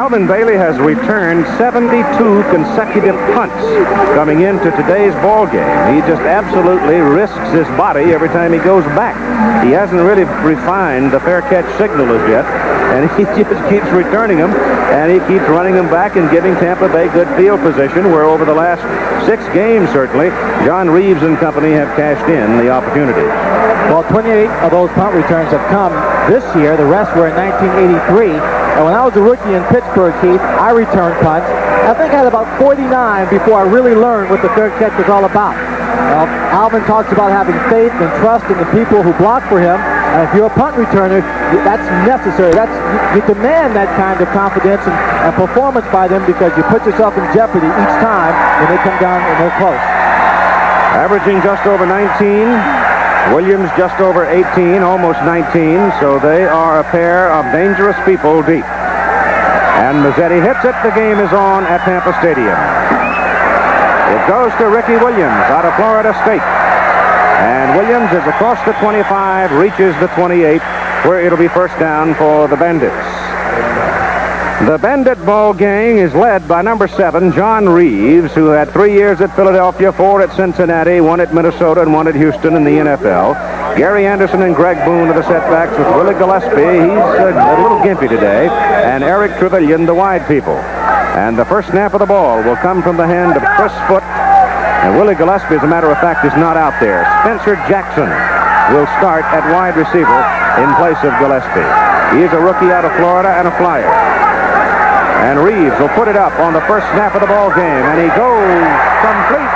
Alvin Bailey has returned 72 consecutive punts coming into today's ball game. He just absolutely risks his body every time he goes back. He hasn't really refined the fair catch signal as yet, and he just keeps returning them, and he keeps running them back and giving Tampa Bay good field position, where over the last six games, certainly, John Reaves and company have cashed in the opportunity. Well, 28 of those punt returns have come this year. The rest were in 1983. And when I was a rookie in Pittsburgh, Keith, I returned punts. I think I had about 49 before I really learned what the third catch was all about. Well, Alvin talks about having faith and trust in the people who block for him. And if you're a punt returner, that's necessary. That's you, demand that kind of confidence and, and performance by them because you put yourself in jeopardy each time when they come down and they're close. Averaging just over 19. Williams just over 18, almost 19, so they are a pair of dangerous people deep. And Mazzetti hits it. The game is on at Tampa Stadium. It goes to Ricky Williams out of Florida State. And Williams is across the 25, reaches the 28, where it'll be first down for the Bandits. The Bandit Ball gang is led by number seven, John Reaves, who had three years at Philadelphia, four at Cincinnati, one at Minnesota, and one at Houston in the NFL. Gary Anderson and Greg Boone are the setbacks with Willie Gillespie. He's uh, a little gimpy today. And Eric Truvillion, the wide people. And the first snap of the ball will come from the hand of Chris Foot. And Willie Gillespie, as a matter of fact, is not out there. Spencer Jackson will start at wide receiver in place of Gillespie. He is a rookie out of Florida and a flyer. And Reaves will put it up on the first snap of the ball game. And he goes complete.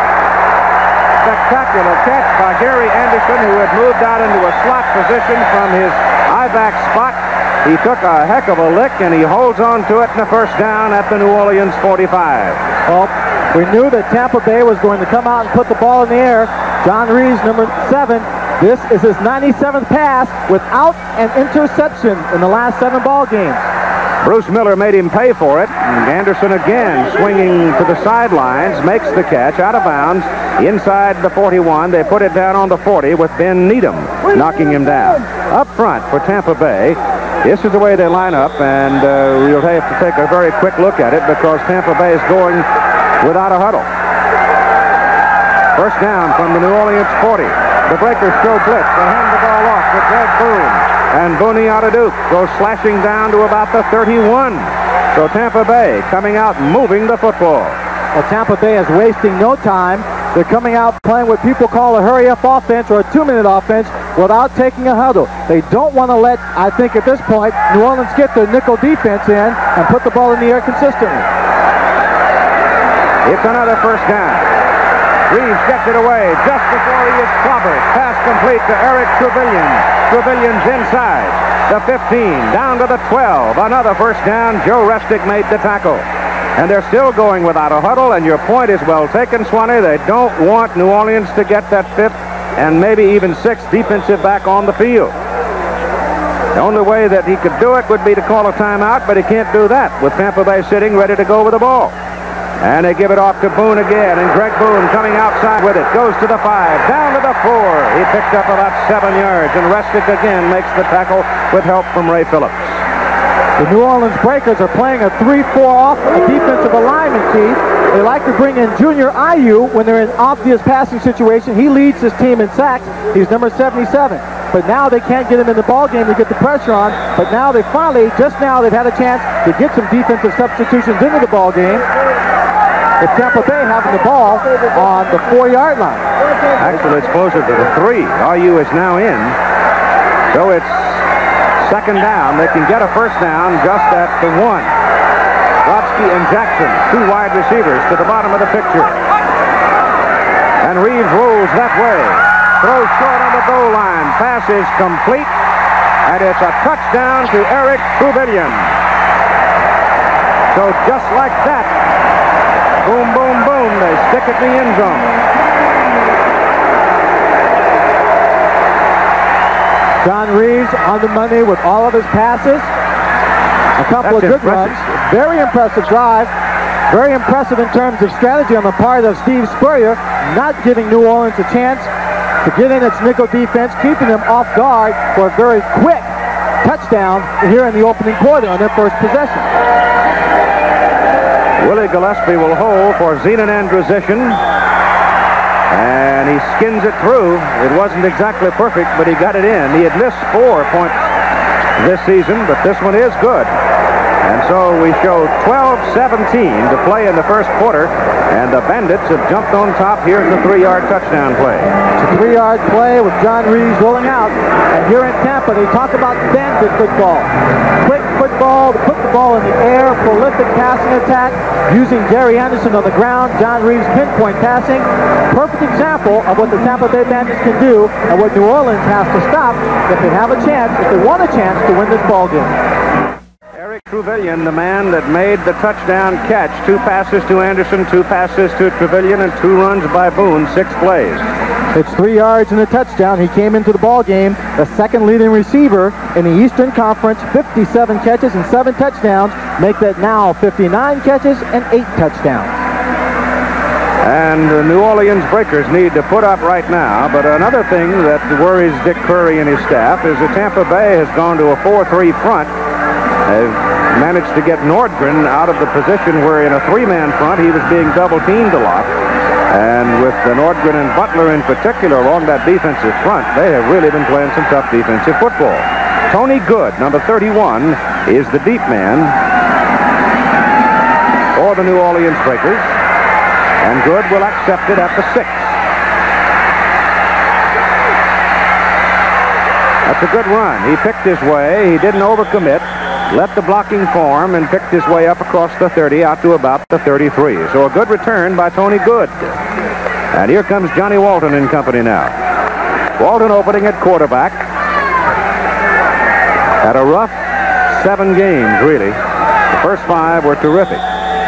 Spectacular catch by Gary Anderson, who had moved out into a slot position from his I-back spot. He took a heck of a lick, and he holds on to it in the first down at the New Orleans 45. Well, we knew that Tampa Bay was going to come out and put the ball in the air. John Reaves, number seven, this is his 97th pass without an interception in the last seven ball games. Bruce Miller made him pay for it. And Anderson again swinging to the sidelines, makes the catch out of bounds inside the 41. They put it down on the 40 with Ben Needham knocking him down. Up front for Tampa Bay, this is the way they line up, and uh, we'll have to take a very quick look at it because Tampa Bay is going without a huddle. First down from the New Orleans 40. The Breakers show blitz. They hand the ball off to Greg Boone. And Booney out of Duke goes slashing down to about the 31. So Tampa Bay coming out moving the football. Well, Tampa Bay is wasting no time. They're coming out playing what people call a hurry-up offense or a two-minute offense without taking a huddle. They don't want to let, I think at this point, New Orleans get their nickel defense in and put the ball in the air consistently. It's another first down. Reaves gets it away just before he is clobbered. Pass complete to Eric Truvillion. Truvillion's inside. The 15, down to the 12. Another first down. Joe Restic made the tackle. And they're still going without a huddle, and your point is well taken, Swanee. They don't want New Orleans to get that fifth and maybe even sixth defensive back on the field. The only way that he could do it would be to call a timeout, but he can't do that with Tampa Bay sitting ready to go with the ball. And they give it off to Boone again, and Greg Boone coming outside with it. Goes to the five, down to the four. He picked up about seven yards, and Restic again makes the tackle with help from Ray Phillips. The New Orleans Breakers are playing a 3-4 off a defensive alignment, Keith. They like to bring in Junior IU when they're in obvious passing situation. He leads his team in sacks. He's number 77. But now they can't get him in the ball game to get the pressure on. But now they finally, just now, they've had a chance to get some defensive substitutions into the ball game. With Tampa Bay having the ball on the four-yard line. Actually, it's closer to the three. Ayu is now in. So it's second down. They can get a first down just at the one. Brodsky and Jackson, two wide receivers to the bottom of the picture. And Reaves rolls that way. Throws short on the goal line. Pass is complete. And it's a touchdown to Eric Truvillion. So just like that, boom, boom, boom, they stick it in the end zone. John Reaves on the money with all of his passes. A couple That's of good impressive. runs. Very impressive drive. Very impressive in terms of strategy on the part of Steve Spurrier, not giving New Orleans a chance to get in its nickel defense, keeping them off guard for a very quick touchdown here in the opening quarter on their first possession. Willie Gillespie will hold for Zenon Andrusyshyn. And he skins it through. It wasn't exactly perfect, but he got it in. He had missed four points this season, but this one is good. And so we show 12-17 to play in the first quarter, and the Bandits have jumped on top. Here's the three-yard touchdown play. It's a three-yard play with John Reaves rolling out. And here in Tampa, they talk about bandit football. Quick football, to put the ball in the air, prolific passing attack, using Gary Anderson on the ground, John Reaves pinpoint passing. Perfect example of what the Tampa Bay Bandits can do and what New Orleans has to stop if they have a chance, if they want a chance to win this ball game. Truvillion, the man that made the touchdown catch. Two passes to Anderson, two passes to Truvillion, and two runs by Boone, six plays. It's three yards and a touchdown. He came into the ball game the second leading receiver in the Eastern Conference, 57 catches and seven touchdowns, make that now 59 catches and eight touchdowns. And the New Orleans Breakers need to put up right now. But another thing that worries Dick Coury and his staff is that Tampa Bay has gone to a 4-3 front. They've managed to get Nordgren out of the position where in a three-man front he was being double-teamed a lot. And with the Nordgren and Butler in particular along that defensive front, they have really been playing some tough defensive football. Tony Good, number 31, is the deep man for the New Orleans Breakers. And Good will accept it at the six. That's a good run. He picked his way. He didn't overcommit left the blocking form and picked his way up across the 30 out to about the 33. So a good return by Tony Good. And here comes Johnny Walton and company now. Walton opening at quarterback. Had a rough seven games, really. The first five were terrific.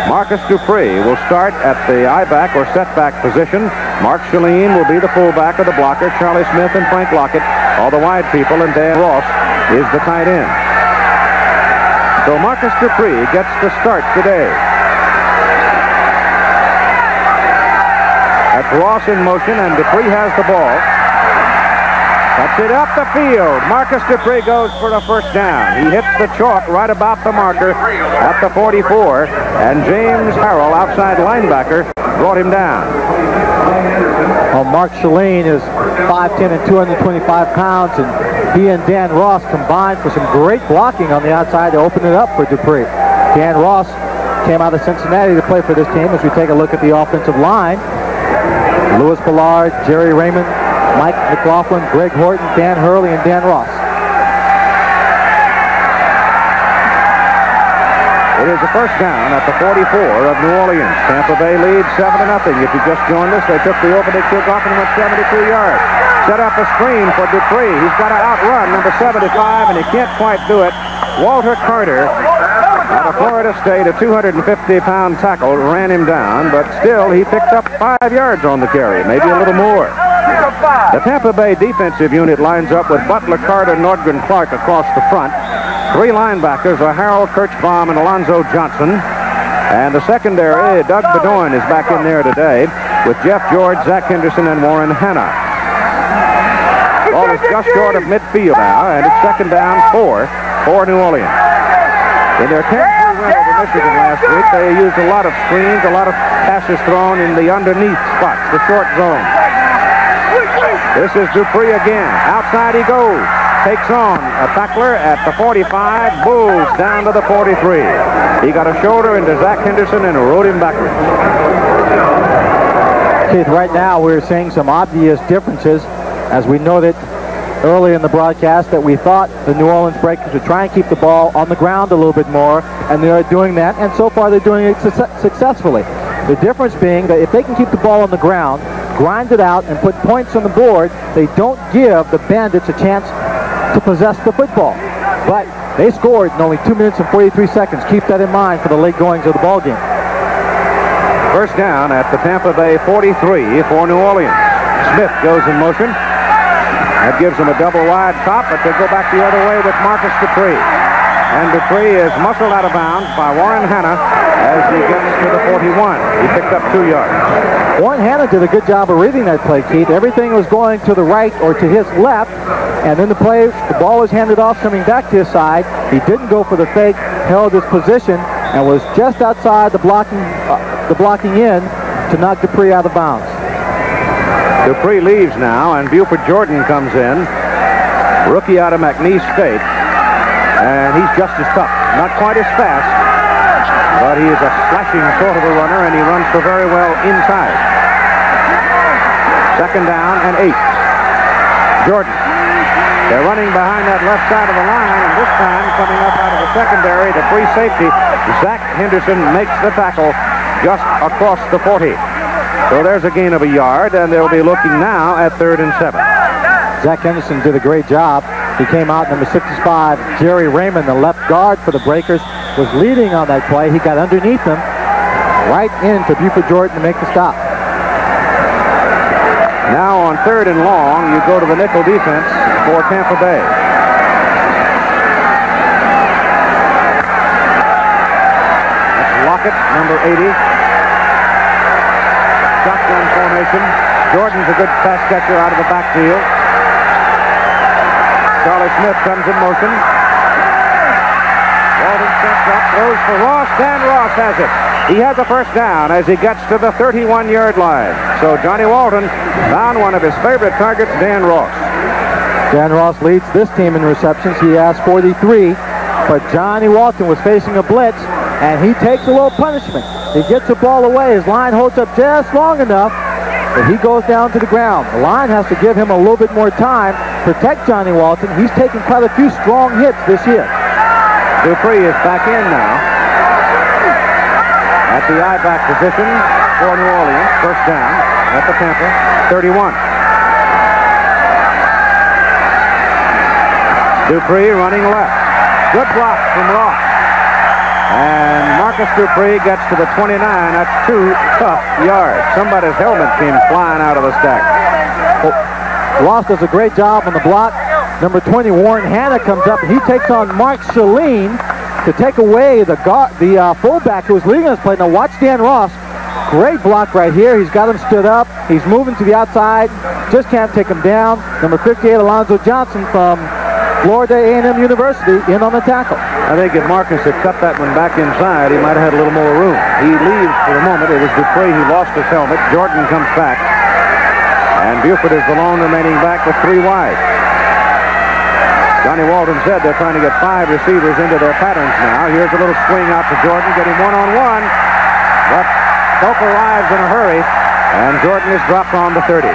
Marcus Dupree will start at the I-back or setback position. Mark Chalene will be the fullback of the blocker. Charlie Smith and Frank Lockett are the wide people, and Dan Ross is the tight end. So Marcus Dupree gets the start today. That's Ross in motion, and Dupree has the ball. Cuts it up the field. Marcus Dupree goes for the first down. He hits the chalk right about the marker at the 44, and James Harrell, outside linebacker, brought him down. Well, Mark Chalene is 5'10 and 225 pounds, and he and Dan Ross combined for some great blocking on the outside to open it up for Dupree. Dan Ross came out of Cincinnati to play for this team as we take a look at the offensive line. Louis Bullard, Jerry Raymond, Mike McLaughlin, Greg Horton, Dan Hurley, and Dan Ross. It is a first down at the 44 of New Orleans. Tampa Bay leads 7 to nothing. If you just joined us, they took the opening kick off and went 72 yards. Set up a screen for Dupree. He's got to outrun number 75, and he can't quite do it. Walter Carter out of Florida State, a 250-pound tackle, ran him down, but still he picked up five yards on the carry, maybe a little more. The Tampa Bay defensive unit lines up with Butler, Carter, Nordgren, Clark across the front. Three linebackers are Harold Kirchbaum and Alonzo Johnson. And the secondary, Doug Beaudoin is back in there today with Jeff George, Zach Henderson, and Warren Hanna. Ball is just short of midfield now, and it's second down four for New Orleans. In their 10th win over Michigan last week, they used a lot of screens, a lot of passes thrown in the underneath spots, the short zone. This is Dupree again. Outside he goes takes on a tackler at the 45, moves down to the 43. He got a shoulder into Zach Henderson and rode him backwards. Keith, right now we're seeing some obvious differences as we noted early in the broadcast that we thought the New Orleans Breakers would try and keep the ball on the ground a little bit more, and they're doing that, and so far they're doing it su successfully. The difference being that if they can keep the ball on the ground, grind it out, and put points on the board, they don't give the Bandits a chance to possess the football. But they scored in only 2 minutes and 43 seconds. Keep that in mind for the late goings of the ball game. First down at the Tampa Bay 43 for New Orleans. Smith goes in motion. That gives them a double wide top, but they go back the other way with Marcus Dupree. And Dupree is muscled out of bounds by Warren Hanna as he gets to the 41. He picked up two yards. Warren Hanna did a good job of reading that play, Keith. Everything was going to the right or to his left, and then the play, the ball was handed off coming back to his side. He didn't go for the fake, held his position, and was just outside the blocking, uh, the blocking in to knock Dupree out of bounds. Dupree leaves now, and Buford Jordan comes in, rookie out of McNeese State, and he's just as tough. Not quite as fast, but he is a slashing sort of a runner, and he runs for very well inside. Second down and eight. Jordan. They're running behind that left side of the line, and this time coming up out of the secondary, the free safety, Zach Henderson makes the tackle just across the 40. So there's a gain of a yard, and they'll be looking now at third and seven. Zach Henderson did a great job. He came out number 65. Jerry Raymond, the left guard for the Breakers, was leading on that play. He got underneath him, right into Buford Jordan to make the stop. Now on third and long, you go to the nickel defense for Tampa Bay. That's Lockett, number 80. Shotgun formation. Jordan's a good pass catcher out of the backfield. Charlie Smith comes in motion. Walton steps up, throws for Ross. Dan Ross has it. He has a first down as he gets to the 31-yard line. So Johnny Walton found one of his favorite targets, Dan Ross. Dan Ross leads this team in receptions. He has 43, but Johnny Walton was facing a blitz, and he takes a little punishment. He gets the ball away. His line holds up just long enough, but he goes down to the ground. The line has to give him a little bit more time, protect Johnny Walton. He's taken quite a few strong hits this year. Dupree is back in now at the I-back position for New Orleans. First down at the Tampa 31. Dupree running left. Good block from Ross. And Marcus Dupree gets to the 29. That's two tough yards. Somebody's helmet came flying out of the stack. Ross does a great job on the block. Number 20, Warren Hanna comes up, he takes on Mark Shaleen to take away the guard, the uh, fullback who was leading this play. Now watch Dan Ross. Great block right here. He's got him stood up. He's moving to the outside. Just can't take him down. Number 58, Alonzo Johnson from Florida A&M University in on the tackle. I think if Marcus had cut that one back inside, he might have had a little more room. He leaves for the moment. It was Dupree who lost his helmet. Jordan comes back. And Buford is the lone remaining back with three wide. Johnny Walton said they're trying to get five receivers into their patterns now. Here's a little swing out to Jordan, getting one-on-one. But Pope arrives in a hurry, and Jordan is dropped on the 30.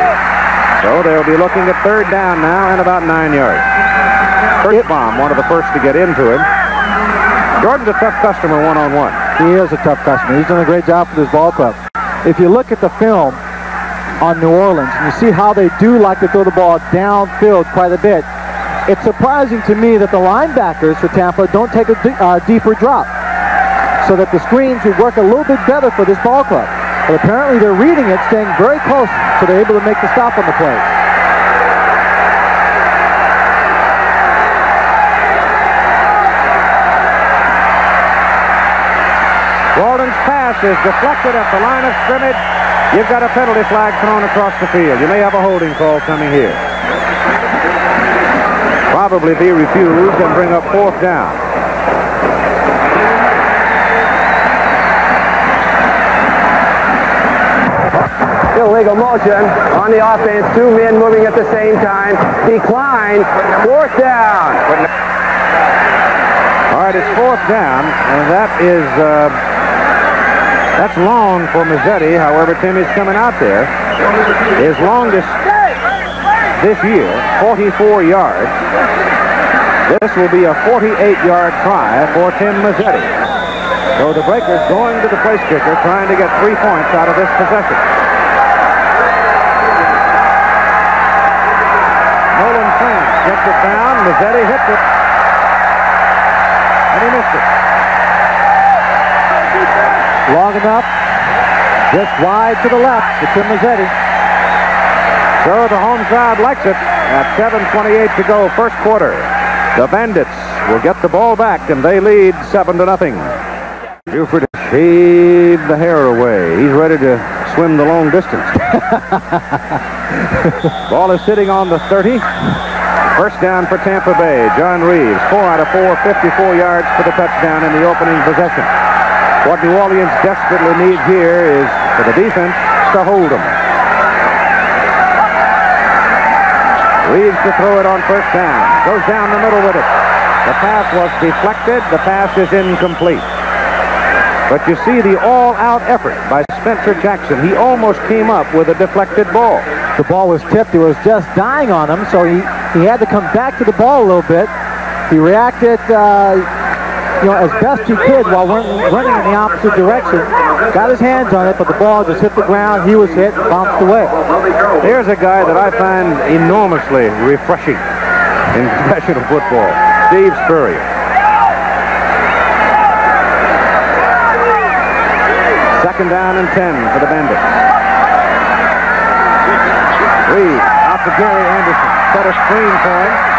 So they'll be looking at third down now and about nine yards. Kirchbaum, one of the first to get into him. Jordan's a tough customer one-on-one. He is a tough customer. He's done a great job for this ball club. If you look at the film on New Orleans, and you see how they do like to throw the ball downfield quite a bit, it's surprising to me that the linebackers for Tampa don't take a uh, deeper drop so that the screens would work a little bit better for this ball club. But apparently they're reading it, staying very close, so they're able to make the stop on the play. Walton's pass is deflected at the line of scrimmage. You've got a penalty flag thrown across the field. You may have a holding call coming here probably be refused and bring up fourth down. Illegal motion on the offense. Two men moving at the same time. Decline. Fourth down. All right, it's fourth down, and that is uh, that's long for Mazzetti. However, Timmy's coming out there. His longest this year, 44 yards. This will be a 48-yard try for Tim Mazzetti. So the Breakers going to the place kicker, trying to get three points out of this possession. Nolan Sam gets it down. Mazzetti hits it. And he missed it. Long enough. Just wide to the left for Tim Mazzetti. So the home crowd likes it at 7.28 to go, first quarter. The Bandits will get the ball back, and they lead 7 to nothing. Buford shaved the hair away. He's ready to swim the long distance. ball is sitting on the 30. First down for Tampa Bay. John Reaves, 4 out of 4, 54 yards for the touchdown in the opening possession. What New Orleans desperately needs here is for the defense to hold them. Reaves to throw it on first down. Goes down the middle with it. The pass was deflected. The pass is incomplete. But you see the all-out effort by Spencer Jackson. He almost came up with a deflected ball. The ball was tipped. It was just dying on him, so he, he had to come back to the ball a little bit. He reacted, uh, you know, as best he could while running in the opposite direction. Got his hands on it, but the ball just hit the ground. He was hit, bounced away. Here's a guy that I find enormously refreshing in professional football, Steve Spurrier. Second down and 10 for the Bandits. Reed out to Gary Anderson. Set a screen for him.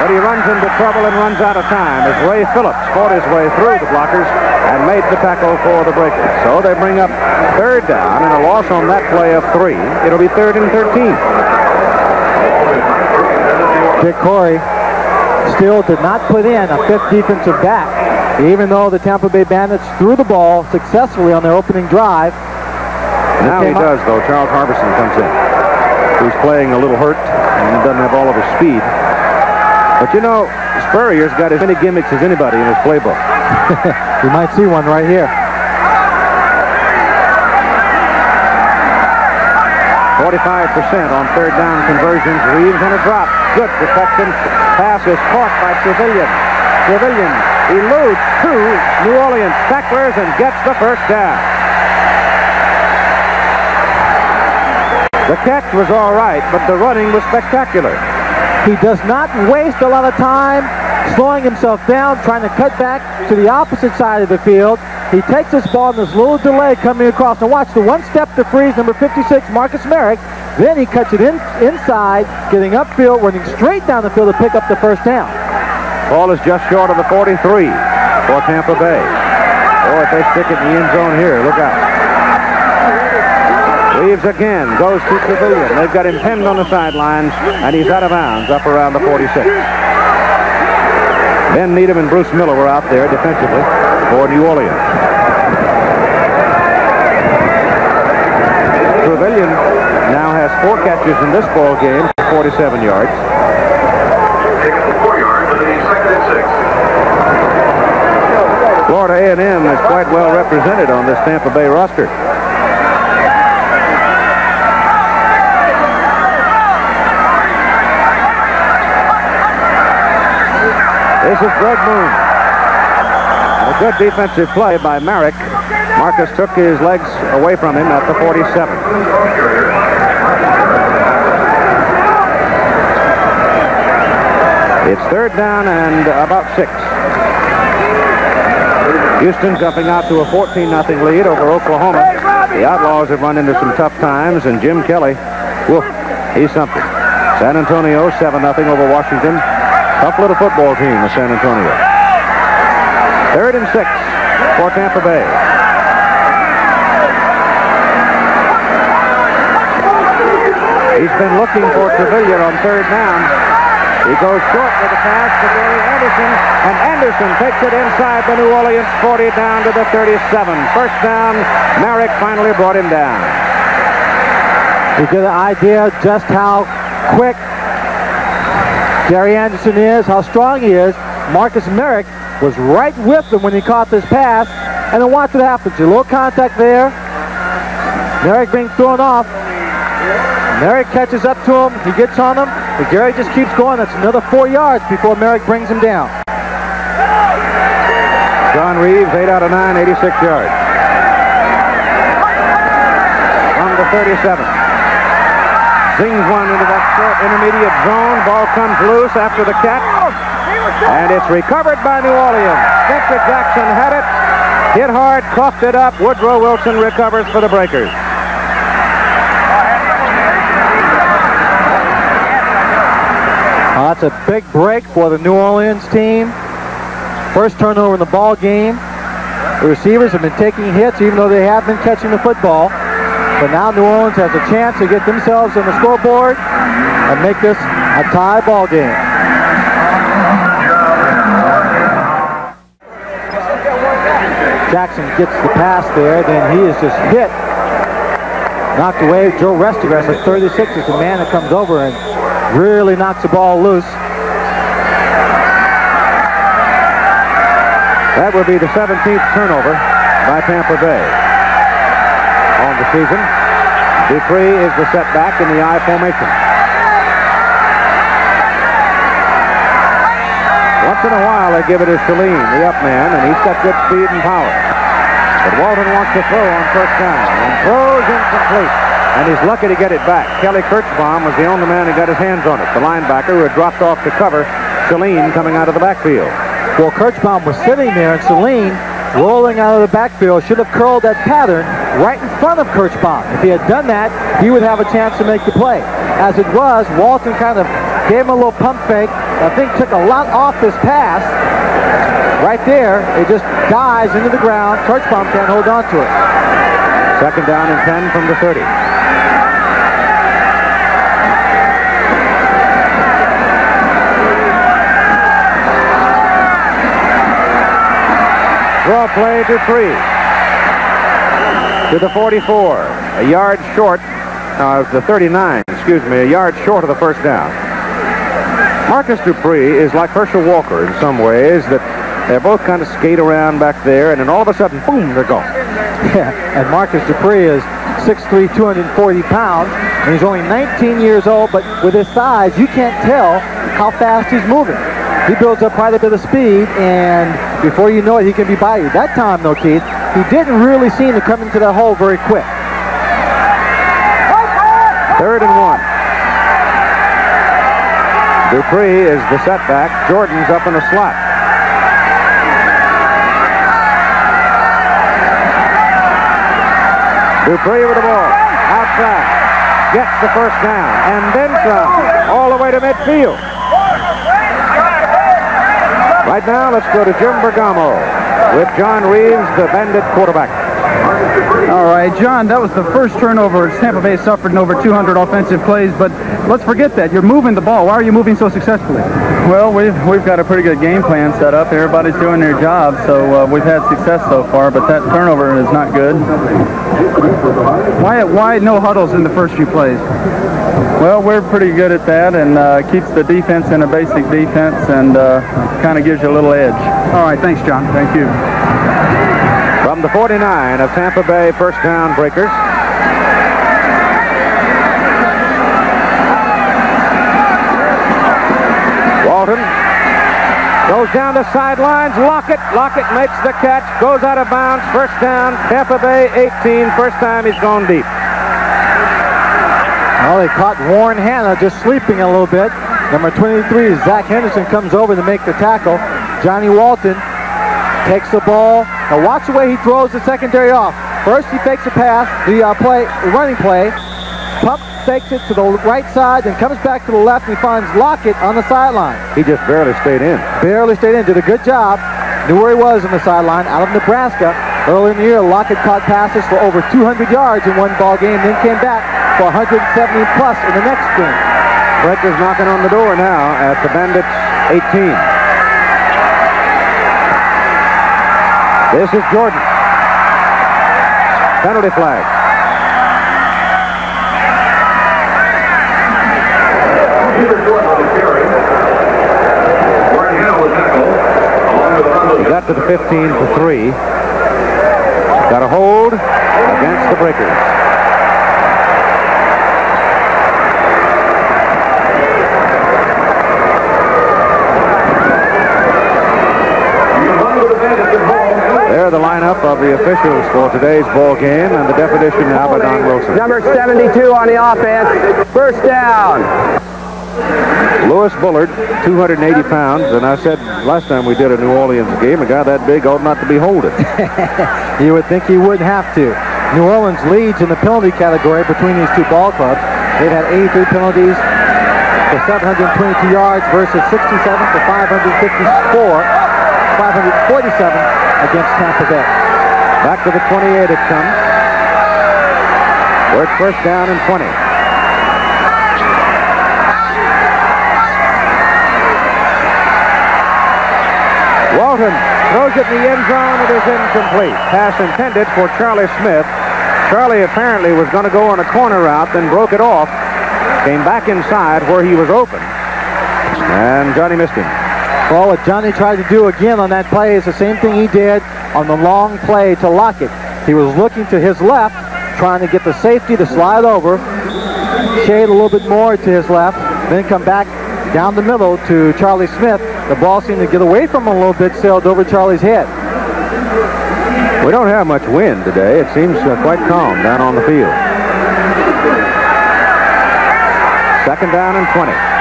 But he runs into trouble and runs out of time as Ray Phillips fought his way through the blockers and made the tackle for the Breakers. So they bring up third down and a loss on that play of three. It'll be third and 13. Dick Coury still did not put in a fifth defensive back, even though the Tampa Bay Bandits threw the ball successfully on their opening drive. Now he does, though. Charles Harbison comes in. He's playing a little hurt and doesn't have all of his speed. But you know, Spurrier's got as many gimmicks as anybody in his playbook. you might see one right here. 45% on third down conversions. Reaves and a drop. Good protection. Pass is caught by Truvillion. Truvillion eludes two New Orleans tacklers and gets the first down. The catch was all right, but the running was spectacular. He does not waste a lot of time slowing himself down, trying to cut back to the opposite side of the field. He takes this ball and this little delay coming across. And watch the one step to freeze, number 56, Marcus Marek. Then he cuts it in, inside, getting upfield, running straight down the field to pick up the first down. Ball is just short of the 43 for Tampa Bay. Or if they stick it in the end zone here, look out. Reaves again, goes to Truvillion. They've got him pinned on the sidelines, and he's out of bounds up around the 46. Ben Needham and Bruce Miller were out there defensively for New Orleans. Truvillion now has four catches in this ball game for 47 yards. Florida A&M is quite well represented on this Tampa Bay roster. This is Greg Moon. And A good defensive play by Marek. Marcus took his legs away from him at the 47. It's third down and about six. Houston jumping out to a 14-0 lead over Oklahoma. The Outlaws have run into some tough times, and Jim Kelly, woof, he's something. San Antonio 7-0 over Washington. Tough little football team, the San Antonio. Third and six for Tampa Bay. He's been looking for Truvillion on third down. He goes short with the pass to Gary Anderson, and Anderson takes it inside the New Orleans 40 down to the 37. First down, Marek finally brought him down. You get an idea just how quick Gary Anderson is, how strong he is. Marcus Marek was right with him when he caught this pass. And then watch what happens. A little contact there. Marek being thrown off. Marek catches up to him. He gets on him. But Gary just keeps going. That's another four yards before Marek brings him down. John Reaves, 8 out of 9, 86 yards. On the 37 zings one into that short intermediate zone. Ball comes loose after the catch. And it's recovered by New Orleans. Spencer Jackson had it. Hit hard, coughed it up. Woodrow Wilson recovers for the Breakers. Uh, that's a big break for the New Orleans team. First turnover in the ball game. The receivers have been taking hits even though they have been catching the football. But now New Orleans has a chance to get themselves on the scoreboard and make this a tie ball game. Jackson gets the pass there, then he is just hit, knocked away. Joe Restegras at 36 is the man that comes over and really knocks the ball loose. That would be the 17th turnover by Tampa Bay the season. Dupree is the setback in the I formation. Once in a while, they give it to Saline, the up man, and he's got good speed and power. But Walton wants to throw on first down and throws incomplete. And he's lucky to get it back. Kelly Kirchbaum was the only man who got his hands on it. The linebacker who had dropped off to cover Saline coming out of the backfield. Well, Kirchbaum was sitting there, and Saline, rolling out of the backfield, should have curled that pattern right in front of Kirchbaum. If he had done that, he would have a chance to make the play. As it was, Walton kind of gave him a little pump fake. I think took a lot off this pass. Right there, it just dies into the ground. Kirchbaum can't hold on to it. Second down and 10 from the 30. Draw play Dupree. To the 44. A yard short. of the 39, excuse me, a yard short of the first down. Marcus Dupree is like Herschel Walker in some ways that they're both kind of skate around back there and then all of a sudden, boom, they're gone. Yeah, and Marcus Dupree is 6'3", 240 pounds, and he's only 19 years old, but with his size, you can't tell how fast he's moving. He builds up quite a bit of speed, and before you know it, he can be by you. That time, though, Keith, he didn't really seem to come into that hole very quick. Third and one. Dupree is the setback. Jordan's up in the slot. Dupree with the ball. Outside. Gets the first down. And then some. All the way to midfield. Right now, let's go to Jim Bergamo with John Reaves, the Bandit quarterback. All right, John, that was the first turnover Tampa Bay suffered in over 200 offensive plays, but let's forget that. You're moving the ball. Why are you moving so successfully? Well, we've, we've got a pretty good game plan set up. Everybody's doing their job, so uh, we've had success so far, but that turnover is not good. Why, why no huddles in the first few plays? Well, we're pretty good at that and uh, keeps the defense in a basic defense and uh, kind of gives you a little edge. All right, thanks, John. Thank you. From the 49 of Tampa Bay first down breakers. Walton goes down the sidelines. Lockett. Lockett makes the catch. Goes out of bounds. First down. Tampa Bay 18. First time he's gone deep. Well, they caught Warren Hanna just sleeping a little bit. Number 23, Zach Henderson, comes over to make the tackle. Johnny Walton takes the ball. Now watch the way he throws the secondary off. First, he fakes a pass, the uh, play, running play. Pump fakes it to the right side, then comes back to the left, and he finds Lockett on the sideline. He just barely stayed in. Barely stayed in, did a good job. Knew where he was on the sideline, out of Nebraska. Early in the year, Lockett caught passes for over 200 yards in one ball game, then came back for 170 plus in the next game. Breakers knocking on the door now at the Bandits 18. This is Jordan. Penalty flag. He got to the 15 for three. Got a hold against the Breakers. There the lineup of the officials for today's ball game and the definition of Abaddon Wilson. Number 72 on the offense. First down. Lewis Bullard, 280 pounds, and I said last time we did a New Orleans game, a guy that big ought not to be holding. You would think he wouldn't have to. New Orleans leads in the penalty category between these two ball clubs. They've had 83 penalties for 722 yards versus 67 for 554, 547 against Tampa Bay. Back to the 28 it comes. Work first down and 20. Walton Throws it in the end zone. It is incomplete. Pass intended for Charlie Smith. Charlie apparently was going to go on a corner route, then broke it off. Came back inside where he was open. And Johnny missed him. Well, what Johnny tried to do again on that play is the same thing he did on the long play to Lockett. He was looking to his left, trying to get the safety to slide over, shade a little bit more to his left, then come back down the middle to Charlie Smith. The ball seemed to get away from him a little bit, sailed over Charlie's head. We don't have much wind today. It seems uh, quite calm down on the field. Second down and 20.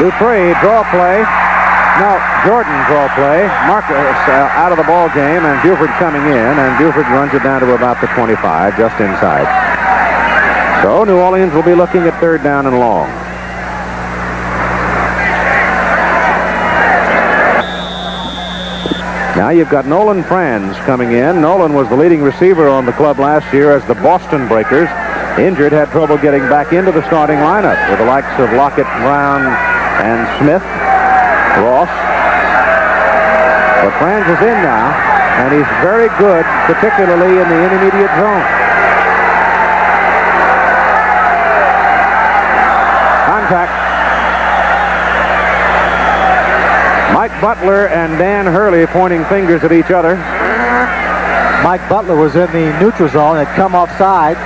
Dupree draw play. No, Jordan draw play. Marcus uh, out of the ball game, and Buford coming in, and Buford runs it down to about the 25, just inside. So New Orleans will be looking at third down and long. Now you've got Nolan Franz coming in. Nolan was the leading receiver on the club last year as the Boston Breakers. Injured, had trouble getting back into the starting lineup with the likes of Lockett, Brown, and Smith, Ross. But Franz is in now, and he's very good, particularly in the intermediate zone. Contact. Mike Butler and Dan Hurley pointing fingers at each other. Mike Butler was in the neutral zone, had come offside.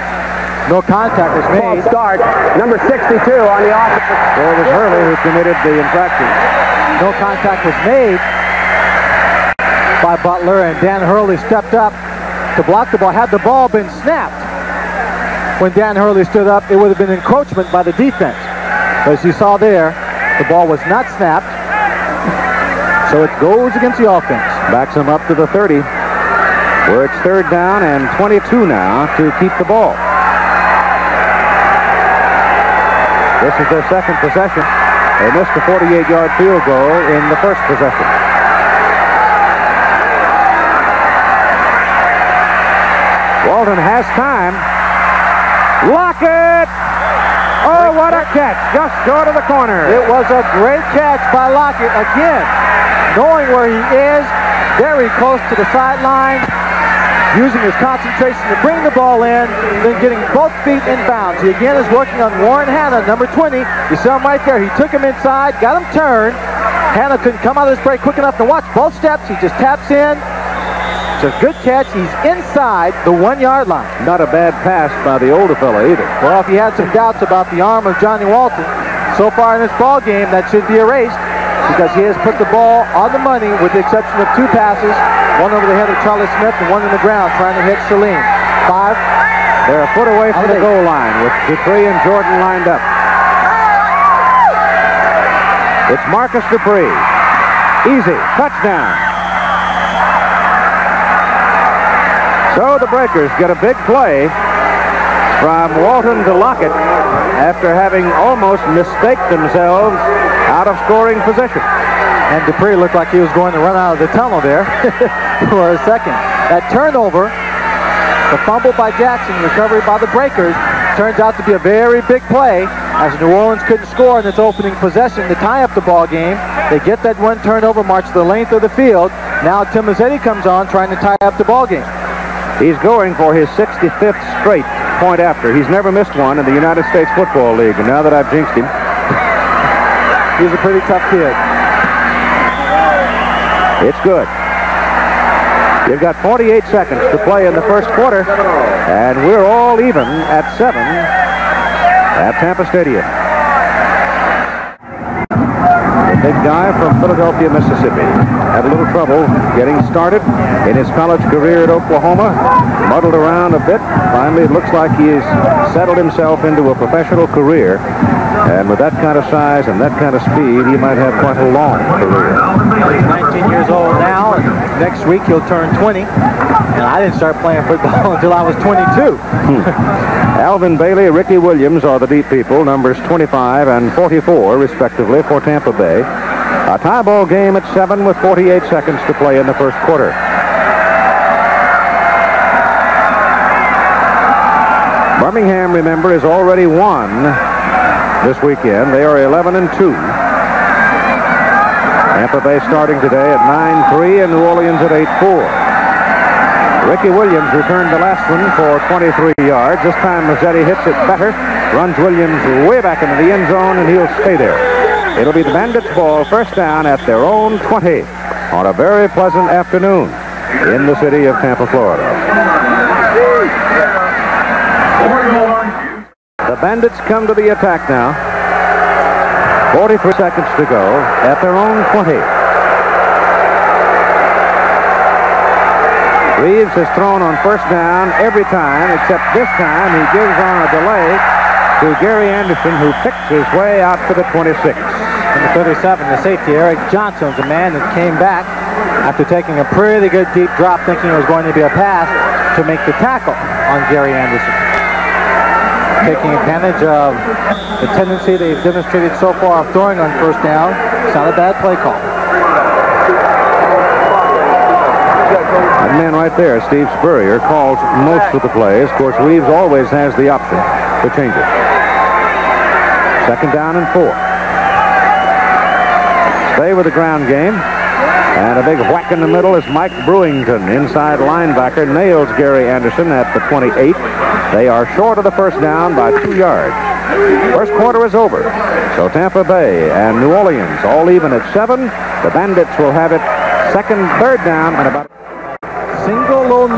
No contact was Ball made. start. Number 62 on the offense. Well, it was Hurley who committed the infraction. No contact was made by Butler, and Dan Hurley stepped up to block the ball. Had the ball been snapped when Dan Hurley stood up, it would have been encroachment by the defense. But as you saw there, the ball was not snapped, so it goes against the offense. Backs him up to the 30, where it's third down and 22 now to keep the ball. This is their second possession. They missed a 48-yard field goal in the first possession. Walton has time. Lockett! Oh, what a catch. Just short of the corner. It was a great catch by Lockett again, knowing where he is, very close to the sideline, using his concentration to bring the ball in, then getting both feet in bounds. He again is working on Warren Hanna, number 20. You saw him right there. He took him inside, got him turned. Hanna couldn't come out of this break quick enough to watch both steps. He just taps in. It's a good catch. He's inside the one-yard line. Not a bad pass by the older fella either. Well, if you had some doubts about the arm of Johnny Walton, so far in this ball game, that should be erased because he has put the ball on the money with the exception of two passes, one over the head of Charlie Smith and one in the ground trying to hit Salim. Five. They're a foot away from the goal line with Dupree and Jordan lined up. It's Marcus Dupree. Easy. Touchdown. So the Breakers get a big play from Walton to Lockett after having almost mistaked themselves out of scoring position. And Dupree looked like he was going to run out of the tunnel there for a second. That turnover, the fumble by Jackson, recovery by the Breakers, turns out to be a very big play as New Orleans couldn't score in its opening possession to tie up the ball game. They get that one turnover, march the length of the field. Now Tim Mazzetti comes on trying to tie up the ball game. He's going for his 65th straight point after. He's never missed one in the United States Football League, and now that I've jinxed him, He's a pretty tough kid. it's good. You've got 48 seconds to play in the first quarter, and we're all even at seven at Tampa Stadium. The big guy from Philadelphia, Mississippi, had a little trouble getting started in his college career at Oklahoma. Muddled around a bit. Finally, it looks like he's settled himself into a professional career. And with that kind of size and that kind of speed, he might have quite a long career. He's 19 years old now, and next week he'll turn 20. And I didn't start playing football until I was 22. Hmm. Alvin Bailey, Ricky Williams are the deep people, numbers 25 and 44, respectively, for Tampa Bay. A tie ball game at 7 with 48 seconds to play in the first quarter. Birmingham, remember, is already won this weekend. They are 11 and 2. Tampa Bay starting today at 9-3 and New Orleans at 8-4. Ricky Williams returned the last one for 23 yards. This time Mazzetti hits it better, runs Williams way back into the end zone, and he'll stay there. It'll be the Bandits' ball, first down at their own 20 on a very pleasant afternoon in the city of Tampa, Florida. The Bandits come to the attack now. 43 seconds to go at their own 20. Reaves has thrown on first down every time, except this time he gives on a delay to Gary Anderson, who picks his way out to the 26. And the 37, the safety, Eric Johnson's a man that came back after taking a pretty good deep drop, thinking it was going to be a pass to make the tackle on Gary Anderson. Taking advantage of the tendency they've demonstrated so far of throwing on first down. It's not a bad play call. That man right there, Steve Spurrier, calls most of the plays. Of course, Reaves always has the option to change it. Second down and four. Stay with the ground game. And a big whack in the middle is Mike Brewington, inside linebacker, nails Gary Anderson at the 28. They are short of the first down by two yards. First quarter is over. So Tampa Bay and New Orleans all even at seven. The Bandits will have it second, third down, and about single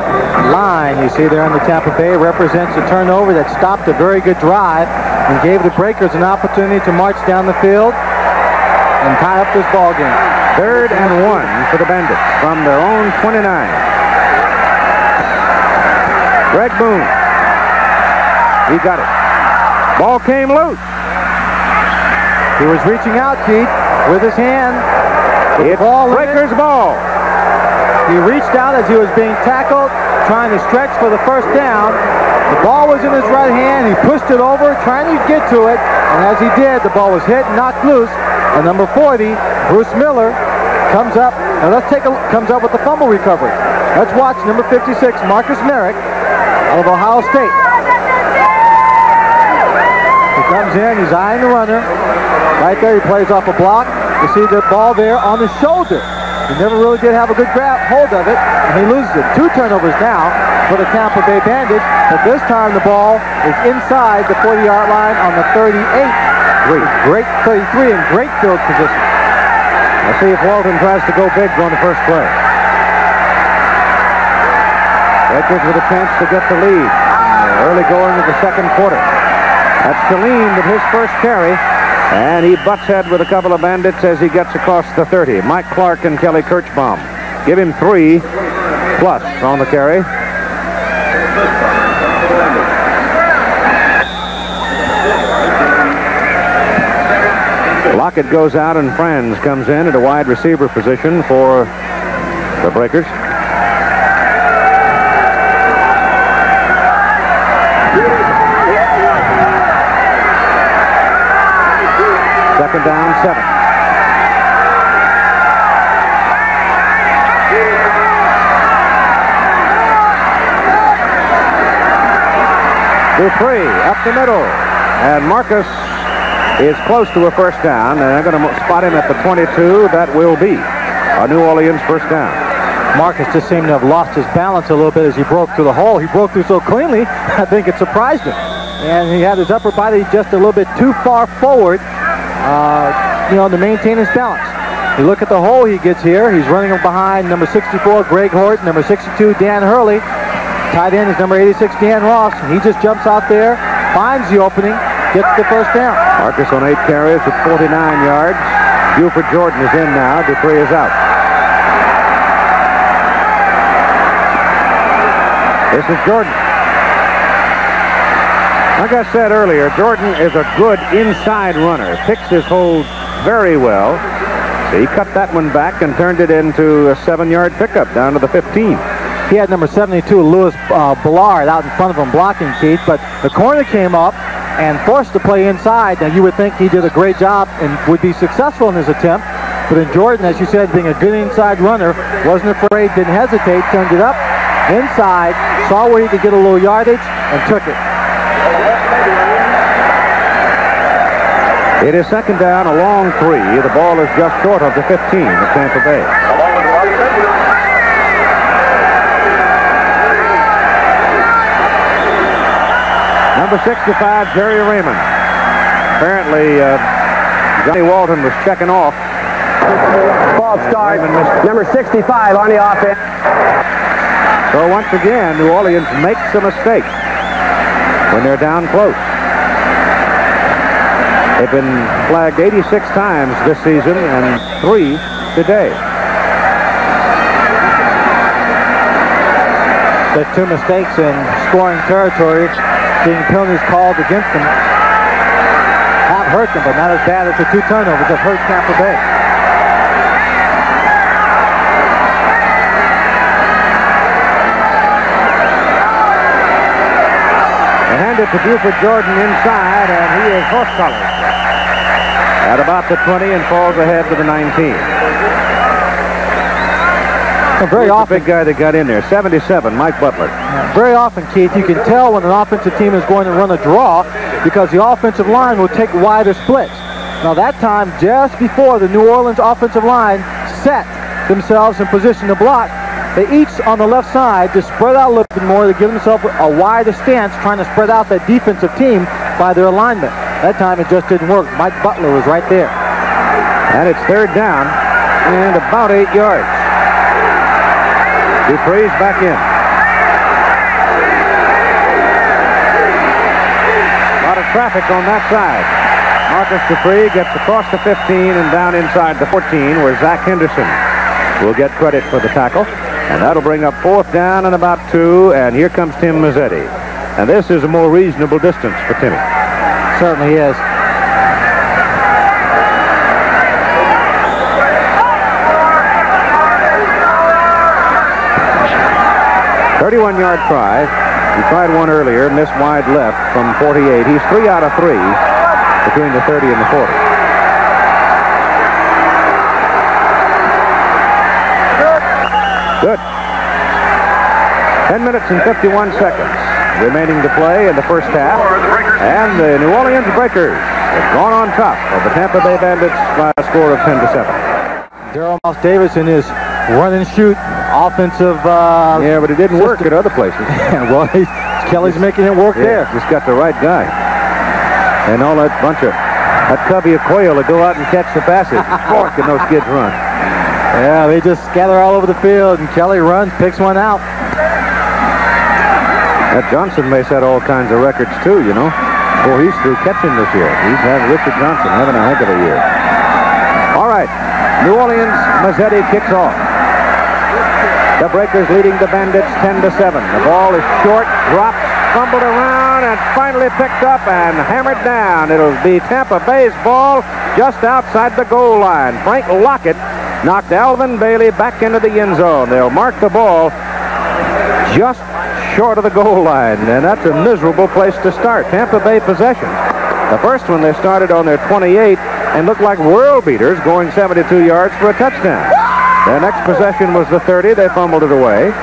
line you see there on the Tampa Bay represents a turnover that stopped a very good drive and gave the Breakers an opportunity to march down the field and tie up this ball game. Third and one for the Bandits from their own 29. Greg Boone. He got it. Ball came loose. He was reaching out, Keith, with his hand. It's ball Breakers ball. He reached out as he was being tackled, trying to stretch for the first down. The ball was in his right hand. He pushed it over, trying to get to it. And as he did, the ball was hit and knocked loose. And number 40, Bruce Miller, comes up. And let's take a comes up with the fumble recovery. Let's watch number 56, Marcus Marek, out of Ohio State. Comes in, he's eyeing the runner. Right there, he plays off a block. You see the ball there on the shoulder. He never really did have a good grab hold of it, and he loses it. Two turnovers now for the Tampa Bay Bandits, but this time the ball is inside the 40-yard line on the 38. Great, great 33 in great field position. Let's see if Walton tries to go big on the first play. Breakers with a chance to get the lead. Early going to the second quarter. That's Killeen with his first carry. And he butts head with a couple of bandits as he gets across the 30. Mike Clark and Kelly Kirchbaum. Give him three plus on the carry. Lockett goes out and Franz comes in at a wide receiver position for the Breakers. Dupree up the middle. And Marcus is close to a first down. And they're going to spot him at the 22. That will be a New Orleans first down. Marcus just seemed to have lost his balance a little bit as he broke through the hole. He broke through so cleanly, I think it surprised him. And he had his upper body just a little bit too far forward uh, you know, to maintain his balance. You look at the hole he gets here. He's running behind number 64, Greg Hort, number 62, Dan Hurley. Tight end is number 86, Dan Ross. He just jumps out there, finds the opening, gets the first down. Marcus on eight carries with 49 yards. Buford Jordan is in now. Dupree is out. This is Jordan. Like I said earlier, Jordan is a good inside runner. Picks his hold very well. So he cut that one back and turned it into a seven-yard pickup down to the 15. He had number 72, Louis uh, Bullard, out in front of him blocking Keith, but the corner came up and forced the play inside. Now, you would think he did a great job and would be successful in his attempt, but in Jordan, as you said, being a good inside runner, wasn't afraid, didn't hesitate, turned it up inside, saw where he could get a little yardage, and took it. It is second down, a long three. The ball is just short of the 15 of Tampa Bay. Number 65, Jerry Raymond. Apparently, uh, Johnny Walton was checking off. False start. Number 65 on the offense. So once again, New Orleans makes a mistake when they're down close. They've been flagged 86 times this season and three today. The two mistakes in scoring territory, being penalties called against them, have hurt them, but not as bad as the two turnovers that hurt Tampa Bay. They hand it to Buford Jordan inside, and he is horse colored at about the 20 and falls ahead to the 19. Well, very often, the big guy that got in there, 77, Mike Butler. very often, Keith, you can tell when an offensive team is going to run a draw because the offensive line will take wider splits. Now that time, just before the New Orleans offensive line set themselves in position to block, they each on the left side to spread out a little bit more to give themselves a wider stance, trying to spread out that defensive team by their alignment. That time it just didn't work. Mike Butler was right there. And it's third down and about eight yards. Dupree's back in. A lot of traffic on that side. Marcus Dupree gets across the 15 and down inside the 14 where Zach Henderson will get credit for the tackle. And that'll bring up fourth down and about two. And here comes Tim Mazzetti. And this is a more reasonable distance for Timmy. Certainly is. 31-yard try. He tried one earlier, missed wide left from 48. He's three out of three between the 30 and the 40. Good. 10 minutes and 51 seconds remaining to play in the first half. And the New Orleans Breakers have gone on top of the Tampa Bay Bandits by a score of 10 to 7. Daryl in his run and shoot offensive. Uh, Yeah, but it didn't work at other places. well, he's, Kelly's making it work Yeah, there. just got the right guy. And all that bunch of that covey of quail to go out and catch the passes. Boy, can those kids run. Yeah, they just scatter all over the field, and Kelly runs, picks one out. That Johnson may set all kinds of records too, you know. Boy, he's through catching this year. He's having Richard Johnson having a heck of a year. All right, New Orleans, Mazzetti kicks off. The Breakers leading the Bandits 10 to 7. The ball is short, dropped, fumbled around, and finally picked up and hammered down. It'll be Tampa Bay's ball just outside the goal line. Frank Lockett knocked Alvin Bailey back into the end zone. They'll mark the ball just short of the goal line, and that's a miserable place to start. Tampa Bay possession. The first one they started on their 28 and looked like world beaters going 72 yards for a touchdown. Their next possession was the 30. They fumbled it away.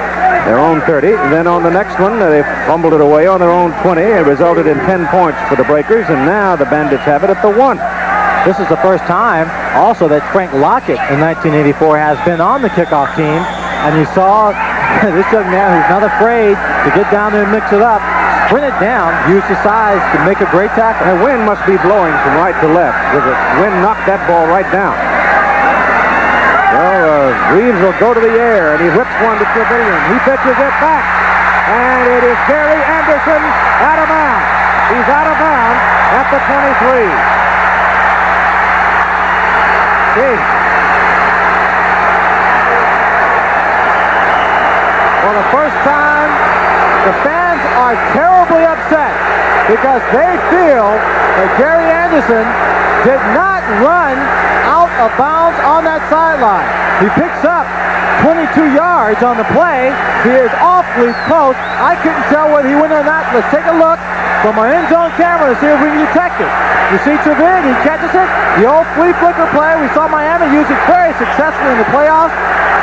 Their own 30. Then on the next one, they fumbled it away on their own 20. It resulted in 10 points for the Breakers, and now the Bandits have it at the one. This is the first time also that Frank Lockett in 1984 has been on the kickoff team. And you saw this young man who's not afraid to get down there and mix it up, sprint it down, use his size to make a great tackle. The wind must be blowing from right to left because the wind knocked that ball right down. Well, uh, Reaves will go to the air, and he whips one to Truvillion. He pitches it back, and it is Gary Anderson out of bounds. He's out of bounds at the 23. Gee. For the first time, the fans are terribly upset because they feel that Gary Anderson did not run of bounds on that sideline. He picks up 22 yards on the play. He is awfully close. I couldn't tell whether he went or not. Let's take a look from our end zone camera to see if we can detect it. You see Trevin, he catches it. The old flea flicker play. We saw Miami use it very successfully in the playoffs.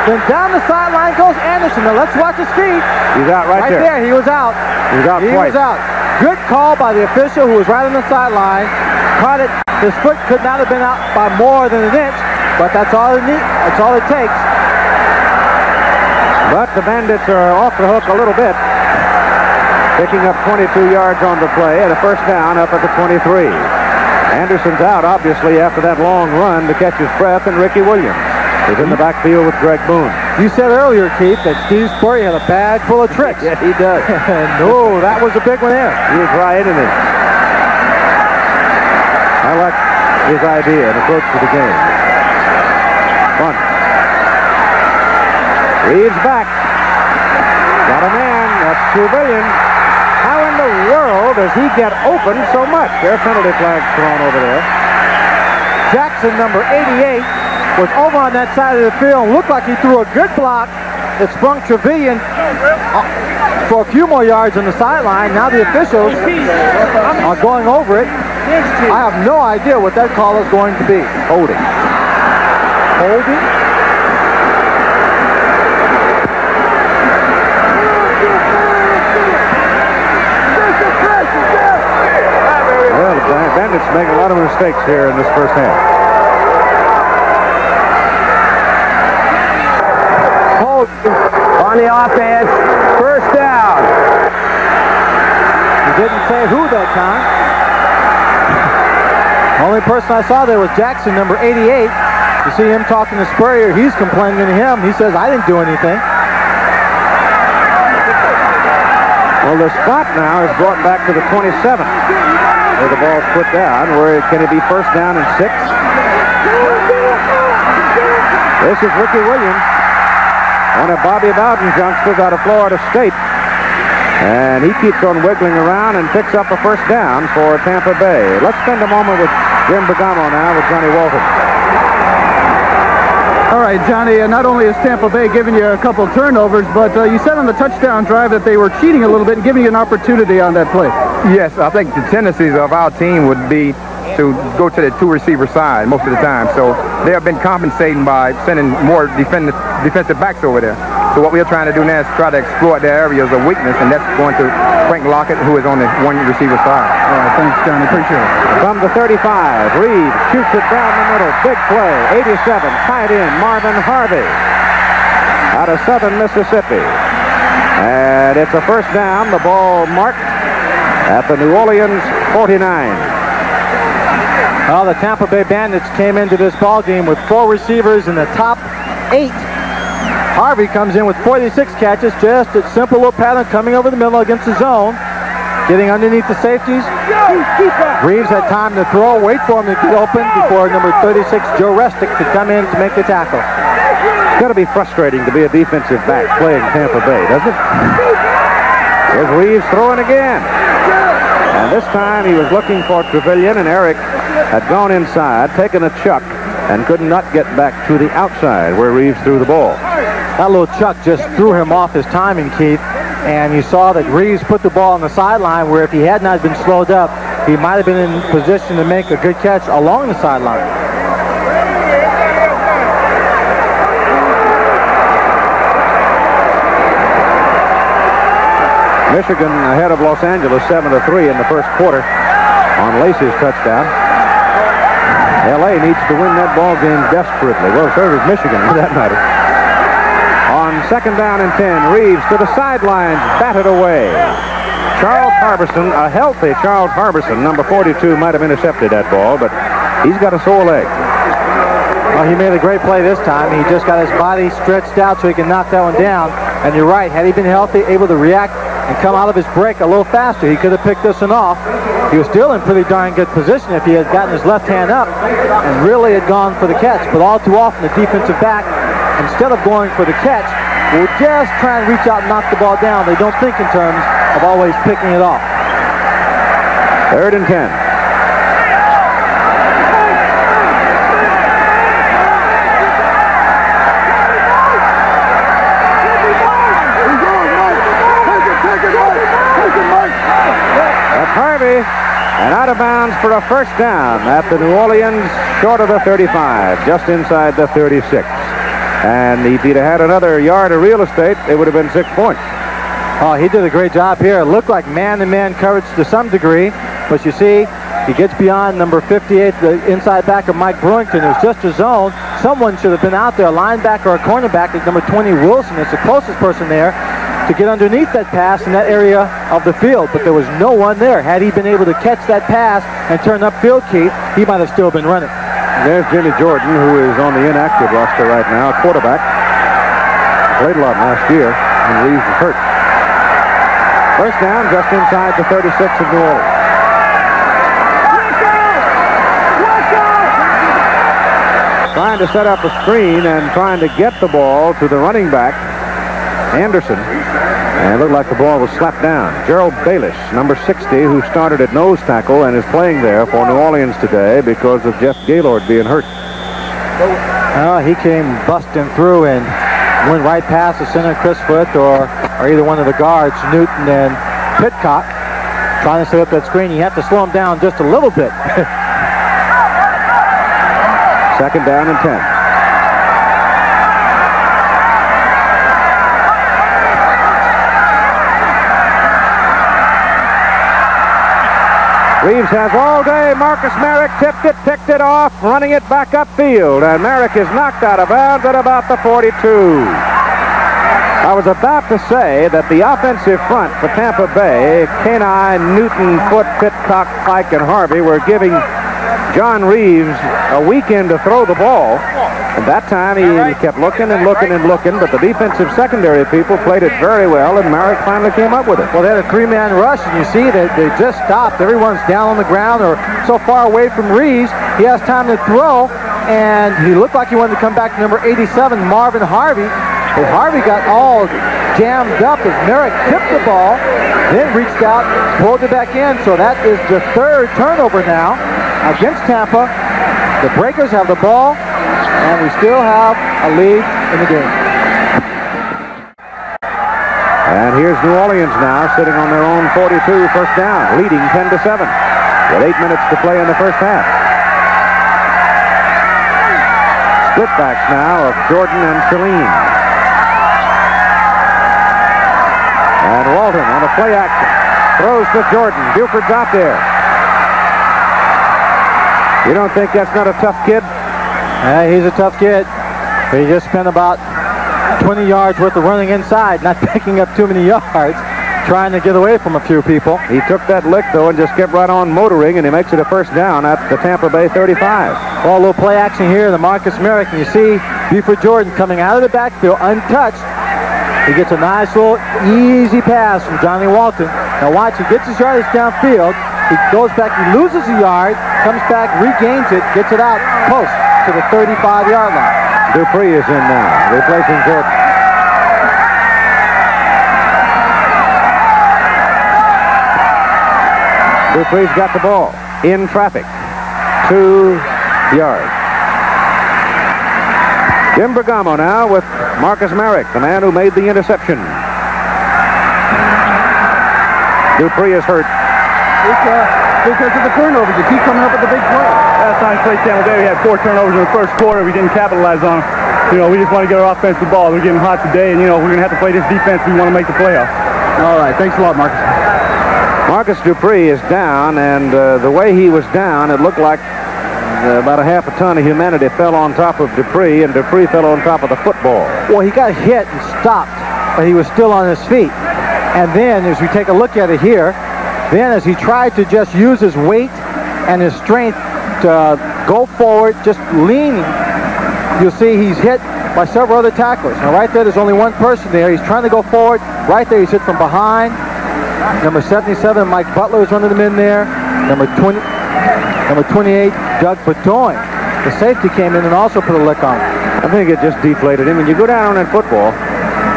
Then down the sideline goes Anderson. Now let's watch his feet. He's out right, Right there, he was out. He's out He twice. was out. Good call by the official who was right on the sideline. Caught it. His foot could not have been out by more than an inch, but that's all it needs. That's all it takes. But the Bandits are off the hook a little bit. Picking up 22 yards on the play and a first down up at the 23. Anderson's out, obviously, after that long run to catch his breath, and Ricky Williams is in the backfield with Greg Boone. You said earlier, Keith, that Steve Spurrier had a bag full of tricks. Yeah, he does. no, that was a big one there. He was right, and it. I like his idea and approach to the game. Fun. Reaves back. Got a man. That's Truvillion. How in the world does he get open so much? There are penalty flags thrown over there. Jackson, number 88, was over on that side of the field. Looked like he threw a good block. It sprung Truvillion uh, for a few more yards on the sideline. Now the officials are going over it. I have no idea what that call is going to be. Holding. Holding? Well, the Bandits make a lot of mistakes here in this first half. On the offense. First down. He didn't say who that time. Only person I saw there was Jackson, number 88. You see him talking to Spurrier. He's complaining to him. He says, I didn't do anything. Well, the spot now is brought back to the 27, where the ball's put down. Where can it be first down and six? This is Ricky Williams, one of Bobby Bowden's youngsters out of Florida State. And he keeps on wiggling around and picks up a first down for Tampa Bay. Let's spend a moment with Jim Bergamo now with Johnny Walton. All right, Johnny, uh, not only is Tampa Bay giving you a couple turnovers, but uh, you said on the touchdown drive that they were cheating a little bit and giving you an opportunity on that play. Yes, I think the tendencies of our team would be to go to the two receiver side most of the time. So they have been compensating by sending more defend- defensive backs over there. So what we're trying to do now is try to exploit their areas of weakness, and that's going to Frank Lockett, who is on the one receiver side. All right, thanks, Johnny. Appreciate it. From the 35, Reaves shoots it down the middle. Big play. 87, tight end, Marvin Harvey. Out of southern Mississippi. And it's a first down. The ball marked at the New Orleans 49. Well, the Tampa Bay Bandits came into this ball game with four receivers in the top eight. Harvey comes in with 46 catches, just a simple little pattern coming over the middle against the zone, getting underneath the safeties. Reaves had time to throw, wait for him to get open before number 36, Joe Restic, to come in to make the tackle. It's got to be frustrating to be a defensive back playing Tampa Bay, doesn't it? Here's Reaves throwing again. And this time he was looking for Truvillion, and Eric had gone inside, taken a chuck, and could not get back to the outside where Reaves threw the ball. That little chuck just threw him off his timing, Keith. And you saw that Reaves put the ball on the sideline where if he had not been slowed up, he might have been in position to make a good catch along the sideline. Michigan ahead of Los Angeles 7 to 3 in the first quarter on Lacey's touchdown. LA needs to win that ball game desperately. Well, so does Michigan for that matter. On second down and 10, Reaves to the sidelines, batted away. Charles Harbison, a healthy Charles Harbison, number 42, might have intercepted that ball, but he's got a sore leg. Well, he made a great play this time. He just got his body stretched out so he can knock that one down. And you're right, had he been healthy, able to react and come out of his break a little faster, he could have picked this one off. He was still in pretty darn good position if he had gotten his left hand up and really had gone for the catch. But all too often, the defensive back, instead of going for the catch, will just try and reach out and knock the ball down. They don't think in terms of always picking it off. Third and 10. Bounds for a first down at the New Orleans, short of the 35, just inside the 36. And if he'd have had another yard of real estate, it would have been six points. Oh, he did a great job here. It looked like man-to-man coverage to some degree, but you see, he gets beyond number 58, the inside back of Mike Brewington. It was just a zone. Someone should have been out there, a linebacker or a cornerback, like number 20, Wilson is the closest person there to get underneath that pass in that area of the field, but there was no one there. Had he been able to catch that pass and turn upfield, Keith, he might have still been running. There's Jimmy Jordan, who is on the inactive roster right now, quarterback. Played a lot last year, and Reaves is hurt. First down, just inside the 36 of New Orleans. Trying to set up a screen and trying to get the ball to the running back, Anderson. And it looked like the ball was slapped down. Gerald Baelish, number 60, who started at nose tackle and is playing there for New Orleans today because of Jeff Gaylord being hurt. He came busting through and went right past the center, Chris Foot, or, or either one of the guards, Newton and Pitcock, trying to set up that screen. You have to slow him down just a little bit. Second down and 10. Reaves has all day. Marcus Marek tipped it, picked it off, running it back upfield. And Marek is knocked out of bounds at about the 42. I was about to say that the offensive front for Tampa Bay, Canine, Newton, Foot, Pitcock, Pike, and Harvey were giving John Reaves a weekend to throw the ball. And that time he kept looking and looking and looking, but the defensive secondary people played it very well, and Marek finally came up with it. Well, they had a three-man rush, and you see that they just stopped. Everyone's down on the ground or so far away from Reaves. He has time to throw, and he looked like he wanted to come back to number 87, Marvin Harvey. But Harvey got all jammed up as Marek tipped the ball, then reached out, pulled it back in. So that is the third turnover now against Tampa. The Breakers have the ball, and we still have a lead in the game. And here's New Orleans now sitting on their own 42 first down, leading 10 to 7 with eight minutes to play in the first half. Split backs now of Jordan and Celine. And Walton on a play action. Throws to Jordan. Buford's out there. You don't think that's not a tough kid? Yeah, he's a tough kid. He just spent about 20 yards worth of running inside, not picking up too many yards, trying to get away from a few people. He took that lick, though, and just kept right on motoring, and he makes it a first down at the Tampa Bay 35. Well, a little play action here, the Marcus Marek, and you see Buford Jordan coming out of the backfield untouched. He gets a nice little easy pass from Johnny Walton. Now watch, he gets his yardage downfield. He goes back, he loses a yard, comes back, regains it, gets it out close to the 35-yard line. Dupree is in now, replacing Jordan. Dupree's got the ball in traffic. Two yards. Jim Bergamo now with Marcus Marek, the man who made the interception. Dupree is hurt. It's, because of the turnovers. You keep coming up with the big play. Last time we played Tampa Bay, we had four turnovers in the first quarter. We didn't capitalize on them. You know, we just want to get our offense the ball. We're getting hot today, and, you know, we're going to have to play this defense. We want to make the playoffs. All right. Thanks a lot, Marcus. Marcus Dupree is down, and uh, the way he was down, it looked like uh, about a half a ton of humanity fell on top of Dupree, and Dupree fell on top of the football. Well, he got hit and stopped, but he was still on his feet. And then, as we take a look at it here, then as he tried to just use his weight and his strength to uh, go forward, just leaning, you'll see he's hit by several other tacklers. Now, right there, there's only one person there. He's trying to go forward. Right there, he's hit from behind. Number 77, Mike Butler is one of them in there. Number 20, number 28, Doug Beaudoin. The safety came in and also put a lick on him. I think it just deflated him. When you go down in football,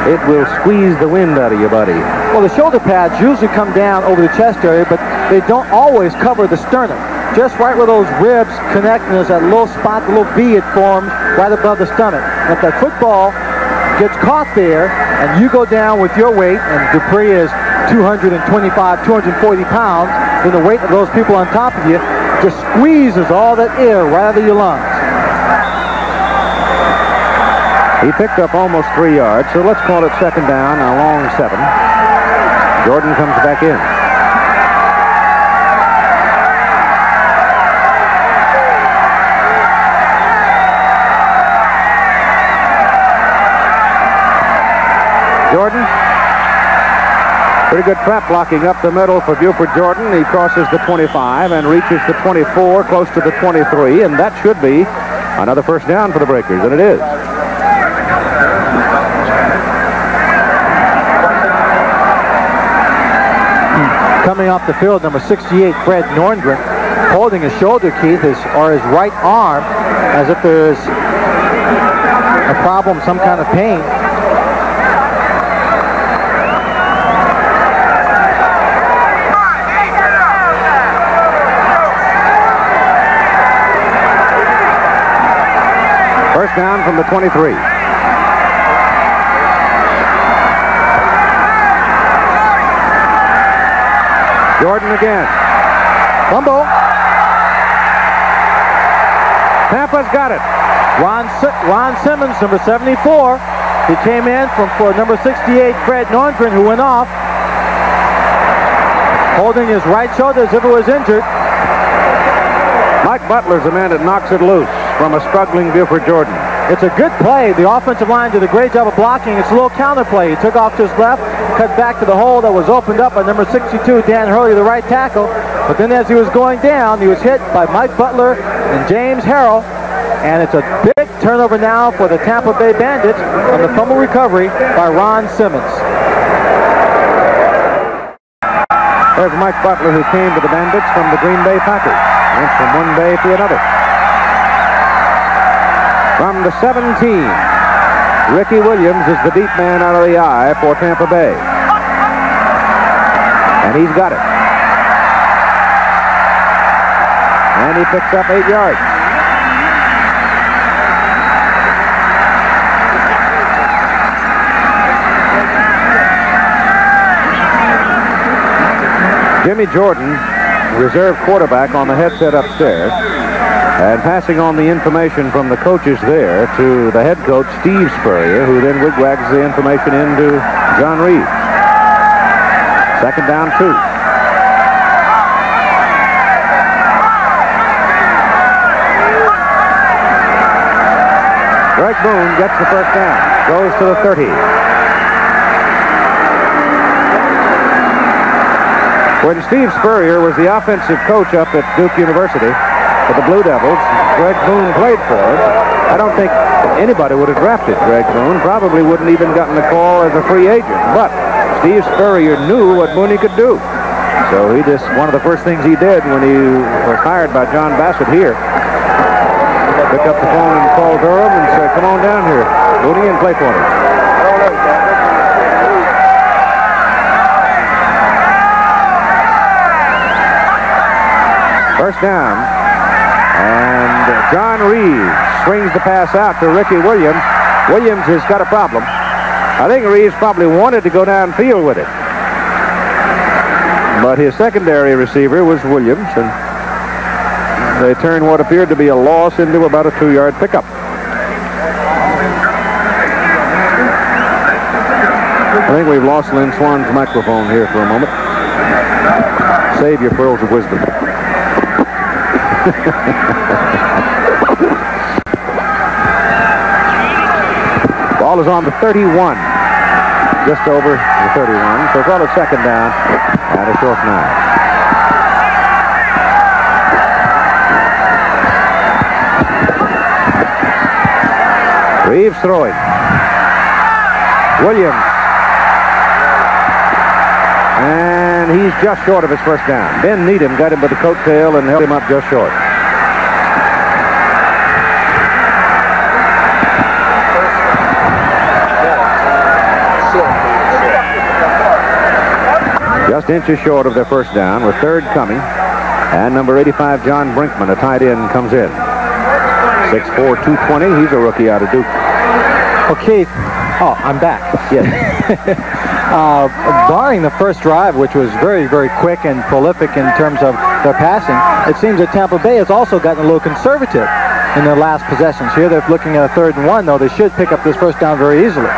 it will squeeze the wind out of your body. Well, the shoulder pads usually come down over the chest area, but they don't always cover the sternum. Just right where those ribs connect, and there's that little spot, the little V it forms right above the stomach. If that football gets caught there, and you go down with your weight, and Dupree is 225, 240 pounds, then the weight of those people on top of you just squeezes all that air right out of your lungs. He picked up almost three yards, so let's call it second down, a long seven. Jordan comes back in. Jordan. Pretty good trap blocking up the middle for Buford Jordan. He crosses the 25 and reaches the 24, close to the 23, and that should be another first down for the Breakers, and it is. Coming off the field, number 68, Fred Nordgren, holding his shoulder, Keith, his, or his right arm, as if there's a problem, some kind of pain. First down from the 23. Again. Fumble. Tampa's got it. Ron, Ron Simmons, number 74. He came in from for number 68, Fred Nordgren, who went off, holding his right shoulder as if it was injured. Mike Butler's the man that knocks it loose from a struggling Buford Jordan. It's a good play. The offensive line did a great job of blocking. It's a little counter play. He took off to his left, cut back to the hole that was opened up by number 62, Dan Hurley, the right tackle. But then as he was going down, he was hit by Mike Butler and James Harrell. And it's a big turnover now for the Tampa Bay Bandits on the fumble recovery by Ron Simmons. There's Mike Butler who came to the Bandits from the Green Bay Packers. Went from one bay to another. From the 17, Ricky Williams is the deep man out of the eye for Tampa Bay. And he's got it. And he picks up eight yards. Jimmy Jordan, reserve quarterback on the headset upstairs, and passing on the information from the coaches there to the head coach, Steve Spurrier, who then wigwags the information into John Reed. Second down, two. Greg Boone gets the first down, goes to the 30. When Steve Spurrier was the offensive coach up at Duke University for the Blue Devils, Greg Boone played for him. I don't think anybody would have drafted Greg Boone. Probably wouldn't even gotten the call as a free agent. But Steve Spurrier knew what Mooney could do. So he just, one of the first things he did when he was hired by John Bassett here, picked up the phone and called Durham and said, come on down here, Mooney, and play for me. First down. And John Reaves swings the pass out to Ricky Williams. Williams has got a problem. I think Reaves probably wanted to go downfield with it. But his secondary receiver was Williams, and they turned what appeared to be a loss into about a two-yard pickup. I think we've lost Lynn Swann's microphone here for a moment. Save your pearls of wisdom. Ball is on the 31. Just over the 31. So call it second down and a short nine. Reaves throwing. Williams. And he's just short of his first down. Ben Needham got him by the coattail and held him up just short. Just inches short of their first down with third coming. And number 85, John Brinkman, a tight end, comes in. 6'4", 220. He's a rookie out of Duke. Okay. Oh, I'm back. Yes. uh, barring the first drive, which was very, very quick and prolific in terms of their passing, it seems that Tampa Bay has also gotten a little conservative in their last possessions. Here they're looking at a third and one, though they should pick up this first down very easily.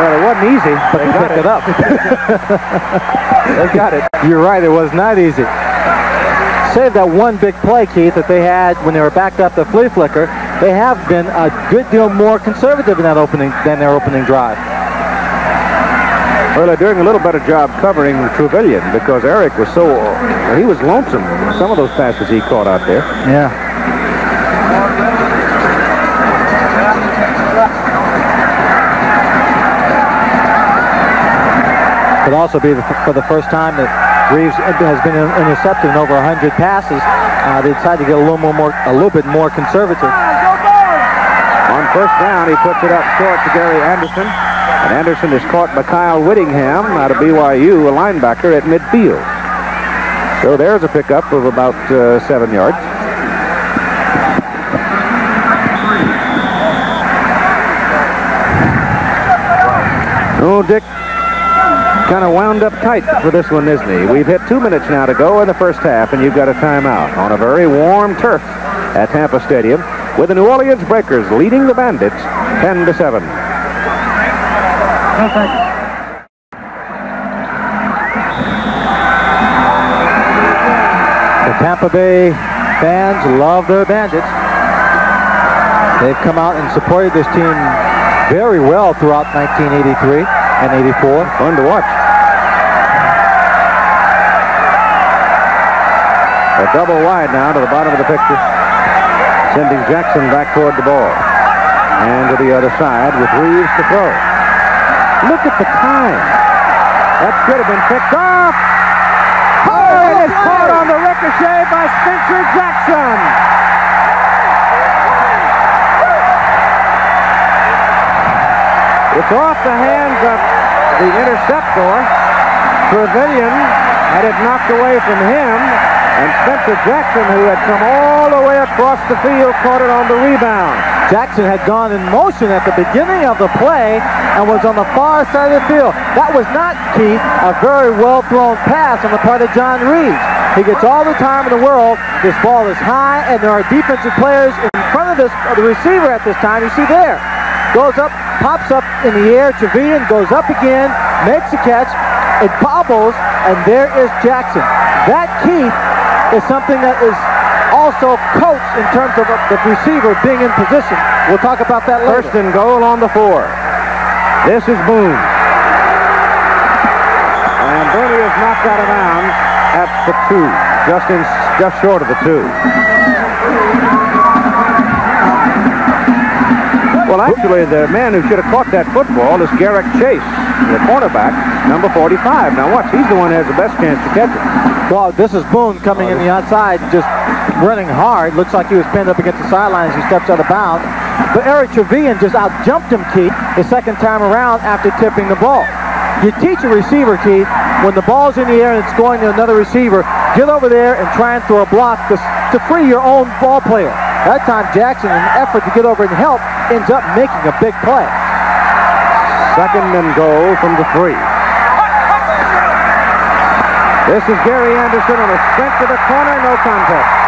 Well, it wasn't easy, but they they picked it up. they got it. You're right, it was not easy. Save that one big play, Keith, that they had when they were backed up the flea flicker. They have been a good deal more conservative in that opening than their opening drive. Well, they're doing a little better job covering the Truvillion because Eric was so, uh, he was lonesome. Some of those passes he caught out there. Yeah. Could also be the, for the first time that Reaves has been intercepted in over 100 passes. Uh, they decided to get a little more, more, a little bit more conservative. On first down, he puts it up short to Gary Anderson. And Anderson is caught by Kyle Whittingham out of BYU, a linebacker at midfield. So there's a pickup of about uh, seven yards. Oh, Dick kind of wound up tight for this one, isn't he? We've hit two minutes now to go in the first half, and you've got a timeout on a very warm turf at Tampa Stadium with the New Orleans Breakers leading the Bandits 10 to 7. The Tampa Bay fans love their Bandits. They've come out and supported this team very well throughout 1983 and 84. Fun to watch. A double wide now to the bottom of the picture, sending Jackson back toward the ball. And to the other side with Reaves to throw. Look at the time. That should have been picked off. Oh, and it's caught on the ricochet by Spencer Jackson. It's off the hands of the interceptor. Truvillion had it knocked away from him, and Spencer Jackson, who had come all the way across the field, caught it on the rebound. Jackson had gone in motion at the beginning of the play and was on the far side of the field. That was not, Keith, a very well-thrown pass on the part of John Reaves. He gets all the time in the world. This ball is high, and there are defensive players in front of this, the receiver at this time. You see there. Goes up, pops up in the air. Truvillion goes up again, makes a catch. It bobbles, and there is Jackson. That, Keith, is something that is also coached in terms of the receiver being in position. We'll talk about that later. First and goal on the four. This is Boone. And Boone is knocked out of bounds at the two, just in, just short of the two. Well, actually, the man who should have caught that football is Garrick Chase, the cornerback, number 45. Now watch, he's the one who has the best chance to catch it. Well, this is Boone coming in the outside, just running hard. Looks like he was pinned up against the sidelines. He steps out of bounds. But Eric Truvillion just out-jumped him, Keith, the second time around after tipping the ball. You teach a receiver, Keith, when the ball's in the air and it's going to another receiver, get over there and try and throw a block to, to free your own ball player. That time, Jackson, in an effort to get over and help, ends up making a big play. Second and goal from the three. This is Gary Anderson on a sprint to the corner, no contest.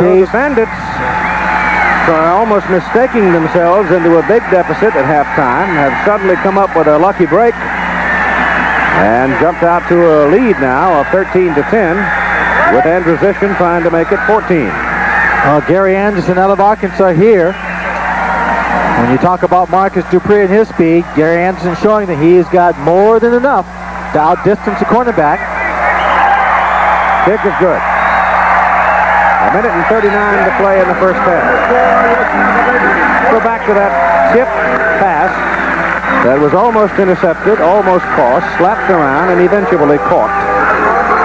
The Bandits are almost mistaking themselves into a big deficit at halftime, have suddenly come up with a lucky break and jumped out to a lead now of 13 to 10 with Andrusyshyn trying to make it 14. Uh, Gary Anderson out of Arkansas here. When you talk about Marcus Dupree and his speed, Gary Anderson showing that he's got more than enough to outdistance a cornerback. Kick is good. Minute and 39 to play in the first half. Go back to that chip pass that was almost intercepted, almost caught, slapped around, and eventually caught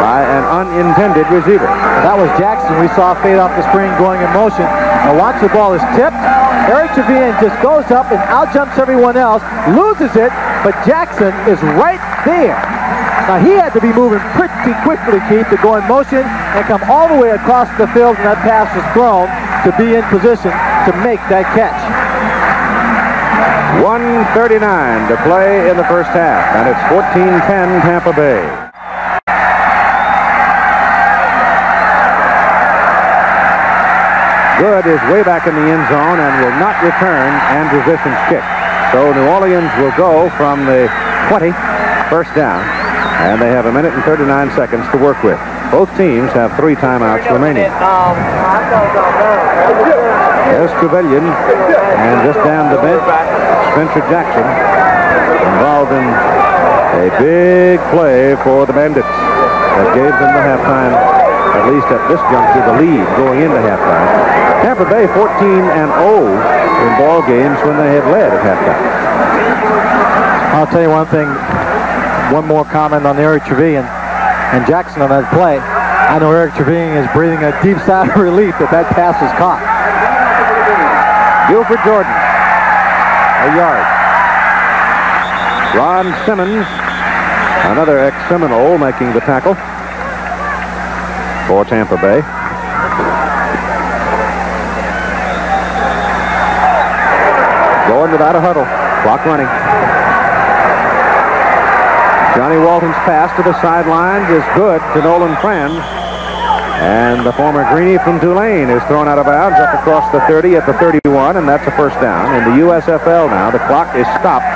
by an unintended receiver. That was Jackson. We saw fade off the screen going in motion. Now watch the ball is tipped. Eric Truvillion just goes up and out jumps everyone else, loses it, but Jackson is right there. Now he had to be moving pretty quickly, Keith, to go in motion and come all the way across the field and that pass was thrown to be in position to make that catch. 139 to play in the first half, and it's 14-10 Tampa Bay. Good is way back in the end zone and will not return Andrusyshyn's kick. So New Orleans will go from the 20, first down, and they have a minute and 39 seconds to work with. Both teams have three timeouts remaining. There's Truvillion, and just down the bench, Spencer Jackson, involved in a big play for the Bandits that gave them the halftime, at least at this juncture, the lead going into halftime. Tampa Bay 14 and 0 in ball games when they had led at halftime. I'll tell you one thing, one more comment on Eric Truvillion and Jackson on that play. I know Eric Truvillion is breathing a deep sigh of relief that that pass was caught. Buford Jordan, a yard. Ron Simmons, another ex-Seminole, making the tackle for Tampa Bay. Going without a huddle. Clock running. Johnny Walton's pass to the sidelines is good to Nolan Franz. And the former Greenie from Tulane is thrown out of bounds up across the 30 at the 31, and that's a first down. In the USFL now, the clock is stopped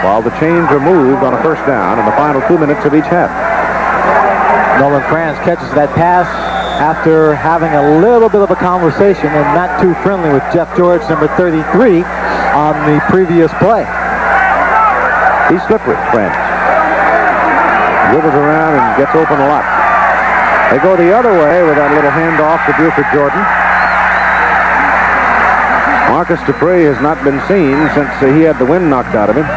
while the chains are moved on a first down in the final two minutes of each half. Nolan Franz catches that pass after having a little bit of a conversation and not too friendly with Jeff George, number 33, on the previous play. He's slippery, Franz. Wibbles around and gets open a lot. They go the other way with that little handoff to Buford Jordan. Marcus Dupree has not been seen since he had the wind knocked out of him.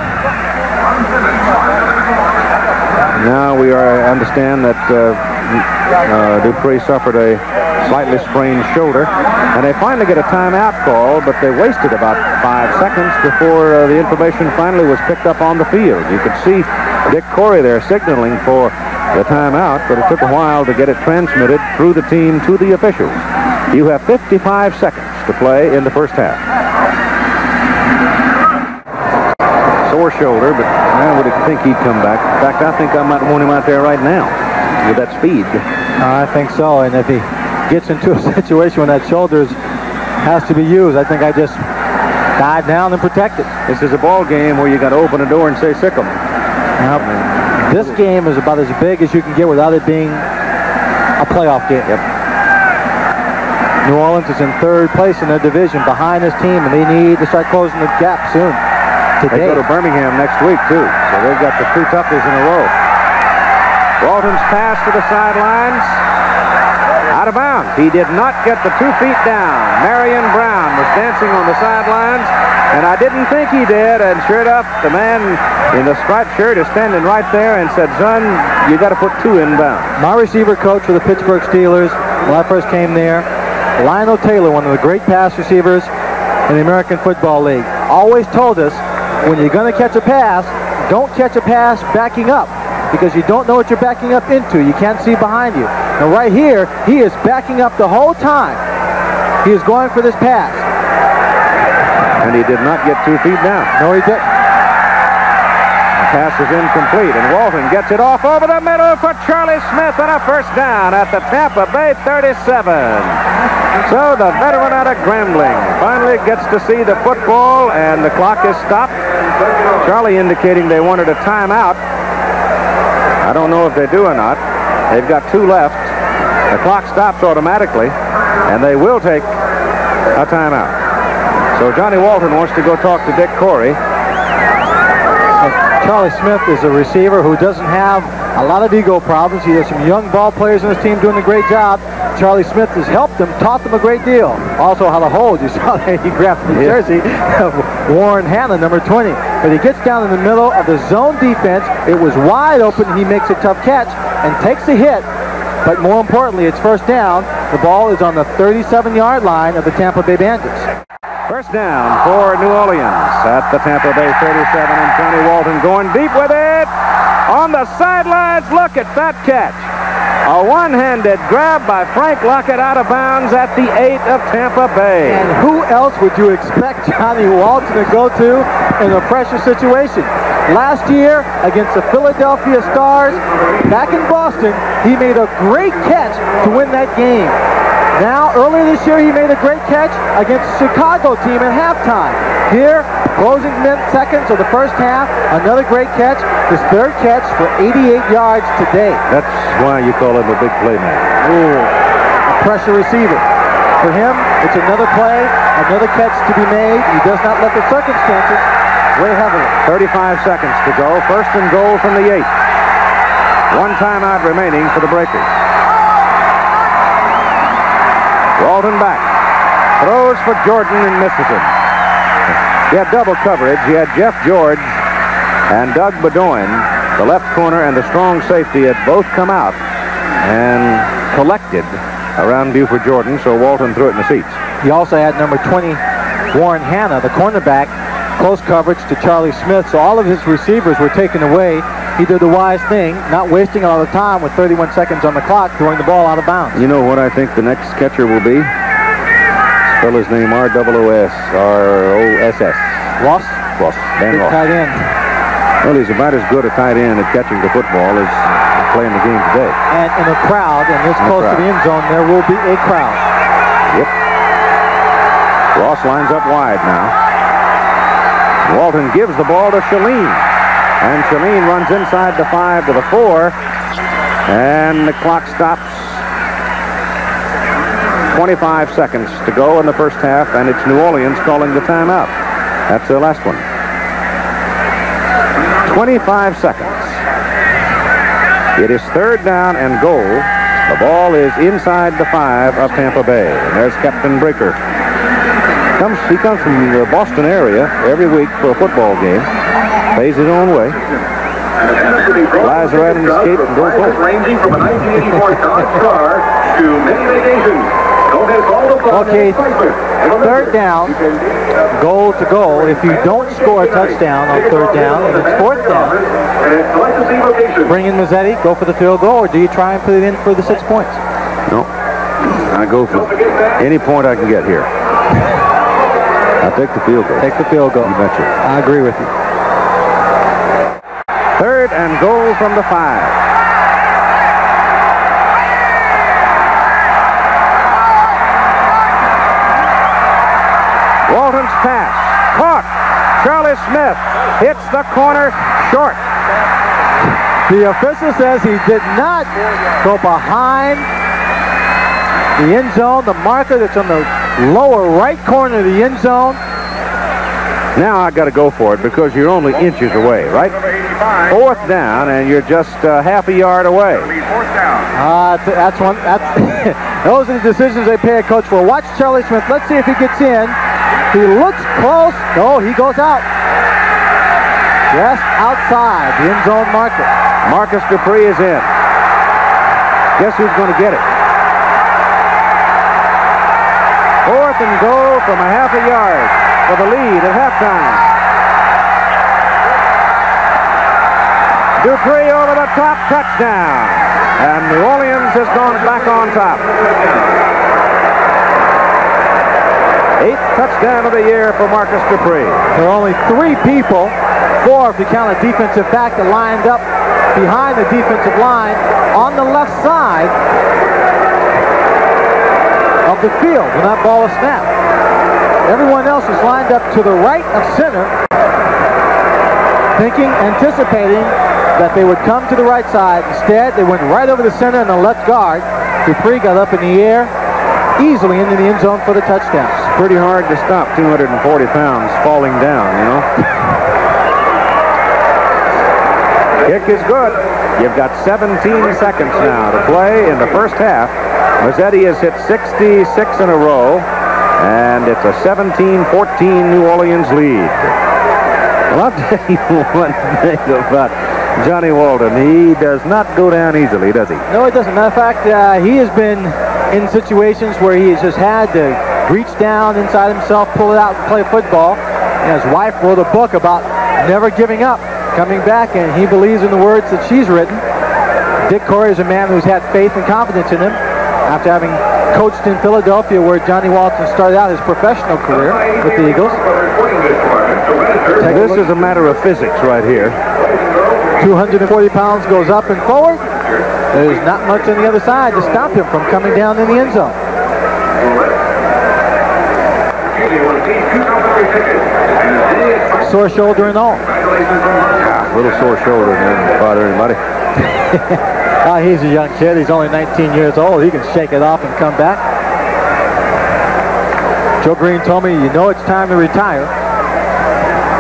Now we are, understand that uh, uh, Dupree suffered a slightly sprained shoulder. And they finally get a timeout call, but they wasted about five seconds before uh, the information finally was picked up on the field. You could see Dick Coury there signaling for the timeout, but it took a while to get it transmitted through the team to the officials. You have 55 seconds to play in the first half. Sore shoulder, but I would think he'd come back. In fact, I think I might want him out there right now with that speed. I think so, and if he gets into a situation when that shoulder has to be used, I think I just dive down and protect it. This is a ball game where you got to open a door and say sick 'em. Yep. This game is about as big as you can get without it being a playoff game. Yep. New Orleans is in third place in their division behind this team, and they need to start closing the gap soon. Today. They go to Birmingham next week, too. So they've got the two toughest in a row. Walton's pass to the sidelines. Out of bounds. He did not get the two feet down. Marion Brown was dancing on the sidelines, and I didn't think he did. And sure enough, the man in the striped shirt is standing right there and said, son, you got to put two in bounds. My receiver coach for the Pittsburgh Steelers when I first came there, Lionel Taylor, one of the great pass receivers in the American Football League, always told us when you're going to catch a pass, don't catch a pass backing up because you don't know what you're backing up into. You can't see behind you. Now right here, he is backing up the whole time. He is going for this pass. And he did not get two feet down. No, he didn't. The pass is incomplete, and Walton gets it off over the middle for Charlie Smith and a first down at the Tampa Bay 37. So the veteran out of Grambling finally gets to see the football, and the clock is stopped. Charlie indicating they wanted a timeout. I don't know if they do or not. They've got two left. The clock stops automatically, and they will take a timeout. So Johnny Walton wants to go talk to Dick Coury. Uh, Charlie Smith is a receiver who doesn't have a lot of ego problems. He has some young ball players on his team doing a great job. Charlie Smith has helped them, taught them a great deal. Also how to hold. You saw that he grabbed the jersey of Warren Hanna, number 20. But he gets down in the middle of the zone defense. It was wide open. He makes a tough catch and takes a hit. But more importantly, it's first down. The ball is on the 37-yard line of the Tampa Bay Bandits. First down for New Orleans at the Tampa Bay 37, and Johnny Walton going deep with it on the sidelines. Look at that catch. A one-handed grab by Frank Lockett out of bounds at the 8 of Tampa Bay. And who else would you expect Johnny Walton to go to in a pressure situation? Last year, against the Philadelphia Stars, back in Boston, he made a great catch to win that game. Now, earlier this year, he made a great catch against the Chicago team at halftime. Here, closing seconds of the first half, another great catch. His third catch for 88 yards today. That's why you call him a big playman. Ooh, a pressure receiver. For him, it's another play, another catch to be made. He does not let the circumstances weigh heavily. 35 seconds to go. First and goal from the 8. One timeout remaining for the Breakers. Walton back. Throws for Jordan and misses him. He had double coverage. He had Jeff George and Doug Beaudoin, the left corner and the strong safety, had both come out and collected around Buford Jordan, so Walton threw it in the seats. He also had number 20, Warren Hanna, the cornerback, close coverage to Charlie Smith, so all of his receivers were taken away. He did the wise thing, not wasting a lot of time with 31 seconds on the clock, throwing the ball out of bounds. You know what I think the next catcher will be? Spell his name R-O-O-S, R-O-S-S. Ross? Ross. Dan Big Ross. tight end. Well, he's about as good a tight end at catching the football as playing the game today. And in a crowd, and this In a close to the end zone, there will be a crowd. Yep. Ross lines up wide now. Walton gives the ball to Shalene. And Shalene runs inside the five to the four. And the clock stops. 25 seconds to go in the first half, and it's New Orleans calling the timeout. That's their last one. 25 seconds. It is third down and goal. The ball is inside the five of Tampa Bay. And there's Captain Breaker. Comes, he comes from the Boston area every week for a football game. Pays his own way. Around in and goes home. Ranging from a 1984 Dodge Star to many vacations. Don't miss all the fun Okay, and excitement. And remember, third down, goal to goal. If you don't score a touchdown on third down, and it's fourth down, And select the see location. bring in Mazzetti, go for the field goal, or do you try and put it in for the six points? No. I go for any point I can get here. I take the field goal. Take the field goal. You betcha. I agree with you. Third and goal from the five. Pass. Caught. Charlie Smith hits the corner short. The official says he did not go behind the end zone, the marker that's on the lower right corner of the end zone. Now I got to go for it because you're only inches away, right? Fourth down, and you're just uh, half a yard away. Lead. Uh, that's one. That's those are the decisions they pay a coach for. Watch Charlie Smith. Let's see if he gets in. He looks close. No, he goes out. Just outside the end zone marker. Marcus Dupree is in. Guess who's going to get it? Fourth and goal from a half a yard for the lead at halftime. Dupree over the top, touchdown. And New Orleans has gone back on top. Eighth touchdown of the year for Marcus Dupree. There are only three people, four if you count a defensive back, that lined up behind the defensive line on the left side of the field when that ball is snapped. Everyone else is lined up to the right of center, thinking, anticipating that they would come to the right side. Instead, they went right over the center and the left guard. Dupree got up in the air, easily into the end zone for the touchdown. Pretty hard to stop 240 pounds falling down, you know. Kick is good. You've got 17 seconds now to play in the first half. Mazzetti has hit 66 in a row, and it's a 17-14 New Orleans lead. Well, I'll tell you one thing about Johnny Walton. He does not go down easily, does he? No, it doesn't. Matter of fact, uh, he has been in situations where he has just had to reach down inside himself, pull it out, and play football. And his wife wrote a book about never giving up, coming back, and he believes in the words that she's written. Dick Coury is a man who's had faith and confidence in him after having coached in Philadelphia where Johnny Walton started out his professional career with the Eagles. This is a matter of physics right here. 240 pounds goes up and forward. There's not much on the other side to stop him from coming down in the end zone. Sore shoulder and all. Yeah, little sore shoulder doesn't bother anybody. Ah, he's a young kid. He's only 19 years old. He can shake it off and come back. Joe Greene told me, you know it's time to retire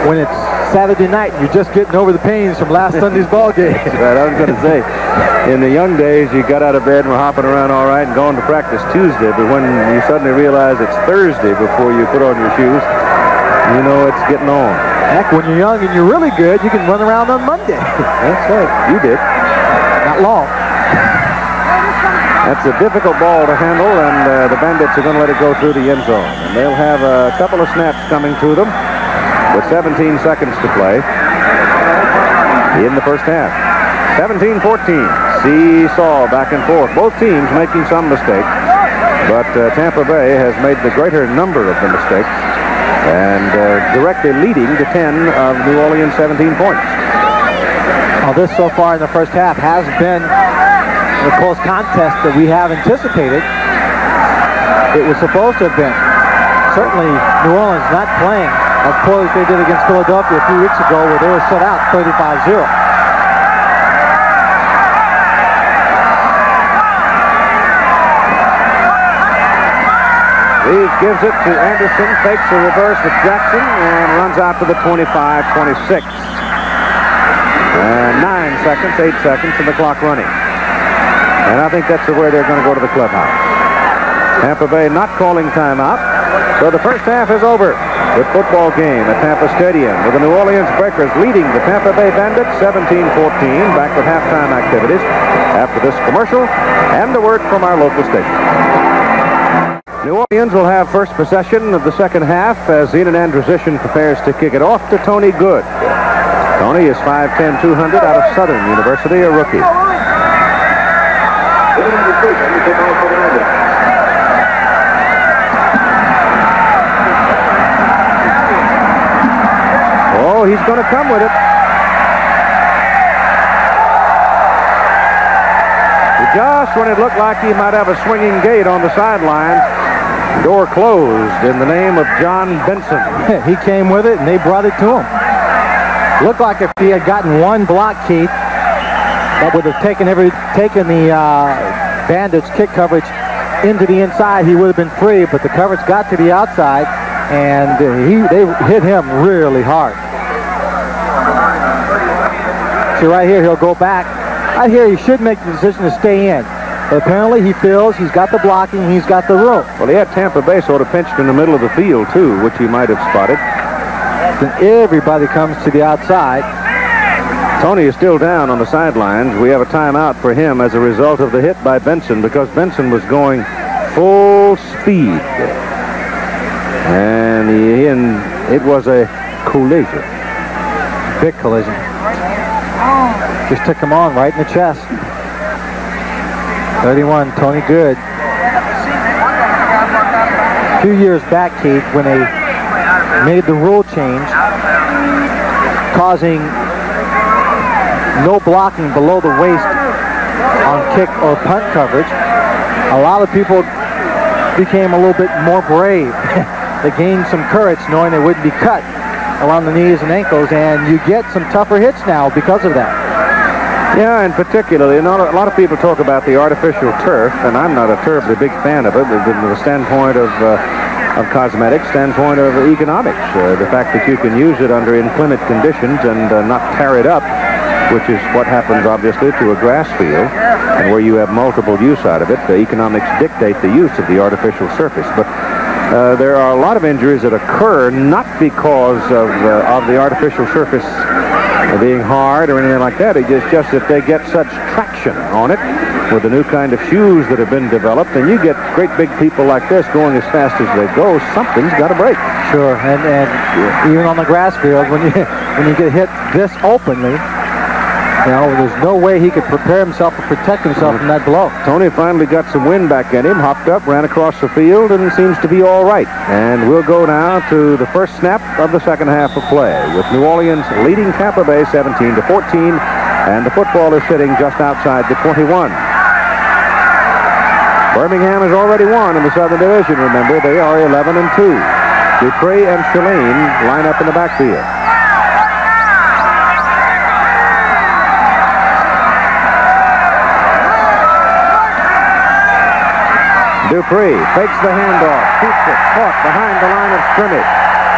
when it's Saturday night and you're just getting over the pains from last Sunday's ball game. right, I was going to say, in the young days, you got out of bed and were hopping around all right and going to practice Tuesday, but when you suddenly realize it's Thursday before you put on your shoes, you know it's getting on. Heck, when you're young and you're really good, you can run around on Monday. That's right. You did. Not long. That's a difficult ball to handle, and uh, the Bandits are going to let it go through the end zone. And they'll have a couple of snaps coming to them with 17 seconds to play in the first half. 17-14. Seesaw back and forth. Both teams making some mistakes, but uh, Tampa Bay has made the greater number of the mistakes and uh, directly leading to 10 of New Orleans' 17 points. Well, this so far in the first half has been the close contest that we have anticipated. It was supposed to have been. Certainly, New Orleans not playing as poorly as they did against Philadelphia a few weeks ago where they were shut out 35-0. Reeves gives it to Anderson, fakes a reverse with Jackson, and runs out to the 25-26. And nine seconds, eight seconds, and the clock running. And I think that's the way they're going to go to the clubhouse. Tampa Bay not calling timeout. So the first half is over. The football game at Tampa Stadium with the New Orleans Breakers leading the Tampa Bay Bandits 17-14. Back with halftime activities after this commercial and a word from our local station. New Orleans will have first possession of the second half as Zenon Andrusyshyn prepares to kick it off to Tony Good. Tony is 5'10", 200 out of Southern University, a rookie. Oh, he's going to come with it. Just when it looked like he might have a swinging gate on the sidelines, door closed in the name of John Benson. he came with it and they brought it to him. Looked like if he had gotten one block, Keith, that would have taken every taken the uh, Bandits kick coverage into the inside. He would have been free, but the coverage got to the outside, and uh, he they hit him really hard. See right here, he'll go back. Right here, he should make the decision to stay in. Apparently he feels he's got the blocking, he's got the room. Well, he had Tampa Bay sort of pinched in the middle of the field, too, which you might have spotted. Then everybody comes to the outside. Tony is still down on the sidelines. We have a timeout for him as a result of the hit by Benson because Benson was going full speed. And, he, and it was a collision. Big collision. Just took him on right in the chest. 31, Tony Good. A few years back, Keith, when they made the rule change, causing no blocking below the waist on kick or punt coverage, a lot of people became a little bit more brave. they gained some courage knowing they wouldn't be cut around the knees and ankles, and you get some tougher hits now because of that. Yeah, and particularly, you know, a lot of people talk about the artificial turf, and I'm not a terribly big fan of it from the standpoint of, uh, of cosmetics, standpoint of economics. Uh, the fact that you can use it under inclement conditions and uh, not tear it up, which is what happens, obviously, to a grass field, and where you have multiple use out of it, the economics dictate the use of the artificial surface. But uh, there are a lot of injuries that occur not because of, uh, of the artificial surface being hard or anything like that. It's just that they get such traction on it with the new kind of shoes that have been developed, and you get great big people like this going as fast as they go, something's got to break. Sure, and, and even on the grass field, when you when you get hit this openly, You know, there's no way he could prepare himself or protect himself from that blow. Tony finally got some wind back in him, hopped up, ran across the field, and seems to be all right. And we'll go now to the first snap of the second half of play with New Orleans leading Tampa Bay 17 to 14, and the football is sitting just outside the 21. Birmingham has already won in the Southern Division, remember. They are 11 and 2. Dupree and Shalane line up in the backfield. Dupree fakes the handoff, keeps it, caught behind the line of scrimmage.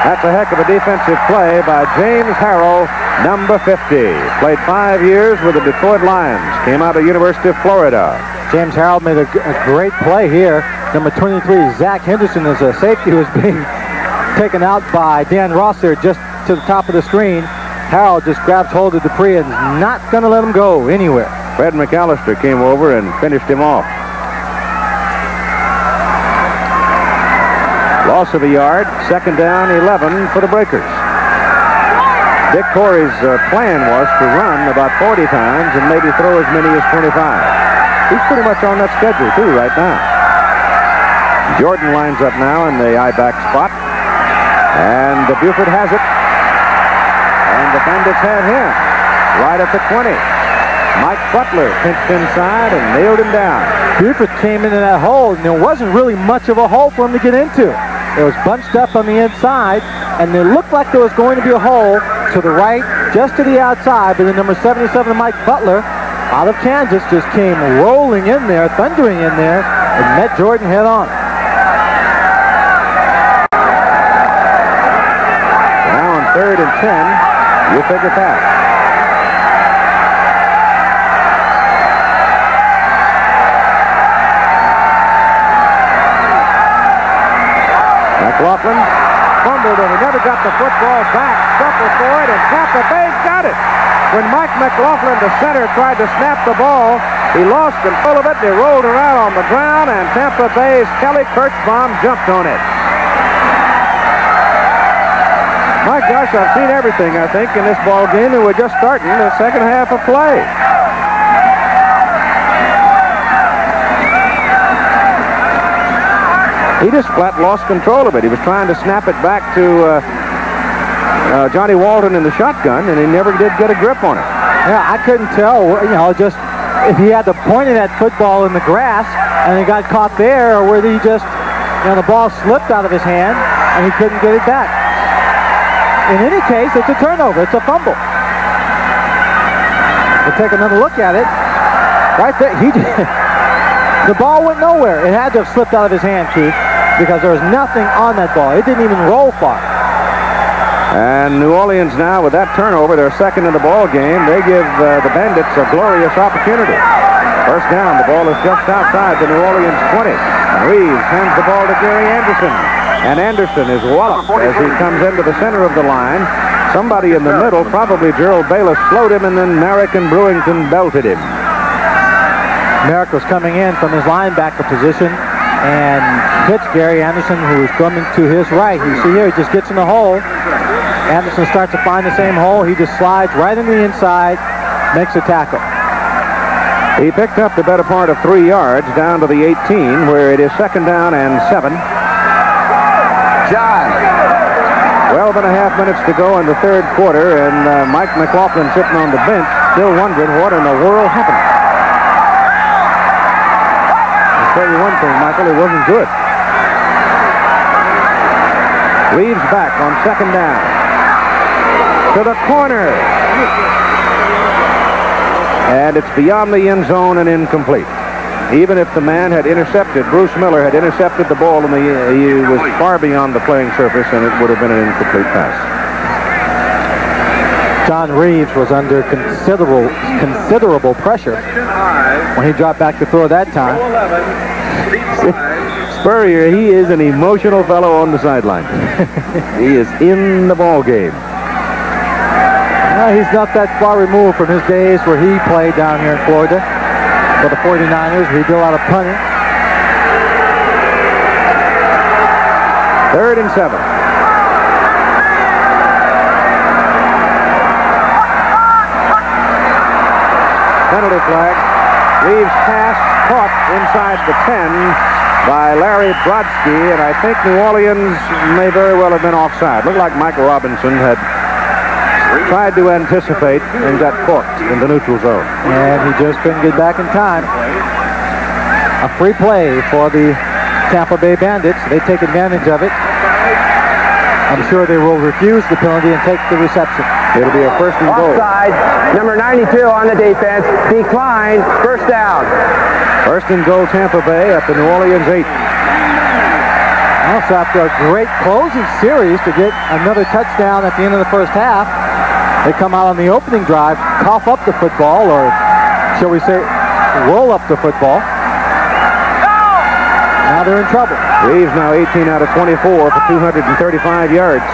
That's a heck of a defensive play by James Harrell, number 50. Played five years with the Detroit Lions. Came out of University of Florida. James Harrell made a, a great play here. Number 23, Zach Henderson, is a safety who was being taken out by Dan Rosser just to the top of the screen. Harrell just grabs hold of Dupree and is not going to let him go anywhere. Fred McAllister came over and finished him off. Loss of a yard, second down, 11 for the Breakers. Dick Coury's uh, plan was to run about 40 times and maybe throw as many as 25. He's pretty much on that schedule, too, right now. Jordan lines up now in the I-back spot. And the Buford has it. And the Bandits have him right at the 20. Mike Butler pinched inside and nailed him down. Buford came into that hole, and there wasn't really much of a hole for him to get into. It was bunched up on the inside, and it looked like there was going to be a hole to the right, just to the outside, but the number 77, Mike Butler, out of Kansas, just came rolling in there, thundering in there, and met Jordan head on. Now on third and 10, you figure that. Got the football back. Suffer for it, and Tampa Bay's got it. When Mike McLaughlin, the center, tried to snap the ball, he lost control of it. They rolled around on the ground, and Tampa Bay's Kelly Kirchbaum jumped on it. My gosh, I've seen everything, I think, in this ball game, and we're just starting the second half of play. He just flat lost control of it. He was trying to snap it back to uh, uh, Johnny Walton in the shotgun, and he never did get a grip on it. Yeah, I couldn't tell, you know, just if he had the point of that football in the grass and it got caught there, or whether he just, you know, the ball slipped out of his hand and he couldn't get it back. In any case, it's a turnover. It's a fumble. We'll take another look at it. Right there, he the ball went nowhere. It had to have slipped out of his hand, Keith because there was nothing on that ball. It didn't even roll far. And New Orleans now, with that turnover, they're second in the ball game. They give uh, the Bandits a glorious opportunity. First down, the ball is just outside the New Orleans 20. Reeves hands the ball to Gary Anderson. And Anderson is walloped as he comes into the center of the line. Somebody in the middle, probably Gerald Bayless, slowed him, and then Marek and Brewington belted him. Marek was coming in from his linebacker position and hits Gary Anderson, who is coming to his right. You see here, he just gets in the hole. Anderson starts to find the same hole. He just slides right into the inside, makes a tackle. He picked up the better part of three yards down to the 18, where it is second down and seven. John. 12 and a half minutes to go in the third quarter, and uh, Mike McLaughlin sitting on the bench, still wondering what in the world happened I'll tell you one thing, Michael, it wasn't good. Reeves back on second down. To the corner. And it's beyond the end zone and incomplete. Even if the man had intercepted, Bruce Miller had intercepted the ball and the, he was far beyond the playing surface and it would have been an incomplete pass. John Reeves was under considerable considerable pressure when he dropped back to throw that time. Spurrier, he is an emotional fellow on the sideline. he is in the ball game. Well, he's not that far removed from his days where he played down here in Florida for the 49ers. He a lot of punting. Third and seven. penalty flag. Reeves pass caught inside the 10 by Larry Brodsky, and I think New Orleans may very well have been offside. Looked like Michael Robinson had tried to anticipate and got caught in the neutral zone. And he just couldn't get back in time. A free play for the Tampa Bay Bandits. They take advantage of it. I'm sure they will refuse the penalty and take the reception. It'll be a first and goal. Offside, number 92 on the defense, declined, first down. First and goal Tampa Bay at the New Orleans 8. Also after a great closing series to get another touchdown at the end of the first half, they come out on the opening drive, cough up the football, or shall we say, roll up the football. Now they're in trouble. Reeves now 18 out of 24 for 235 yards.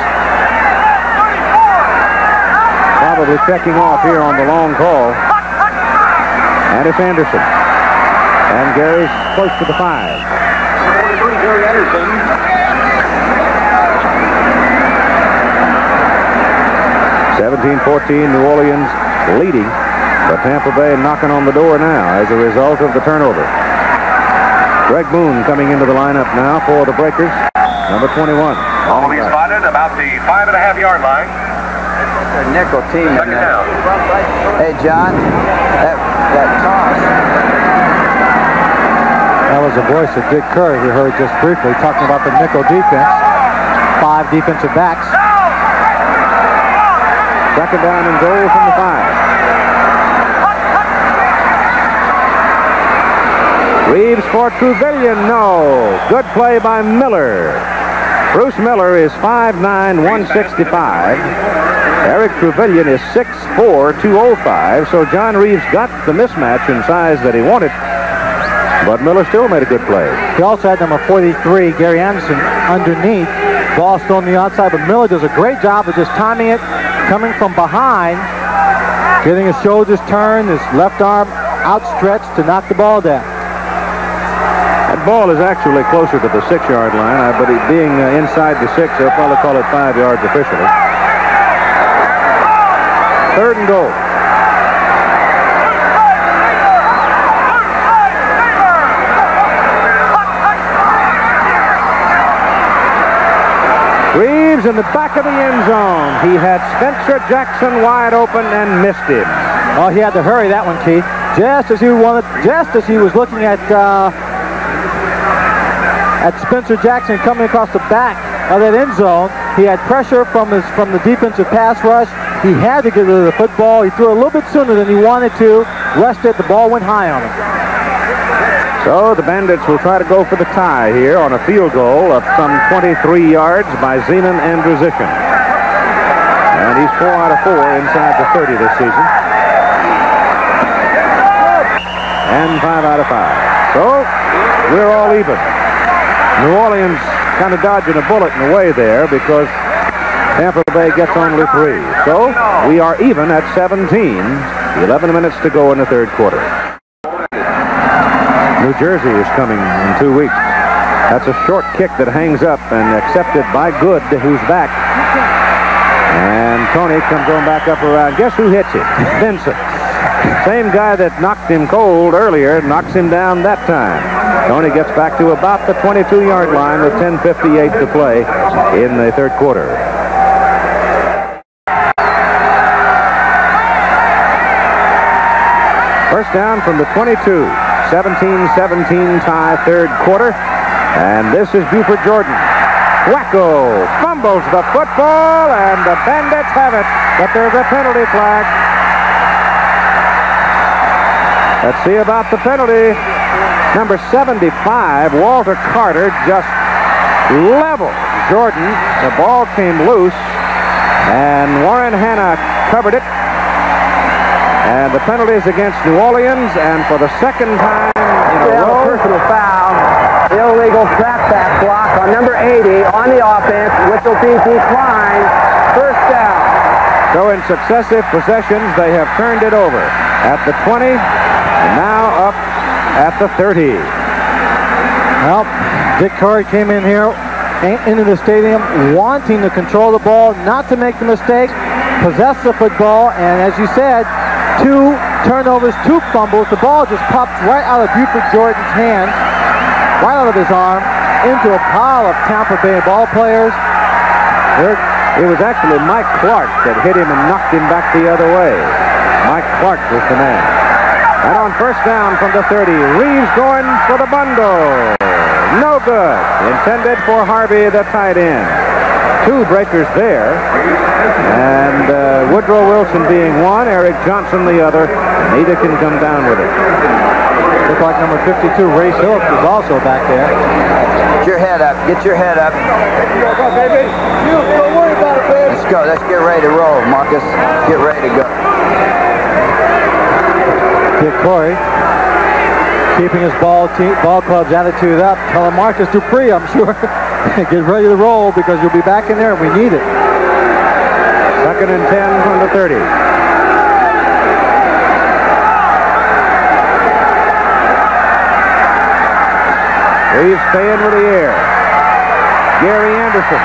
Probably checking off here on the long call. And it's Anderson. And Gary's close to the five. 43, Gary Anderson. 17-14, New Orleans leading. But Tampa Bay knocking on the door now as a result of the turnover. Greg Boone coming into the lineup now for the Breakers. Number 21. All will be spotted about the five and a half yard line. A Nickel team. Second uh, down. Hey, John, that, that toss. That was the voice of Dick Coury we heard just briefly talking about the nickel defense. Five defensive backs. Second down and goal from the five. Reeves for Truvillion. No. Good play by Miller. Bruce Miller is 5'9", 165. Eric Truvillion is 6'4", 205. So John Reeves got the mismatch in size that he wanted. But Miller still made a good play. He also had number 43, Gary Anderson, underneath. Ball still on the outside, but Miller does a great job of just timing it, coming from behind, getting his shoulders turned, his left arm outstretched to knock the ball down. That ball is actually closer to the six-yard line, uh, but it being uh, inside the six, they'll probably call it five yards officially. Third and goal. Reeves in the back of the end zone. He had Spencer Jackson wide open and missed him. Oh, he had to hurry that one, Keith. Just as he wanted, just as he was looking at uh, at Spencer Jackson coming across the back of that end zone, he had pressure from his from the defensive pass rush. He had to get rid of the football. He threw a little bit sooner than he wanted to. Rushed it. The ball went high on him. So the Bandits will try to go for the tie here on a field goal of some 23 yards by Zenon Andrusyshyn. And he's four out of four inside the 30 this season. And five out of five. So we're all even. New Orleans kind of dodging a bullet in a way there because Tampa Bay gets only three. So we are even at 17. 11 minutes to go in the third quarter. New Jersey is coming in two weeks. That's a short kick that hangs up and accepted by Good, who's back. And Tony comes on back up around. Guess who hits it? Vincent. Same guy that knocked him cold earlier knocks him down that time. Tony gets back to about the 22-yard line with 10.58 to play in the third quarter. First down from the 22. 17-17 tie third quarter. And this is Buford Jordan. Wacko fumbles the football, and the Bandits have it. But there's a penalty flag. Let's see about the penalty. Number 75, Walter Carter, just leveled Jordan. The ball came loose, and Warren Hanna covered it. And the penalty is against New Orleans, and for the second time in a They a row, personal foul. Illegal trap-back block on number 80 on the offense, which will be declined. First down. so in successive possessions, they have turned it over at the 20, and now up at the 30. Well, Dick Coury came in here into the stadium wanting to control the ball, not to make the mistake, possess the football, and as you said, two turnovers, two fumbles. The ball just pops right out of Buford Jordan's hand, right out of his arm, into a pile of Tampa Bay ball players. It was actually Mike Clark that hit him and knocked him back the other way. Mike Clark was the man. And on first down from the 30, Reeves going for the bundle. No good. Intended for Harvey, the tight end. Two breakers there. And uh, Woodrow Wilson being one, Eric Johnson the other. Neither can come down with it. Looks like number 52, Ray Phillips, is also back there. Get your head up. Get your head up. Let's go. Let's get ready to roll, Marcus. Get ready to go. Dick Coury keeping his ball team, ball club's attitude up. Telling Marcus Dupree, I'm sure, get ready to roll because you'll be back in there and we need it. Second and 10 from the 30. Reeves staying with the air. Gary Anderson.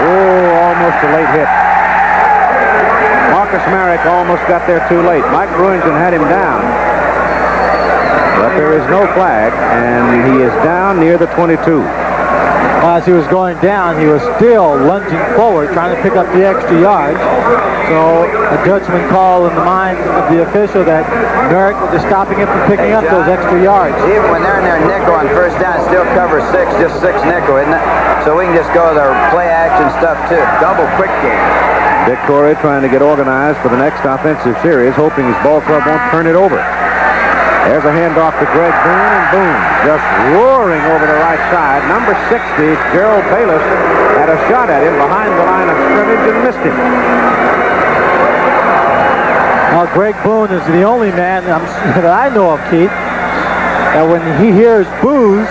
Oh, almost a late hit. Marcus Marek almost got there too late. Mike Brewington had him down. But there is no flag, and he is down near the 22. As he was going down, he was still lunging forward, trying to pick up the extra yards. So a judgment call in the mind of the official that Marek was just stopping him from picking up those extra yards. Even when they're in their nickel on first down, still cover six, just six nickel, isn't it? So we can just go to their play action stuff too. Double quick game. Dick Coury trying to get organized for the next offensive series, hoping his ball club won't turn it over. There's a handoff to Greg Boone, and Boone just roaring over the right side. Number 60, Gerald Bayless, had a shot at him behind the line of scrimmage and missed him. Now, Greg Boone is the only man that I know of, Keith, that when he hears boos,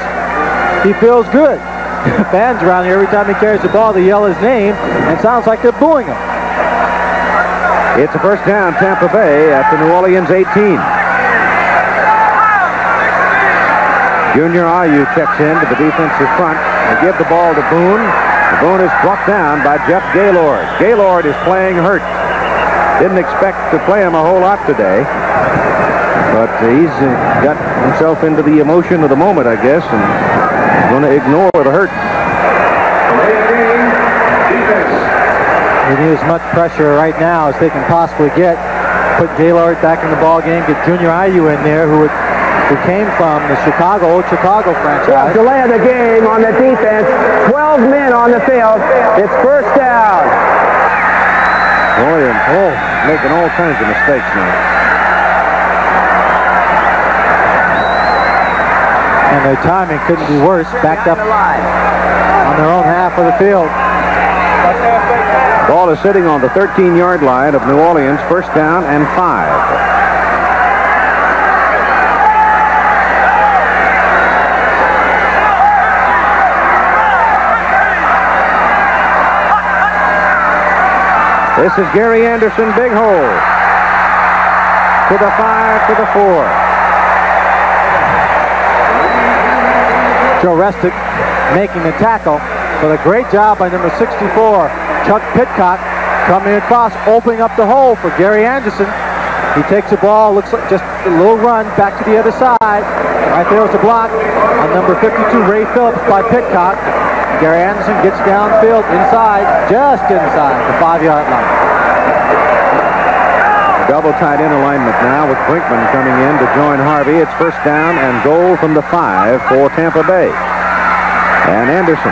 he feels good. Fans around here, every time he carries the ball, they yell his name, and it sounds like they're booing him. It's a first down, Tampa Bay at the New Orleans 18. Junior Ayu checks in to the defensive front. They give the ball to Boone. Boone is brought down by Jeff Gaylord. Gaylord is playing hurt. Didn't expect to play him a whole lot today. But he's uh, got himself into the emotion of the moment, I guess, and going to ignore the hurt. They need as much pressure right now as they can possibly get. Put Gaylord back in the ball game. Get Junior Ayu in there, who would, who came from the Chicago, old Chicago franchise. Delay of the game on the defense. 12 men on the field. It's first down. Williams, oh, making all kinds of mistakes now. And their timing couldn't be worse. Backed up on their own half of the field. Ball is sitting on the 13-yard line of New Orleans, first down and five. This is Gary Anderson, big hole. To the five, to the four. Joe Restic making the tackle. But a great job by number 64, Chuck Pitcock, coming across, opening up the hole for Gary Anderson. He takes the ball, looks like just a little run back to the other side. Right there was a block on number 52, Ray Phillips by Pitcock. Gary Anderson gets downfield inside, just inside the five-yard line. Double tight end alignment now with Brinkman coming in to join Harvey. It's first down and goal from the five for Tampa Bay. And Anderson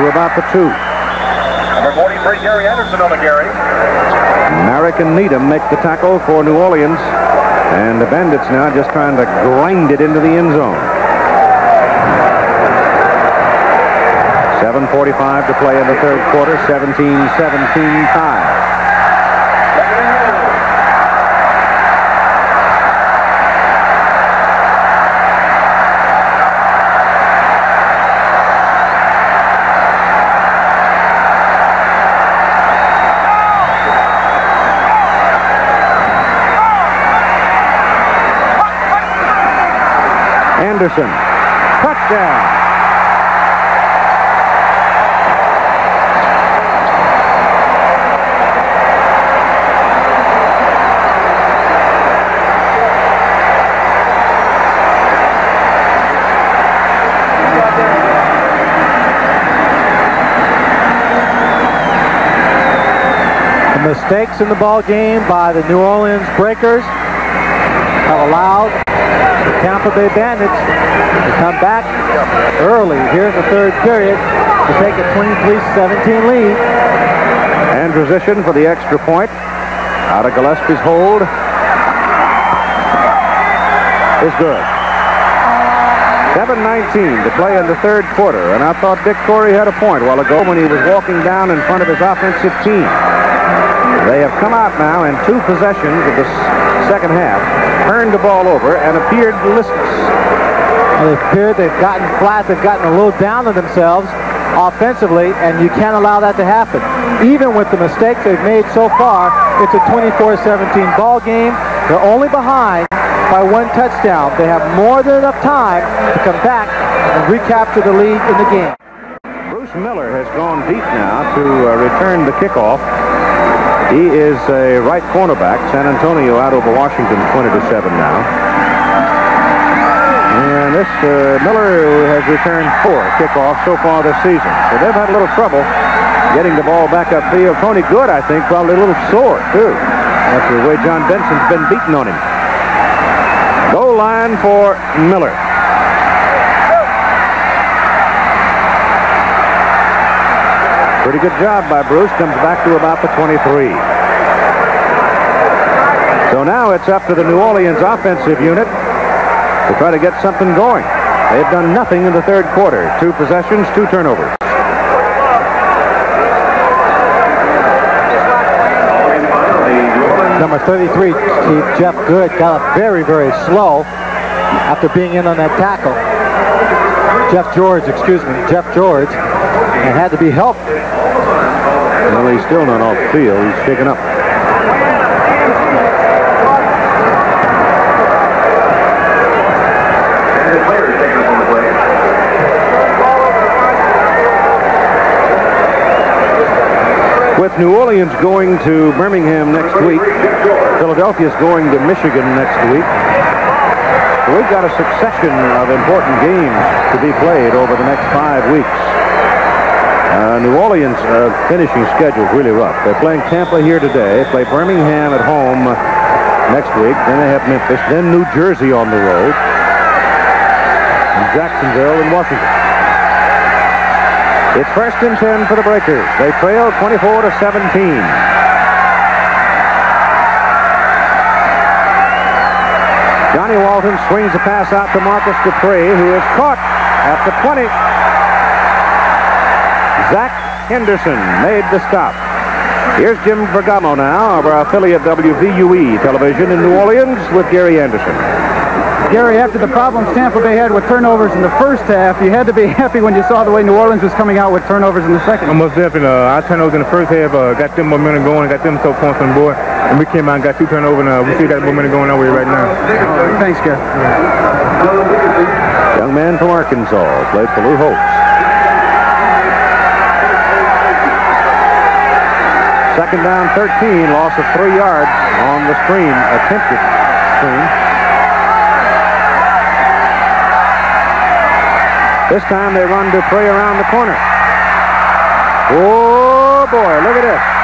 to about the two. Number 43, Gary Anderson on the Gary. Marek and Needham make the tackle for New Orleans. And the Bandits now just trying to grind it into the end zone. 7.45 to play in the third quarter, 17-17 tie. Anderson. Touchdown. Mistakes in the ball game by the New Orleans Breakers have allowed the Tampa Bay Bandits to come back early here in the third period to take a 23-17 lead. And transition for the extra point. Out of Gillespie's hold. Is good. 7-19 to play in the third quarter. And I thought Dick Coury had a point while ago when he was walking down in front of his offensive team. They have come out now in two possessions of the second half, turned the ball over, and appeared listless. Well, they appeared they've gotten flat, they've gotten a little down on themselves offensively, and you can't allow that to happen. Even with the mistakes they've made so far, it's a 24-17 ball game. They're only behind by one touchdown. They have more than enough time to come back and recapture the lead in the game. Bruce Miller has gone deep now to uh, return the kickoff. He is a right cornerback. San Antonio out over Washington 20 to 7 now. And this uh, Miller has returned four kickoffs so far this season. So they've had a little trouble getting the ball back upfield. Tony Good, I think, probably a little sore, too, after the way John Benson's been beating on him. Goal line for Miller. Pretty good job by Bruce. Comes back to about the 23. So now it's up to the New Orleans offensive unit to try to get something going. They've done nothing in the third quarter. Two possessions, two turnovers. Number 33, Chief Jeff Good, got up very, very slow after being in on that tackle. Jeff George, excuse me, Jeff George, and had to be helped. Well, he's still not off the field. He's shaken up. And the players taking up on the play. With New Orleans going to Birmingham next week, Philadelphia is going to Michigan next week. We've got a succession of important games to be played over the next five weeks. Uh, New Orleans uh, finishing schedule is really rough. They're playing Tampa here today, play Birmingham at home uh, next week, then they have Memphis, then New Jersey on the road, and Jacksonville and Washington. It's first and 10 for the Breakers. They trail 24 to 17. Johnny Walton swings a pass out to Marcus Dupree, who is caught at the 20. Zach Henderson made the stop. Here's Jim Bergamo now of our affiliate WVUE television in New Orleans with Gary Anderson. Gary, after the problems Tampa Bay had with turnovers in the first half, you had to be happy when you saw the way New Orleans was coming out with turnovers in the second. Most definitely. Uh, our turnovers in the first half uh, got them momentum going, got them so points on board. And we came out and got two turnovers, and uh, we still got momentum going our way right now. Oh, thanks, Gary. Young man from Arkansas, played for Lou Holtz. Second down 13, loss of three yards on the screen, attempted screen. This time they run Dupree around the corner. Oh boy, look at this.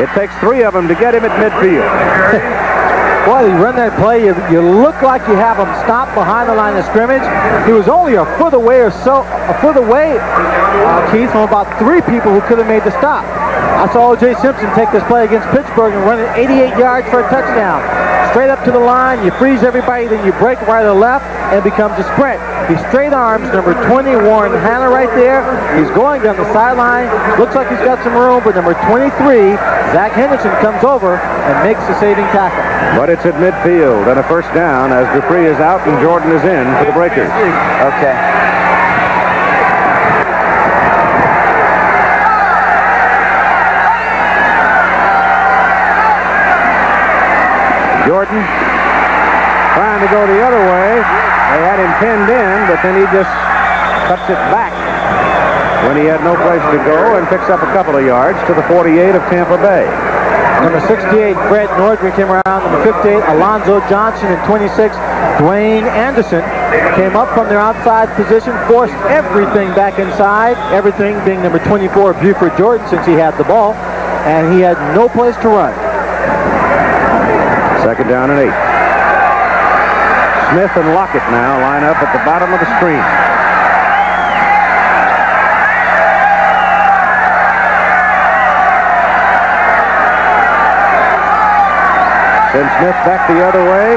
It takes three of them to get him at midfield. Boy, you run that play, you, you look like you have him stopped behind the line of scrimmage. He was only a foot away or so, a foot away, uh, Keith, from about three people who could have made the stop. I saw O.J. Simpson take this play against Pittsburgh and run it 88 yards for a touchdown. Straight up to the line, you freeze everybody, then you break right or left, and becomes a sprint. He straight arms number 20, Warren Hanna right there. He's going down the sideline. Looks like he's got some room, but number 23, Zach Henderson comes over and makes the saving tackle. But it's at midfield and a first down as Dupree is out and Jordan is in for the Breakers. Okay. Jordan trying to go the other way. They had him pinned in, but then he just cuts it back when he had no place to go and picks up a couple of yards to the 48 of Tampa Bay. Number 68, Fred Nordgren came around. Number 58, Alonzo Johnson. And 26, Dwayne Anderson came up from their outside position, forced everything back inside. Everything being number 24, Buford Jordan, since he had the ball. and he had no place to run. Second down and eight. Smith and Lockett now line up at the bottom of the screen. Send Smith back the other way.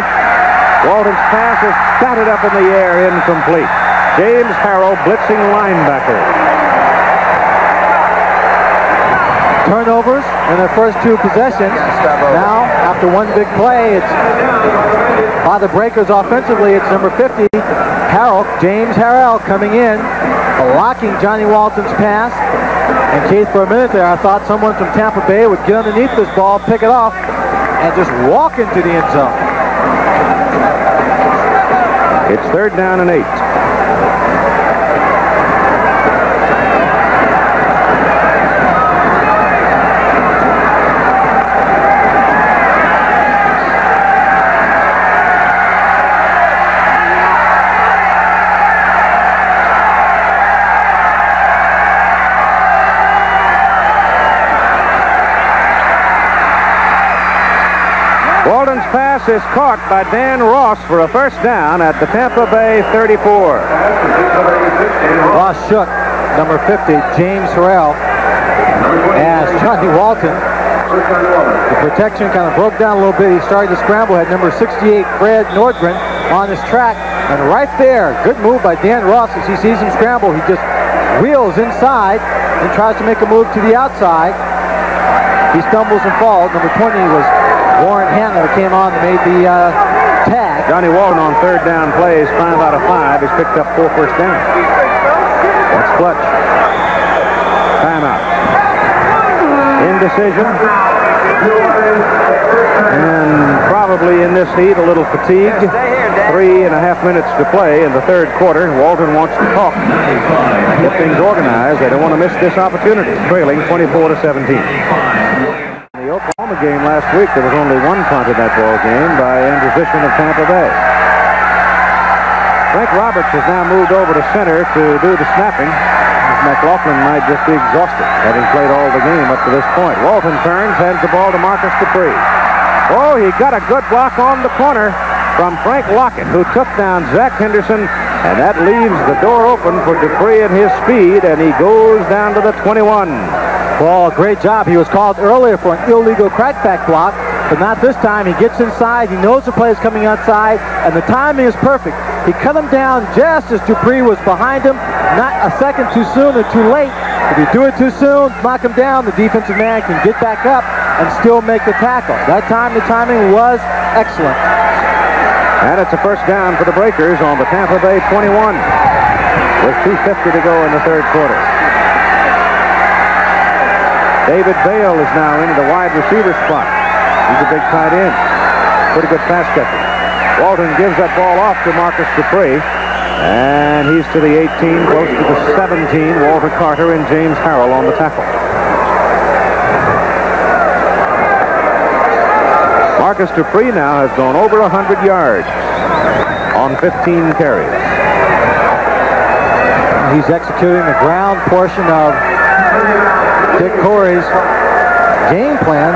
Walton's pass is batted up in the air, incomplete. James Harrell blitzing linebacker. Turnovers in their first two possessions. Now, after one big play, it's by the Breakers offensively. It's number 50, Harrell, James Harrell coming in, blocking Johnny Walton's pass. And Keith, for a minute there, I thought someone from Tampa Bay would get underneath this ball, pick it off, and just walk into the end zone. It's third down and eight. Pass is caught by Dan Ross for a first down at the Tampa Bay 34. Ross shook, number 50, James Harrell, as Johnny Walton. The protection kind of broke down a little bit. He started to scramble, had number 68, Fred Nordgren, on his track. And right there, good move by Dan Ross as he sees him scramble. He just wheels inside and tries to make a move to the outside. He stumbles and falls. Number 20 was Warren Handler came on and made the uh, tag. Johnny Walton on third down plays, five out of five. He's picked up four first downs. That's clutch. Timeout. Indecision. And probably in this heat, a little fatigue. Three and a half minutes to play in the third quarter. Walton wants to talk. Get things organized. They don't want to miss this opportunity. Trailing 24 to 17 game last week, there was only one punt in that ball game by Andrew Andrusyshyn of Tampa Bay. Frank Roberts has now moved over to center to do the snapping. McLaughlin might just be exhausted, having played all the game up to this point. Walton turns, hands the ball to Marcus Dupree. Oh, he got a good block on the corner from Frank Lockett, who took down Zach Henderson, and that leaves the door open for Dupree at his speed, and he goes down to the 21. Well, great job. He was called earlier for an illegal crackback block, but not this time. He gets inside. He knows the play is coming outside, and the timing is perfect. He cut him down just as Dupree was behind him, not a second too soon or too late. If you do it too soon, knock him down, the defensive man can get back up and still make the tackle. That time, the timing was excellent. And it's a first down for the Breakers on the Tampa Bay 21 with 2.50 to go in the third quarter. David Bale is now into the wide receiver spot. He's a big tight end. Pretty good pass catcher. Walton gives that ball off to Marcus Dupree. And he's to the 18, close to the 17. Walter Carter and James Harrell on the tackle. Marcus Dupree now has gone over 100 yards on 15 carries. He's executing the ground portion of Dick Coury's game plan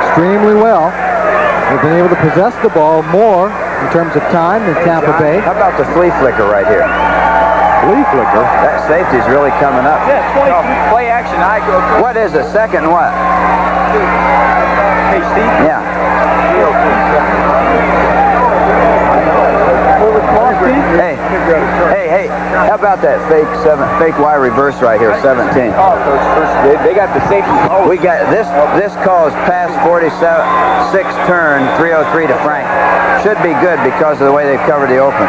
extremely well. They've been able to possess the ball more in terms of time than Tampa Bay. How about the flea flicker right here? Flea flicker? That safety's really coming up. Yeah, 20 play action. I go. What is a Second what? Hey, Steve. Yeah. Hey, hey, hey! How about that fake seven, fake Y reverse right here, 17? Oh, they, they got the safety. Oh, We got this. This calls pass 47, six turn 303 to Frank. Should be good because of the way they've covered the open.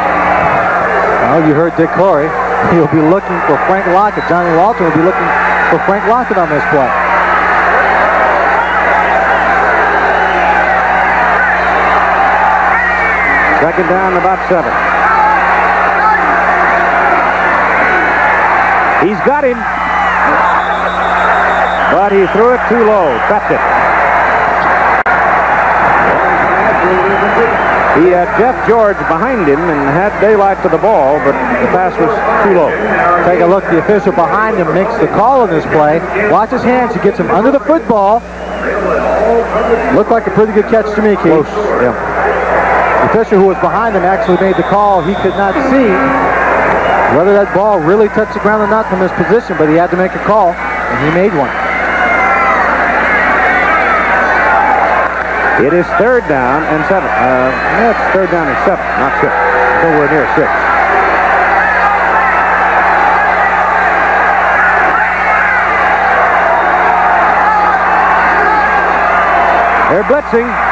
Well, you heard Dick Coury. He'll be looking for Frank Lockett. Johnny Walton will be looking for Frank Lockett on this play. Second down, about seven. He's got him. But he threw it too low. Trapped it. He had Jeff George behind him and had daylight to the ball, but the pass was too low. Take a look. The official behind him makes the call on this play. Watch his hands. He gets him under the football. Looked like a pretty good catch to me, Keith. Close. Yeah. Official who was behind him actually made the call. He could not see whether that ball really touched the ground or not from his position, but he had to make a call, and he made one. It is third down and seven. Uh, it's third down and seven, not six. Nowhere near six. They're blitzing.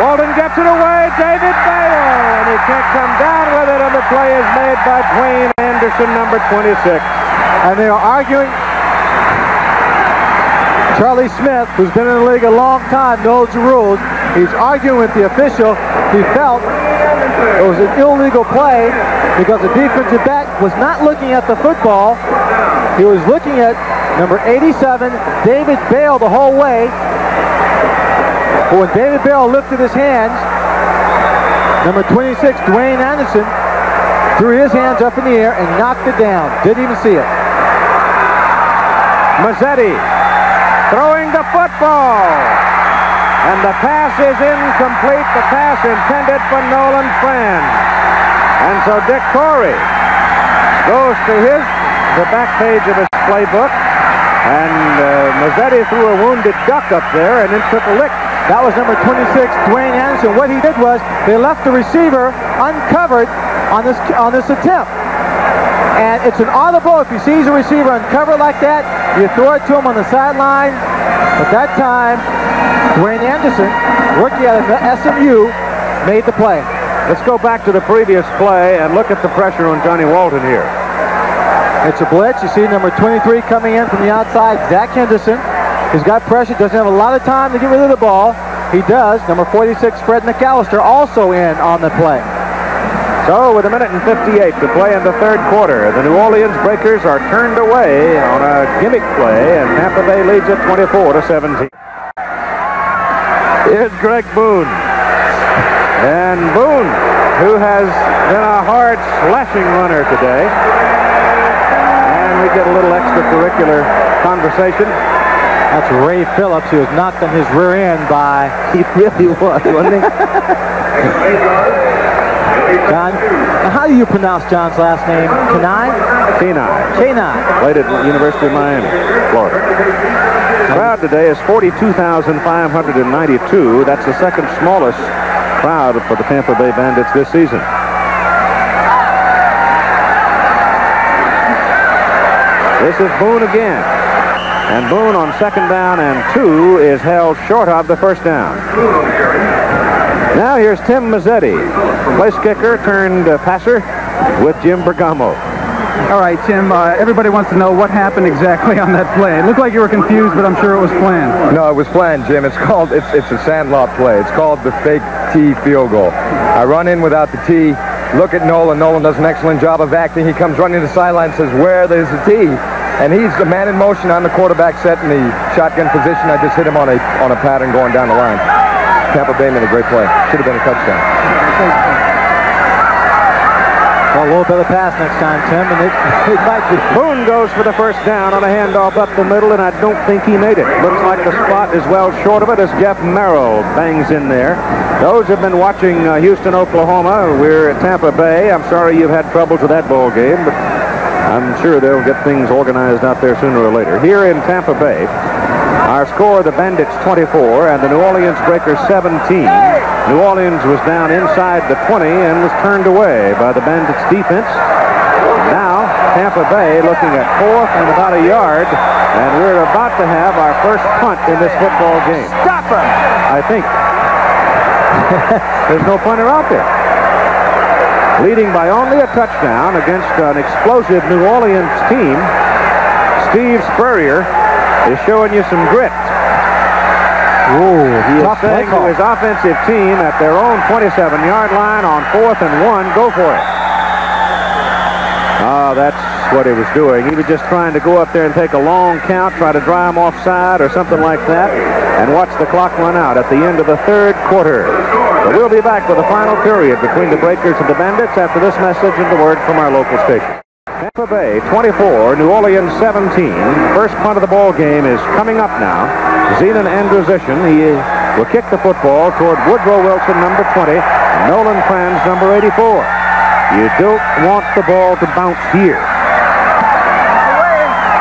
Walton gets it away. David Bale. And he can't come down with it. And the play is made by Dwayne Anderson, number 26. And they are arguing. Charlie Smith, who's been in the league a long time, knows the rules. He's arguing with the official. He felt it was an illegal play because the defensive back was not looking at the football. He was looking at number 87, David Bale, the whole way. But when David Bell lifted his hands, number 26, Dwayne Anderson, threw his hands up in the air and knocked it down. Didn't even see it. Mazzetti throwing the football. And the pass is incomplete. The pass intended for Nolan Fran. And so Dick Coury goes to his, the back page of his playbook. And uh, Mazzetti threw a wounded duck up there and then took a lick. That was number 26, Dwayne Anderson. What he did was they left the receiver uncovered on this on this attempt. And it's an audible. If he sees a receiver uncovered like that, you throw it to him on the sideline. At that time, Dwayne Anderson, rookie out of SMU, made the play. Let's go back to the previous play and look at the pressure on Johnny Walton here. It's a blitz. You see number 23 coming in from the outside, Zach Henderson. He's got pressure, doesn't have a lot of time to get rid of the ball. He does. Number 46, Fred McAllister, also in on the play. So with a minute and 58 to play in the third quarter, the New Orleans Breakers are turned away on a gimmick play, and Tampa Bay leads it 24 to 17. Here's Greg Boone. And Boone, who has been a hard slashing runner today. And we get a little extracurricular conversation. That's Ray Phillips, who was knocked on his rear end by... He really was, wasn't he? John, how do you pronounce John's last name? Kenai? Kenai. Kenai. Played at the University of Miami, Florida. Crowd today is 42,592. That's the second smallest crowd for the Tampa Bay Bandits this season. This is Boone again. And Boone on second down and two is held short of the first down. Now here's Tim Mazzetti, place kicker turned uh, passer with Jim Bergamo. All right, Tim, uh, everybody wants to know what happened exactly on that play. It looked like you were confused, but I'm sure it was planned. No, it was planned, Jim. It's called, it's, it's a sandlot play. It's called the fake T field goal. I run in without the T, look at Nolan. Nolan does an excellent job of acting. He comes running to the sideline and says, where there's the T? And he's the man in motion on the quarterback set in the shotgun position. I just hit him on a, on a pattern going down the line. Tampa Bay made a great play. Should have been a touchdown. Well, a little better pass next time, Tim, and it, it might be. Boone goes for the first down on a handoff up the middle, and I don't think he made it. Looks like the spot is well short of it as Jeff Merrill bangs in there. Those have been watching uh, Houston, Oklahoma. We're at Tampa Bay. I'm sorry you've had troubles with that ball game, but I'm sure they'll get things organized out there sooner or later. Here in Tampa Bay, our score, the Bandits 24 and the New Orleans Breakers 17. New Orleans was down inside the 20 and was turned away by the Bandits defense. Now, Tampa Bay looking at fourth and about a yard, and we're about to have our first punt in this football game. Stop him! I think. There's no punter out there. Leading by only a touchdown against an explosive New Orleans team, Steve Spurrier is showing you some grit. Ooh, He is tough saying to his offensive team at their own 27-yard line on fourth and one, go for it. Ah, that's what he was doing. He was just trying to go up there and take a long count, try to drive him offside or something like that, and watch the clock run out at the end of the third quarter. But we'll be back with the final period between the Breakers and the Bandits after this message and the word from our local station. Tampa Bay 24, New Orleans 17. First punt of the ball game is coming up now. Zenon Andrusyshyn, he will kick the football toward Woodrow Wilson, number 20, and Nolan Franz, number 84. You don't want the ball to bounce here.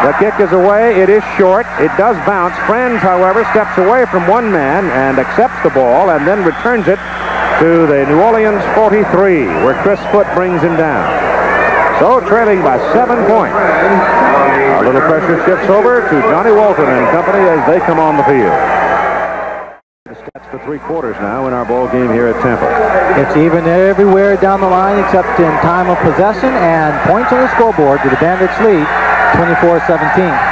The kick is away. It is short. It does bounce. Franz, however, steps away from one man and accepts the ball and then returns it to the New Orleans 43, where Chris Foot brings him down. So trailing by seven points. A little pressure shifts over to Johnny Walton and company as they come on the field. For three quarters now in our ball game here at Tampa. It's even everywhere down the line except in time of possession and points on the scoreboard to the Bandits lead 24-17.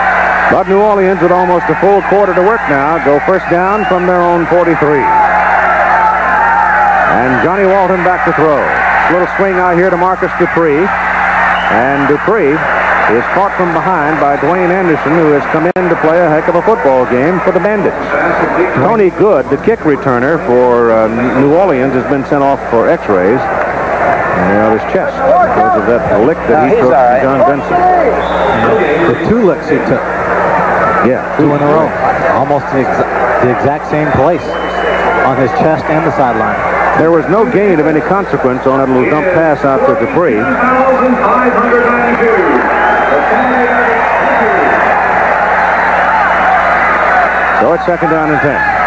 But New Orleans with almost a full quarter to work now go first down from their own 43. And Johnny Walton back to throw. Little swing out here to Marcus Dupree. And Dupree is caught from behind by Dwayne Anderson, who has come in to play a heck of a football game for the Bandits. Tony Good, the kick returner for uh, New Orleans, has been sent off for x-rays on his chest because of that lick that he took from John Benson. The two licks he took. Yeah. Two in a row. Almost the, exa the exact same place on his chest and the sideline. There was no gain of any consequence on that little dump pass out to Dupree. So it's second down and 10.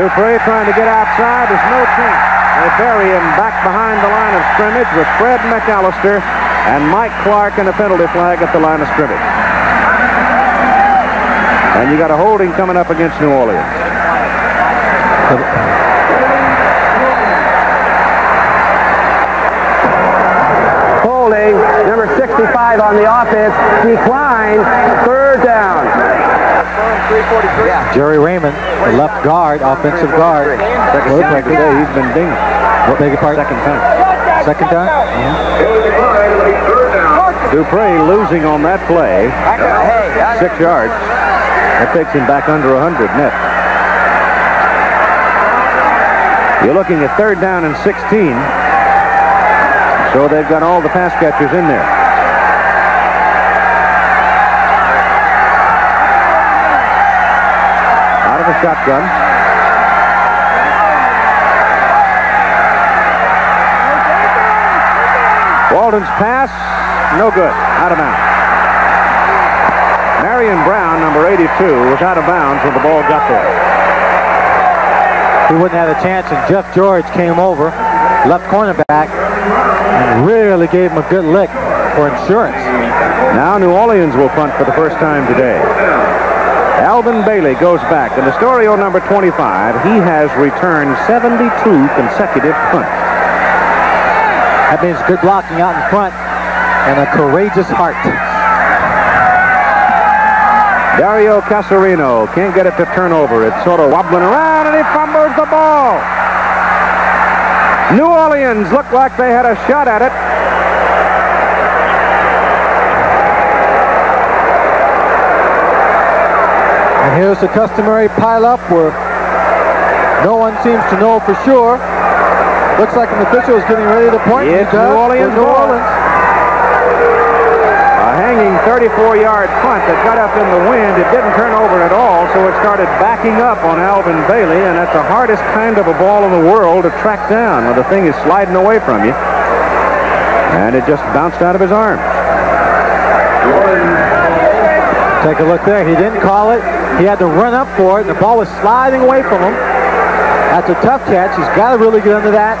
Dupree trying to get outside. There's no chance. They bury him back behind the line of scrimmage with Fred McAllister and Mike Clark and a penalty flag at the line of scrimmage. And you got a holding coming up against New Orleans. Holding, number 65 on the offense, declined, third down. Jerry Raymond, the left guard, offensive guard. Second time like today he's been dinged. What beg your pardon? Second time. Second time? Uh-huh. Dupree losing on that play. Six yards. That takes him back under 100 net. You're looking at third down and 16. So they've got all the pass catchers in there. The shotgun. Walton's pass, no good, out of bounds. Marion Brown, number 82, was out of bounds when the ball got there. He wouldn't have a chance, and Jeff George came over, left cornerback, and really gave him a good lick for insurance. Now New Orleans will punt for the first time today. Alvin Bailey goes back, and the Storio number 25, he has returned 72 consecutive punts. That means good blocking out in front and a courageous heart. Dario Casarino can't get it to turn over. It's sort of wobbling around, and he fumbles the ball. New Orleans looked like they had a shot at it. And here's the customary pileup where no one seems to know for sure. Looks like an official is getting ready to point. It's New Orleans New. Orleans. A hanging 34-yard punt that got up in the wind. It didn't turn over at all, so it started backing up on Alvin Bailey, and that's the hardest kind of a ball in the world to track down when the thing is sliding away from you. And it just bounced out of his arms. Take a look there. He didn't call it. He had to run up for it, and the ball was sliding away from him. That's a tough catch. He's got to really get under that.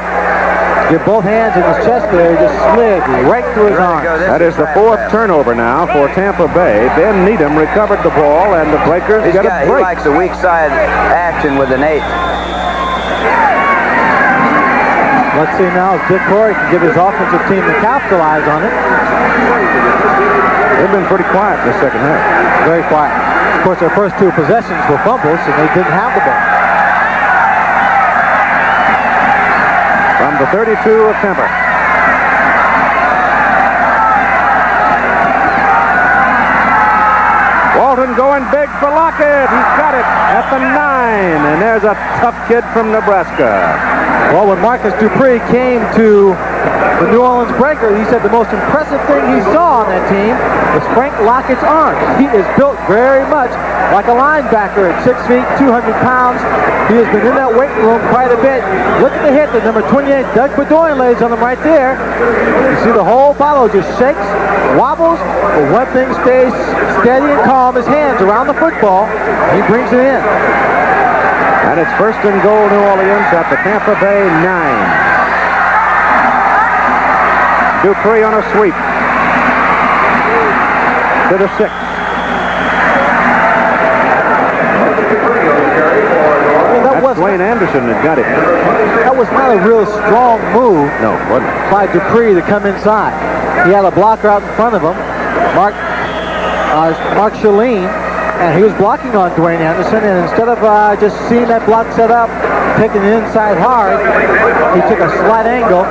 Get both hands in his chest there. He just slid right through his arm. That is the fourth turnover now for Tampa Bay. Ben Needham recovered the ball, and the Breakers He's get got, a break. he break. likes the weak side action with an eight. Let's see now if Dick Coury can get his offensive team to capitalize on it. They've been pretty quiet in the second half. Very quiet. Of course, their first two possessions were fumbles, and they didn't have the ball. From the 32 of Tampa. Walton going big for Lockett. He's got it at the nine. And there's a tough kid from Nebraska. Well, when Marcus Dupree came to the New Orleans Breaker, he said the most impressive thing he saw on that team was Frank Lockett's arms. He is built very much like a linebacker at 6 feet, 200 pounds. He has been in that weight room quite a bit. Look at the hit that number 28, Doug Beaudoin, lays on him right there. You see the whole follow just shakes, wobbles, but one thing stays steady and calm, his hands around the football. He brings it in. And it's first and goal New Orleans at the Tampa Bay nine. Dupree on a sweep. To the six. That was Dwayne Anderson has got it. that was not a real strong move No, wasn't. by Dupree to come inside. He had a blocker out in front of him, Mark uh, Mark Shalene, and he was blocking on Dwayne Anderson. And instead of uh, just seeing that block set up, taking it inside hard, he took a slight angle.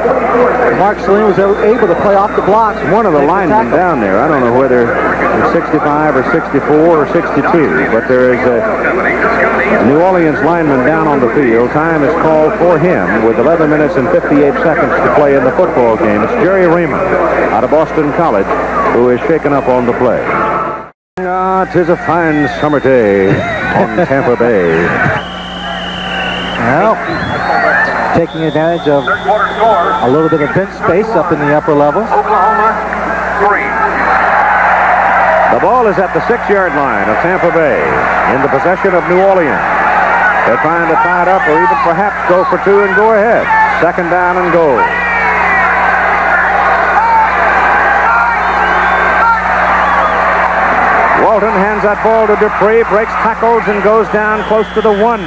Mark Shalene was able to play off the blocks. One of the linemen down there, I don't know whether it's 65 or 64 or 62, but there is a New Orleans lineman down on the field. Time is called for him with 11 minutes and 58 seconds to play in the football game. It's Jerry Raymond out of Boston College who is shaken up on the play. Ah, tis a fine summer day on Tampa Bay. Well, taking advantage of a little bit of bench space up in the upper levels. Oklahoma, three. The ball is at the six-yard line of Tampa Bay in the possession of New Orleans. They're trying to tie it up or even perhaps go for two and go ahead. Second down and goal. Walton hands that ball to Dupree, breaks tackles and goes down close to the one.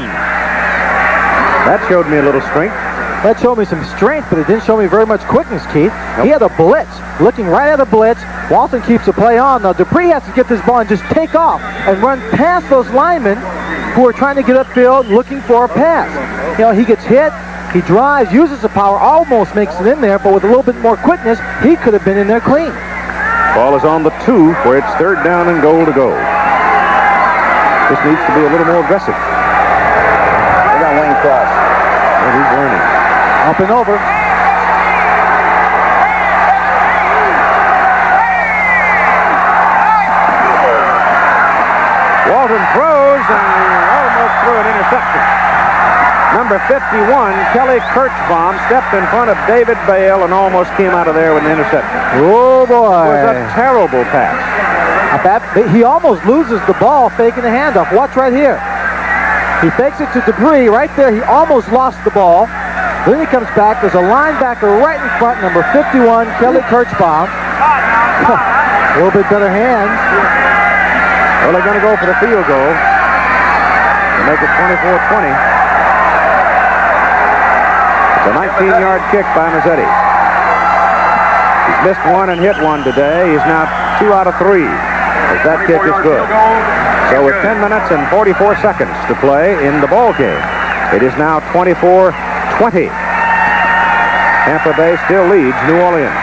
That showed me a little strength. That showed me some strength, but it didn't show me very much quickness, Keith. He had a blitz, looking right at the blitz. Walton keeps the play on. Now, Dupree has to get this ball and just take off and run past those linemen who are trying to get upfield looking for a pass. You know, he gets hit, he drives, uses the power, almost makes it in there, but with a little bit more quickness, he could have been in there clean. Ball is on the two where it's third down and goal to go. This needs to be a little more aggressive. They got Wayne Cross. And he's learning. Up and over. Walton throws and almost threw an interception. Number 51, Kelly Kirchbaum, stepped in front of David Bale and almost came out of there with an interception. Oh, It was a terrible pass. A bad- he almost loses the ball faking the handoff. Watch right here. He fakes it to Dupree right there. He almost lost the ball. Then he comes back. There's a linebacker right in front, number 51, Kelly Kirchbaum. a little bit better hands. Well, they're going to go for the field goal to make it 24-20. It's a 19-yard kick by Mazzetti. He's missed one and hit one today. He's now two out of three. As that kick is good. So with 10 minutes and 44 seconds to play in the ball game, it is now 24-20. Tampa Bay still leads New Orleans.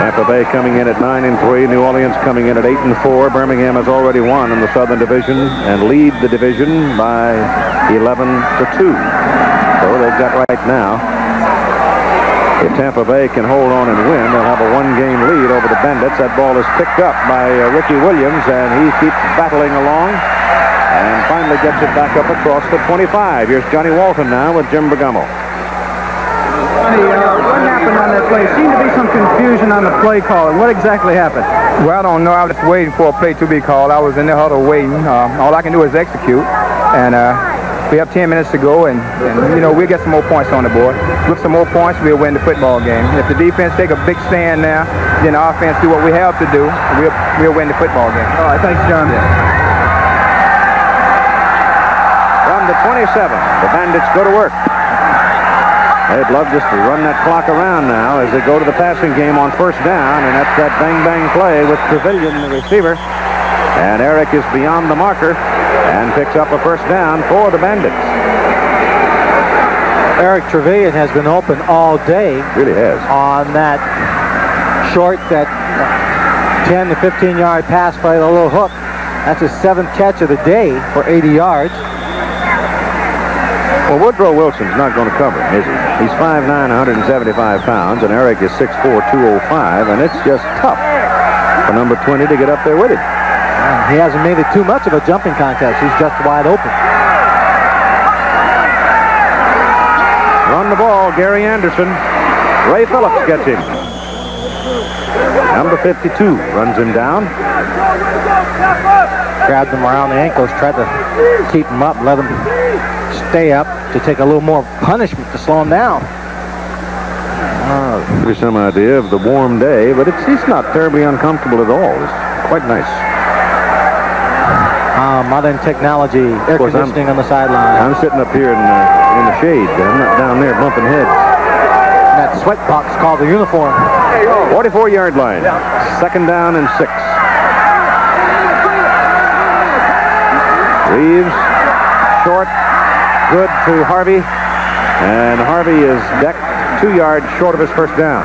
Tampa Bay coming in at 9 and 3, New Orleans coming in at 8 and 4. Birmingham has already won in the Southern Division and lead the division by 11 to 2. So they've got right now. If Tampa Bay can hold on and win, they'll have a one-game lead over the Bandits. That ball is picked up by uh, Ricky Williams, and he keeps battling along and finally gets it back up across the 25. Here's Johnny Walton now with Jim Bergamo. Hey, uh, what happened on that play? Seemed to be some confusion on the play call. What exactly happened? Well, I don't know. I was just waiting for a play to be called. I was in the huddle waiting. Uh, all I can do is execute. And uh, we have 10 minutes to go, and, and, you know, we'll get some more points on the board. With some more points, we'll win the football game. If the defense take a big stand now, then the offense do what we have to do, we'll, we'll win the football game. All right, thanks, John. The 27, the Bandits go to work. They'd love just to run that clock around now as they go to the passing game on first down, and that's that bang-bang play with Truvillion, the receiver. And Eric is beyond the marker and picks up a first down for the Bandits. Eric Truvillion has been open all day Really has. on that short, that 10 to 15 yard pass by the little hook That's his seventh catch of the day for 80 yards. Well, Woodrow Wilson's not going to cover him, is he? He's 5'9", 175 pounds, and Eric is 6'4", 205, and it's just tough for number 20 to get up there with him. He hasn't made it too much of a jumping contest. He's just wide open. Run the ball, Gary Anderson. Ray Phillips gets him. Number 52 runs him down. Grabbed him around the ankles, tried to keep him up, let him stay up to take a little more punishment to slow him down. Uh, give you some idea of the warm day, but it's, it's not terribly uncomfortable at all. It's quite nice. Uh, modern technology, air course, I'm- conditioning on the sideline. I'm sitting up here in the, in the shade. I'm not down there bumping heads. that sweat box called the uniform. 44-yard line. Second down and six. Reaves, short, good to Harvey. And Harvey is decked two yards short of his first down.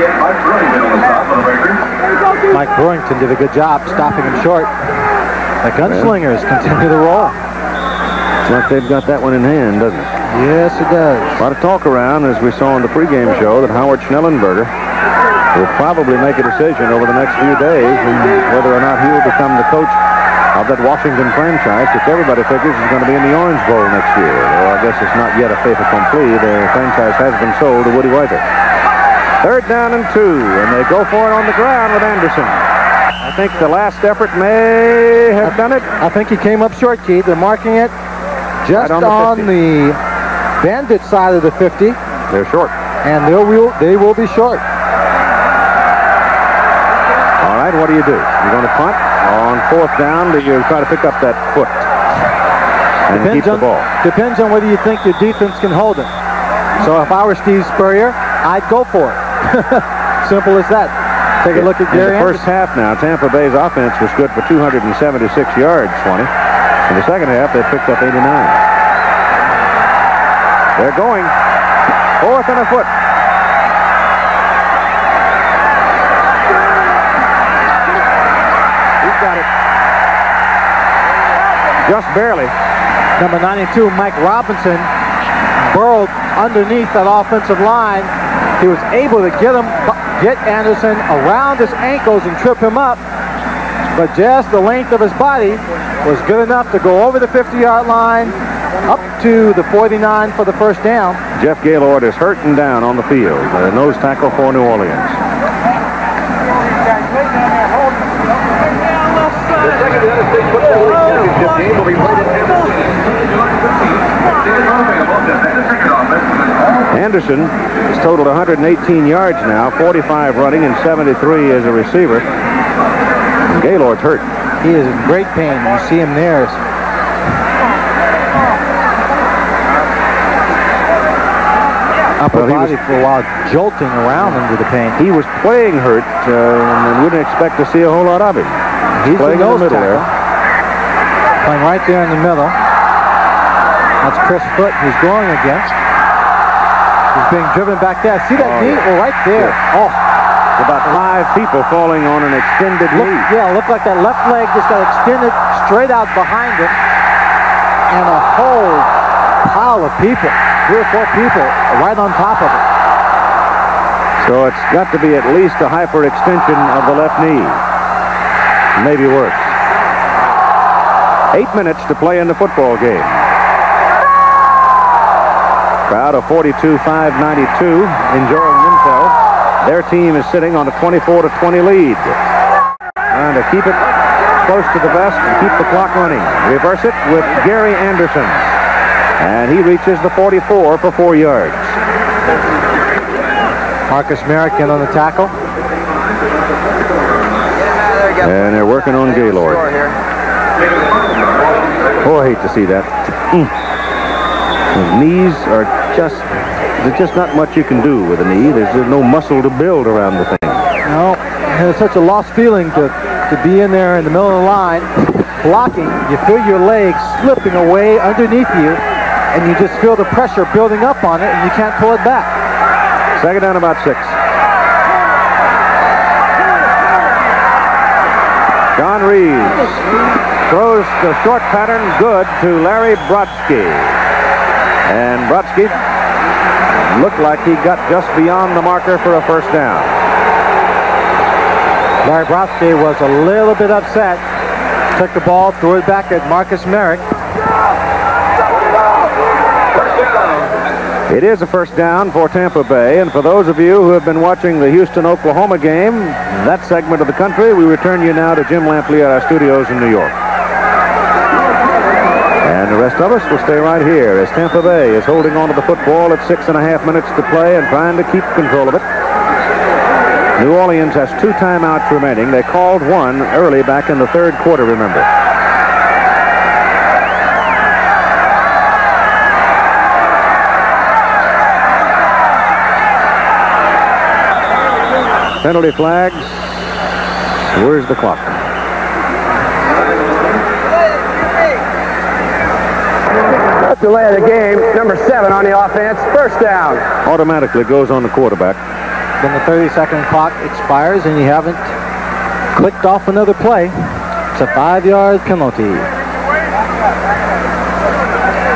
Mike Brewington on the stop for the Breakers. Mike Brewington did a good job stopping him short. The gunslingers continue to roll. It's like they've got that one in hand, doesn't it? Yes, it does. A lot of talk around, as we saw in the pregame show, that Howard Schnellenberger will probably make a decision over the next few days whether or not he will become the coach of that Washington franchise, which everybody figures is going to be in the Orange Bowl next year. Though I guess it's not yet a fait accompli. The franchise has been sold to Woody Weiser. Third down and two, and they go for it on the ground with Anderson. I think the last effort may have done it. I think he came up short, Keith. They're marking it just Right on the on the bandit side of the 50, They're short. and they will they will be short. All right, what do you do? You're going to punt on fourth down. Do you uh, try to pick up that foot and keep the on ball? depends on whether you think your defense can hold it. So if I were Steve Spurrier, I'd go for it. Simple as that. Take a look at In the first half now, Tampa Bay's offense was good for 276 yards, 20. In the second half, they picked up 89. They're going. Fourth and a foot. Just barely. Number 92, Mike Robinson, burrowed underneath that offensive line. He was able to get him, get Anderson around his ankles and trip him up. But just the length of his body was good enough to go over the 50-yard line, up to the 49 for the first down. Jeff Gaylord is hurt and down on the field. The nose tackle for New Orleans. The second United States Football League game will be played at Tickets are available to the ticket office. Anderson has totaled 118 yards now, 45 running and 73 as a receiver. Gaylord's hurt. He is in great pain. You see him there. Upper Well, he body was- for a while, jolting around under the pain. He was playing hurt uh, and wouldn't expect to see a whole lot of him. He's playing the in the nose middle tackle. there. Playing right there in the middle. That's Chris Foot who's going against. He's being driven back there. See that Oh, knee? yeah. Well, right there. Oh, About five people falling on an extended look, knee. yeah, looked like that left leg just got extended straight out behind him. And a whole pile of people, three or four people, right on top of it. So it's got to be at least a hyperextension of the left knee. Maybe worse. Eight minutes to play in the football game. Crowd of 42,592 enjoying themselves. Their team is sitting on a 24 to 20 lead. Trying to keep it close to the vest and keep the clock running. Reverse it with Gary Anderson. And he reaches the 44 for four yards. Marcus Marek in on the tackle. And they're working on Gaylord. Oh, I hate to see that. Mm. His knees are just, there's just not much you can do with a knee. There's, there's no muscle to build around the thing. No, it's such a lost feeling to, to be in there in the middle of the line, blocking. You feel your legs slipping away underneath you, and you just feel the pressure building up on it, and you can't pull it back. Second down about six. John Reaves throws the short pattern good to Larry Brodsky. And Brodsky looked like he got just beyond the marker for a first down. Larry Brodsky was a little bit upset. Took the ball, threw it back at Marcus Marek. It is a first down for Tampa Bay, and for those of you who have been watching the Houston-Oklahoma game, that segment of the country, we return you now to Jim Lampley at our studios in New York. Us will stay right here as Tampa Bay is holding on to the football at six and a half minutes to play and trying to keep control of it. New Orleans has two timeouts remaining. They called one early back in the third quarter, remember. Penalty flags. Where's the clock? Delay of the game, number seven on the offense, first down. Automatically goes on the quarterback. Then the 30-second clock expires and you haven't clicked off another play. It's a five-yard penalty.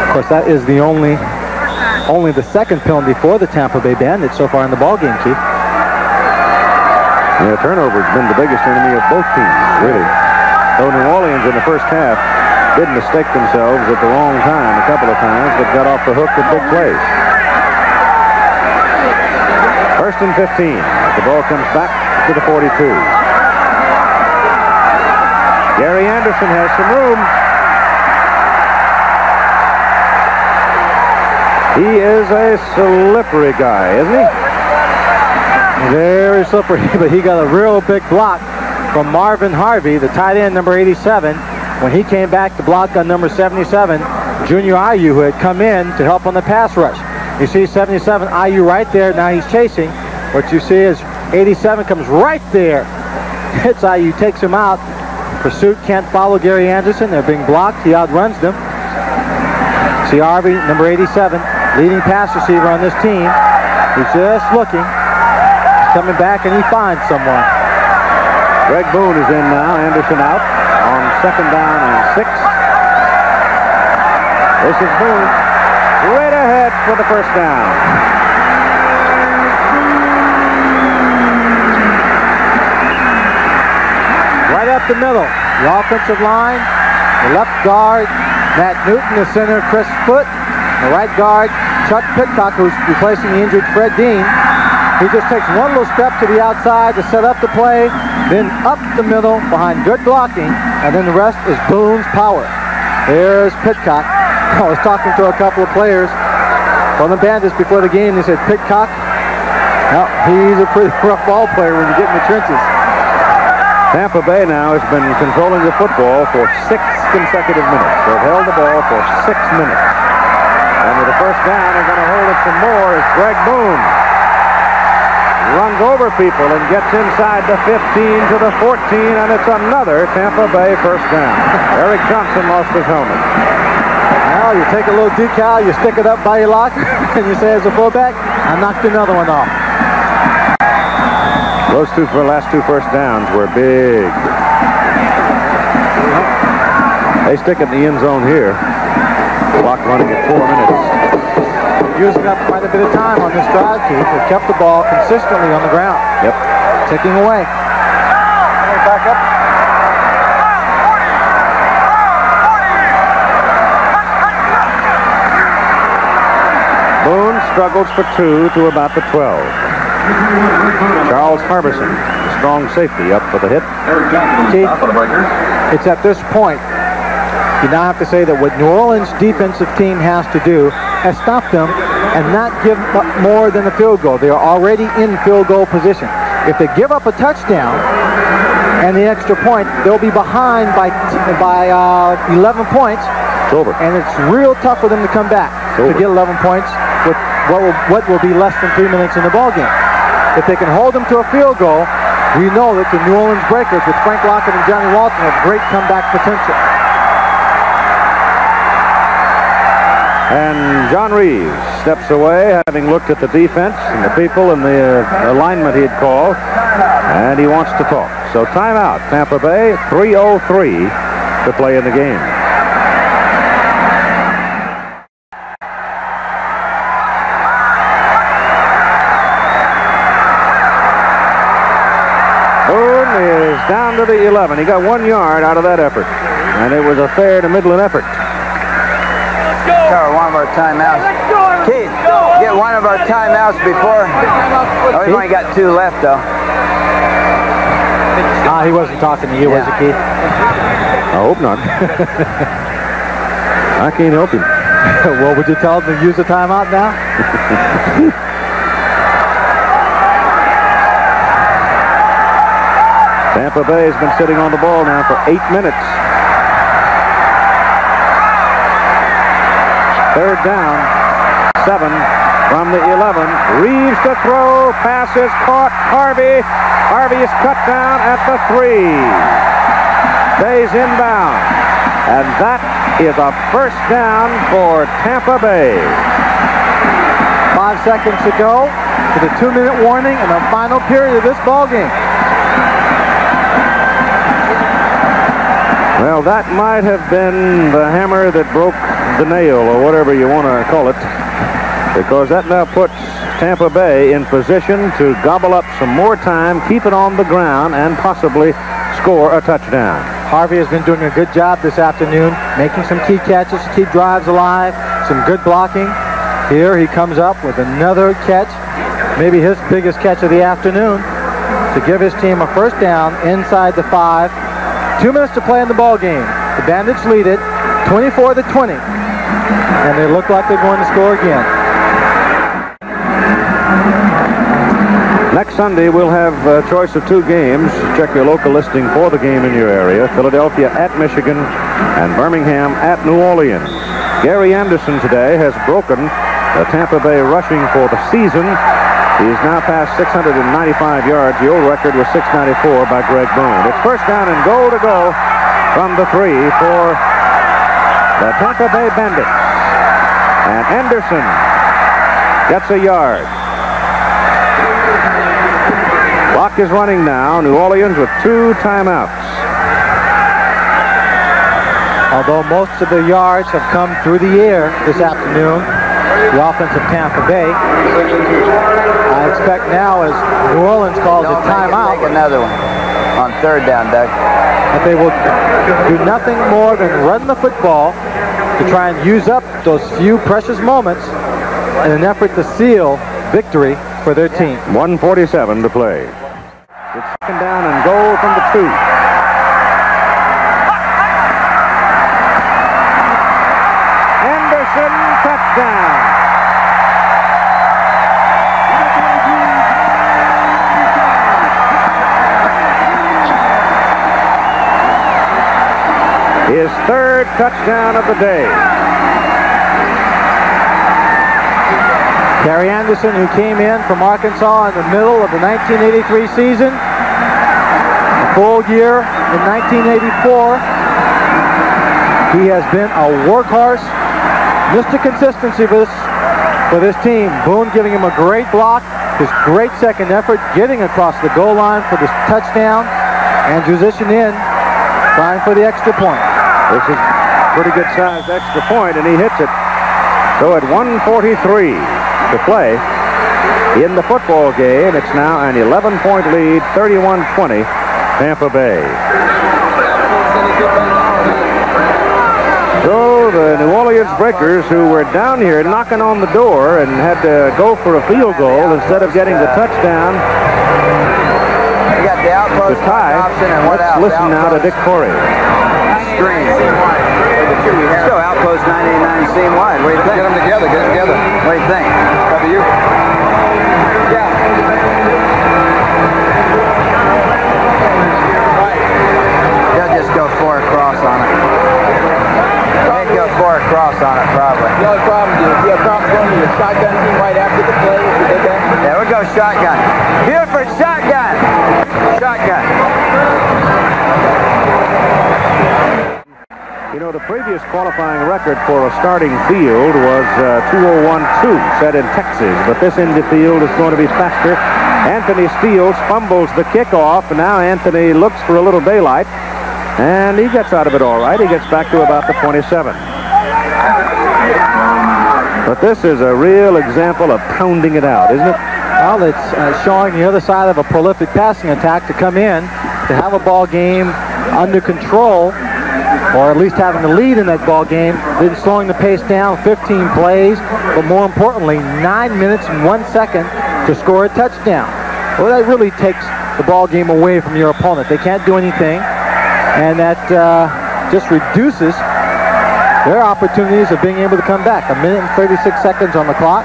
Of course, that is the only only the second penalty for the Tampa Bay Bandits so far in the ball game, Chief. Yeah, turnover's been the biggest enemy of both teams, really. Though New Orleans in the first half did mistake themselves at the wrong time a couple of times, but got off the hook with big plays. First and 15. The ball comes back to the 42. Gary Anderson has some room. He is a slippery guy, isn't he? Very slippery, but he got a real big block from Marvin Harvey, the tight end, number 87. When he came back to block on number 77, Junior IU, who had come in to help on the pass rush. You see 77 IU right there. Now he's chasing. What you see is 87 comes right there. Hits IU, takes him out. Pursuit can't follow Gary Anderson. They're being blocked. He outruns them. See Harvey, number 87, leading pass receiver on this team. He's just looking. He's coming back and he finds someone. Greg Boone is in now. Anderson out second down and six. This is Boone. Right ahead for the first down. Right up the middle. The offensive line, the left guard, Matt Newton, the center, Chris Foot, the right guard, Chuck Pitcock, who's replacing the injured Fred Dean. He just takes one little step to the outside to set up the play, then up the middle behind good blocking, and then the rest is Boone's power. There's Pitcock. I was talking to a couple of players from the Bandits before the game. They said, Pitcock, well, he's a pretty rough ball player when you get in the trenches. Tampa Bay now has been controlling the football for six consecutive minutes. They've held the ball for six minutes. And with the first down, they're going to hold it some more as Greg Boone runs over people and gets inside the 15 to the 14, and it's another Tampa Bay first down. Eric Johnson lost his helmet. Well, you take a little decal, you stick it up by your lock, and you say as a fullback, I knocked another one off. Those two for last two first downs were big. They stick it in the end zone here. Clock running at four minutes. Using up quite a bit of time on this drive, Keith. They've kept the ball consistently on the ground. Yep. Ticking away. Back up. Boone struggles for two to about the 12. Charles Harbison, the strong safety, up for the hit. Eric Johnson Keith. stop for the Breakers. It's at this point you now have to say that what New Orleans defensive team has to do is stop them and not give up more than a field goal. They are already in field goal position. If they give up a touchdown and the extra point, they'll be behind by by uh, 11 points, It's over. and it's real tough for them to come back to get 11 points with what will, what will be less than three minutes in the ball game. If they can hold them to a field goal, we know that the New Orleans Breakers with Frank Lockett and Johnny Walton have great comeback potential. And John Reaves steps away, having looked at the defense and the people and the uh, alignment he'd called. And he wants to talk. So timeout. Tampa Bay, 3.03 to play in the game. Boone is down to the 11. He got one yard out of that effort. And it was a fair to Midland effort. Cover one of our timeouts. Keith, get one of our timeouts before. Oh, we've only got two left, though. Ah, he wasn't talking to you, was he, Keith? I hope not. I can't help him. well, would you tell him to use the timeout now? Tampa Bay has been sitting on the ball now for eight minutes. Third down, seven from the 11. Reaves to throw, pass is caught. Harvey, Harvey is cut down at the three. Stays inbound. And that is a first down for Tampa Bay. Five seconds to go to the two-minute warning and the final period of this ball game. Well, that might have been the hammer that broke the nail, or whatever you want to call it, because that now puts Tampa Bay in position to gobble up some more time, keep it on the ground, and possibly score a touchdown. Harvey has been doing a good job this afternoon, making some key catches to keep drives alive, some good blocking. Here he comes up with another catch, maybe his biggest catch of the afternoon, to give his team a first down inside the five. Two minutes to play in the ball game. The Bandits lead it 24 to 20. And they look like they're going to score again. Next Sunday, we'll have a choice of two games. Check your local listing for the game in your area. Philadelphia at Michigan and Birmingham at New Orleans. Gary Anderson today has broken the Tampa Bay rushing for the season. He's now passed 695 yards. The old record was 694 by Greg Boone. It's first down and goal to go from the three for the Tampa Bay Bandits. And Anderson gets a yard. Clock is running now. New Orleans with two timeouts. Although most of the yards have come through the air this afternoon, the offense of Tampa Bay. I expect now as New Orleans calls a Don't make it- timeout Make another one on third down, Doug. that they will do nothing more than run the football to try and use up those few precious moments in an effort to seal victory for their team. 147 to play. It's second down and goal from the two. Anderson touchdown. His third touchdown of the day. Gary Anderson, who came in from Arkansas in the middle of the 1983 season, a full year in 1984. He has been a workhorse, Mr. Consistency for this, for this team. Boone giving him a great block, his great second effort, getting across the goal line for the touchdown, and Andrusyshyn, trying for the extra point. This is pretty good sized extra point, and he hits it. So at 143 to play in the football game, it's now an 11-point lead, 31-20, Tampa Bay. So the New Orleans Breakers, who were down here knocking on the door and had to go for a field goal instead of getting the touchdown the tie, option and what let's listen now to Dick Coury. Let's go outpost 989 seam wide. What do you think? Get them together, get them together. What do you think? Up to you. They'll just go four across on it. They'd go four across on it probably. The only problem is you have problems going to your shotgun team right after the play if you did that. Yeah, we'll go shotgun. Buford, shotgun. Know, the previous qualifying record for a starting field was uh, 201.2 set in Texas, but this Indy field is going to be faster Anthony Steele fumbles the kickoff, and now Anthony looks for a little daylight, and he gets out of it all right. He gets back to about the 27. But this is a real example of pounding it out, isn't it? Well, it's uh, showing the other side of a prolific passing attack to come in, to have a ball game under control, or at least having the lead in that ball game, then slowing the pace down 15 plays, but more importantly, nine minutes and one second to score a touchdown. Well, that really takes the ball game away from your opponent. They can't do anything, and that uh, just reduces their opportunities of being able to come back. A minute and 36 seconds on the clock.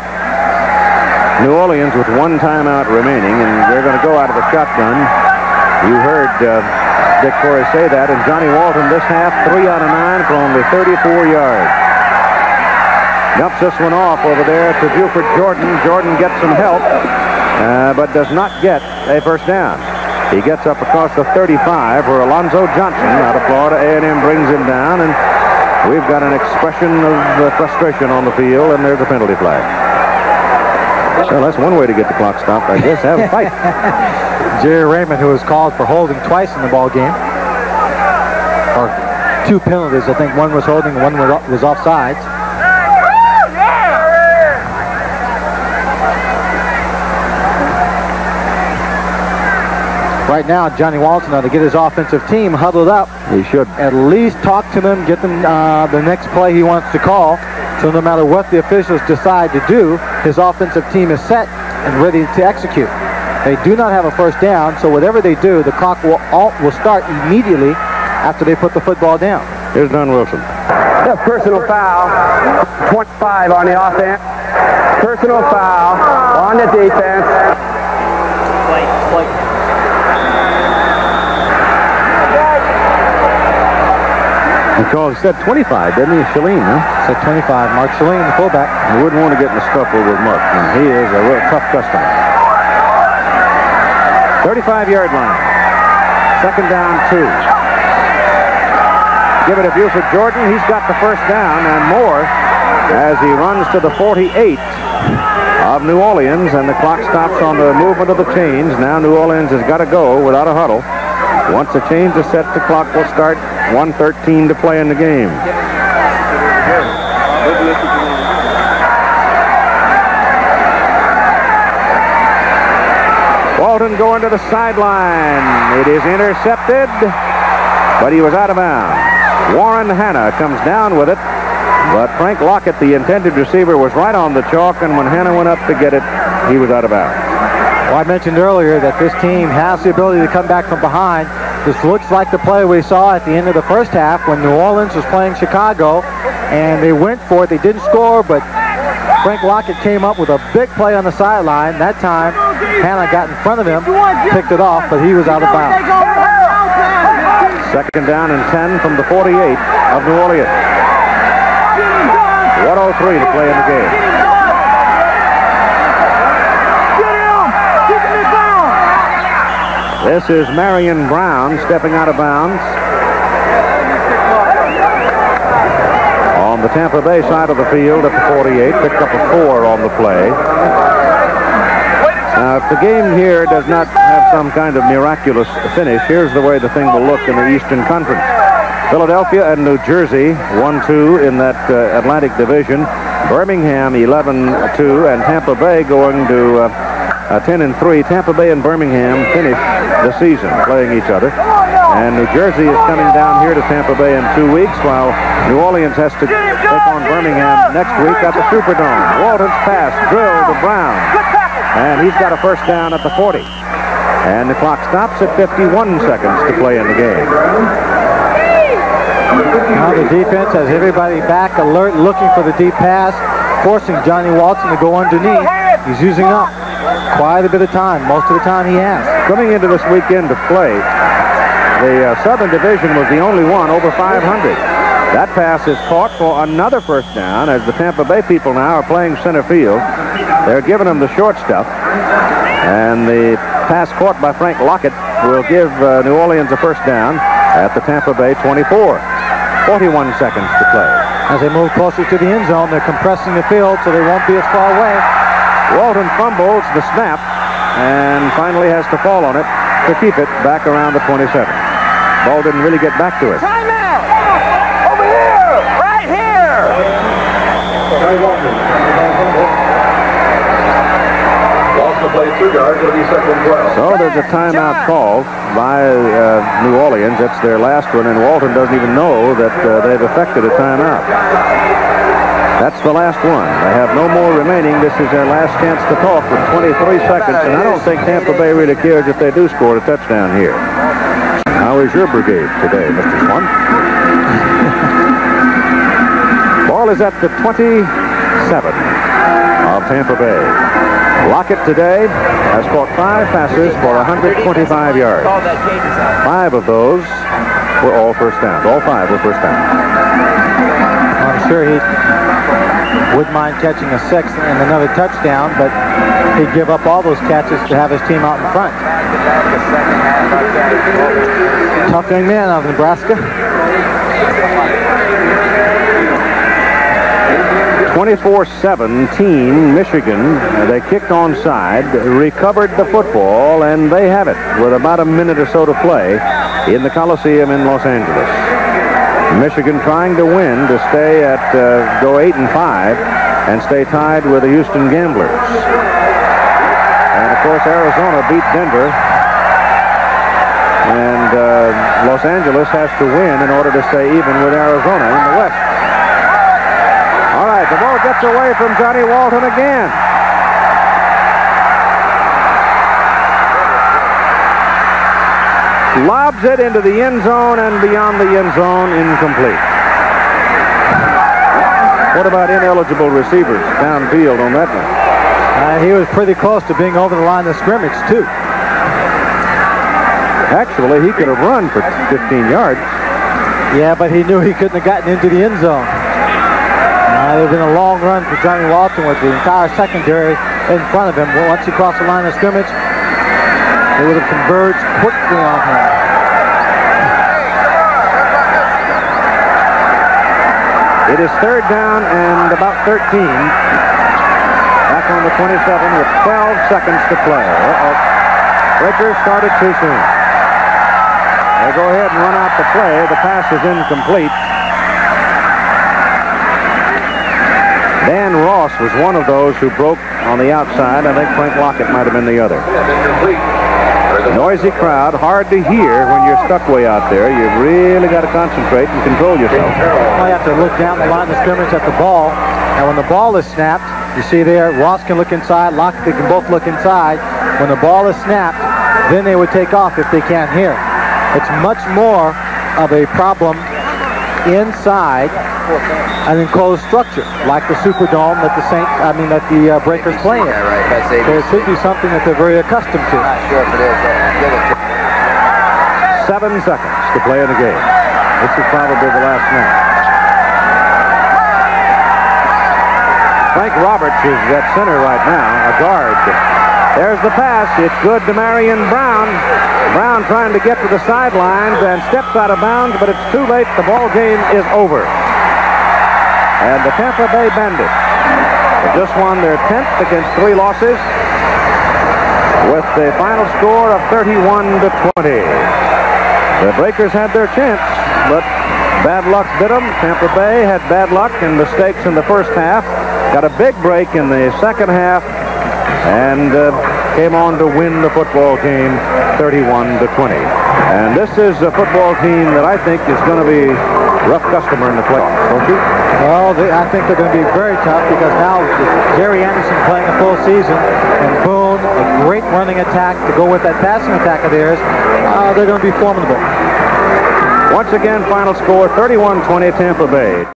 New Orleans with one timeout remaining, and they're going to go out of the shotgun. You heard uh, Dick Coury say that, and Johnny Walton this half, three out of nine for only 34 yards. Dumps this one off over there to Buford Jordan. Jordan gets some help, uh, but does not get a first down. He gets up across the 35 where Alonzo Johnson out of Florida A&M brings him down, and we've got an expression of uh, frustration on the field, and there's a penalty flag. Well, that's one way to get the clock stopped, I guess. Have a fight. Jerry Raymond, who was called for holding twice in the ball game, or two penalties. I think one was holding, one was offsides. Right now, Johnny Walton, to get his offensive team huddled up, he should at least talk to them, get them uh, the next play he wants to call. So no matter what the officials decide to do, his offensive team is set and ready to execute. They do not have a first down, so whatever they do, the clock will, all, will start immediately after they put the football down. Here's Don Wilson. A personal foul, 25 on the offense. Personal foul on the defense. Play, play. He said 25, didn't he? Shaleen, huh? Said 25. Mark Shaleen, the fullback. You wouldn't want to get in the scuffle with Mark. And he is a real tough customer. 35-yard line. Second down, two. Give it to Buford Jordan. He's got the first down and more as he runs to the 48 of New Orleans, and the clock stops on the movement of the chains. Now New Orleans has got to go without a huddle. Once the chains are set, the clock will start 113 to play in the game. Walton going to the sideline. It is intercepted, but he was out of bounds. Warren Hanna comes down with it, but Frank Lockett, the intended receiver, was right on the chalk, and when Hanna went up to get it, he was out of bounds. Well, I mentioned earlier that this team has the ability to come back from behind. This looks like the play we saw at the end of the first half when New Orleans was playing Chicago, and they went for it. They didn't score, but Frank Lockett came up with a big play on the sideline. That time, Hanna got in front of him, picked it off, but he was out of bounds. Second down and 10 from the 48 of New Orleans. 103 to play in the game. This is Marion Brown stepping out of bounds. On the Tampa Bay side of the field at the 48, picked up a four on the play. Now, if the game here does not have some kind of miraculous finish, here's the way the thing will look in the Eastern Conference. Philadelphia and New Jersey 1-2 in that uh, Atlantic Division. Birmingham 11-2 and Tampa Bay going to uh, uh, 10 and 3. Tampa Bay and Birmingham finish the season playing each other. And New Jersey is coming down here to Tampa Bay in two weeks, while New Orleans has to take on Birmingham next week at the Superdome. Walton's pass drilled to Brown. And he's got a first down at the 40. And the clock stops at 51 seconds to play in the game. Now the defense has everybody back alert, looking for the deep pass, forcing Johnny Walton to go underneath. He's using up quite a bit of time. Most of the time he has. Coming into this weekend to play, the uh, Southern Division was the only one over 500. That pass is caught for another first down as the Tampa Bay people now are playing center field. They're giving them the short stuff. And the pass caught by Frank Lockett will give uh, New Orleans a first down at the Tampa Bay 24. 41 seconds to play. As they move closer to the end zone, they're compressing the field so they won't be as far away. Walton fumbles the snap, and finally has to fall on it to keep it back around the 27. Ball didn't really get back to us. Timeout! Over here! Right here! Lost the play two yards. It'll be second and 12. So there's a timeout call by uh, New Orleans. It's their last one, and Walton doesn't even know that uh, they've effected a timeout. That's the last one. They have no more remaining. This is their last chance to talk with 23 seconds, and I don't think Tampa Bay really cares if they do score a touchdown here. How is your brigade today, Mr. Swann? Ball is at the 27 of Tampa Bay. Lockett today has caught five passes for 125 yards. Five of those were all first downs. All five were first downs. I'm sure he wouldn't mind catching a sixth and another touchdown, but he'd give up all those catches to have his team out in front. Tough young man out of Nebraska. 24-17, Michigan. They kicked onside, recovered the football, and they have it with about a minute or so to play in the Coliseum in Los Angeles. Michigan trying to win to stay at uh, go eight and five and stay tied with the Houston Gamblers. And of course, Arizona beat Denver. And uh, Los Angeles has to win in order to stay even with Arizona in the West. All right, the ball gets away from Johnny Walton again. Lobs it into the end zone and beyond the end zone, incomplete. What about ineligible receivers downfield on that one? Uh, he was pretty close to being over the line of scrimmage, too. Actually, he could have run for 15 yards. Yeah, but he knew he couldn't have gotten into the end zone. Uh, it would have been a long run for Johnny Walton with the entire secondary in front of him. Once he crossed the line of scrimmage, they would have converged quickly on him. It is third down and about 13. Back on the 27 with 12 seconds to play. Uh-oh. Started too soon. They go ahead and run out the play. The pass is incomplete. Dan Ross was one of those who broke on the outside. I think Frank Lockett might have been the other. Noisy crowd, hard to hear when you're stuck way out there. You've really got to concentrate and control yourself. Well, you have to look down the line of scrimmage at the ball. And when the ball is snapped, you see there, Ross can look inside, Lockett they can both look inside. When the ball is snapped, then they would take off if they can't hear. It's much more of a problem inside an enclosed structure, like the Superdome that the Saint, I mean, that the uh, Breakers play in. Yeah, right. That's So it should be something that they're very accustomed to. Not sure if it is. but give it to Seven seconds to play in the game. This is probably the last snap. Frank Roberts is at center right now, a guard. There's the pass. It's good to Marion Brown. Brown trying to get to the sidelines and steps out of bounds, but it's too late. The ball game is over. And the Tampa Bay Bandits have just won their 10th against three losses with the final score of 31 to 20. The Breakers had their chance, but bad luck bit them. Tampa Bay had bad luck and mistakes in the first half. Got a big break in the second half and uh, came on to win the football game 31 to 20. And this is a football team that I think is going to be rough customer in the playoffs, don't you? Well, they, I think they're going to be very tough because now with Gary Anderson playing a full season and Boone, a great running attack to go with that passing attack of theirs, uh, they're going to be formidable. Once again, final score 31-20 Tampa Bay.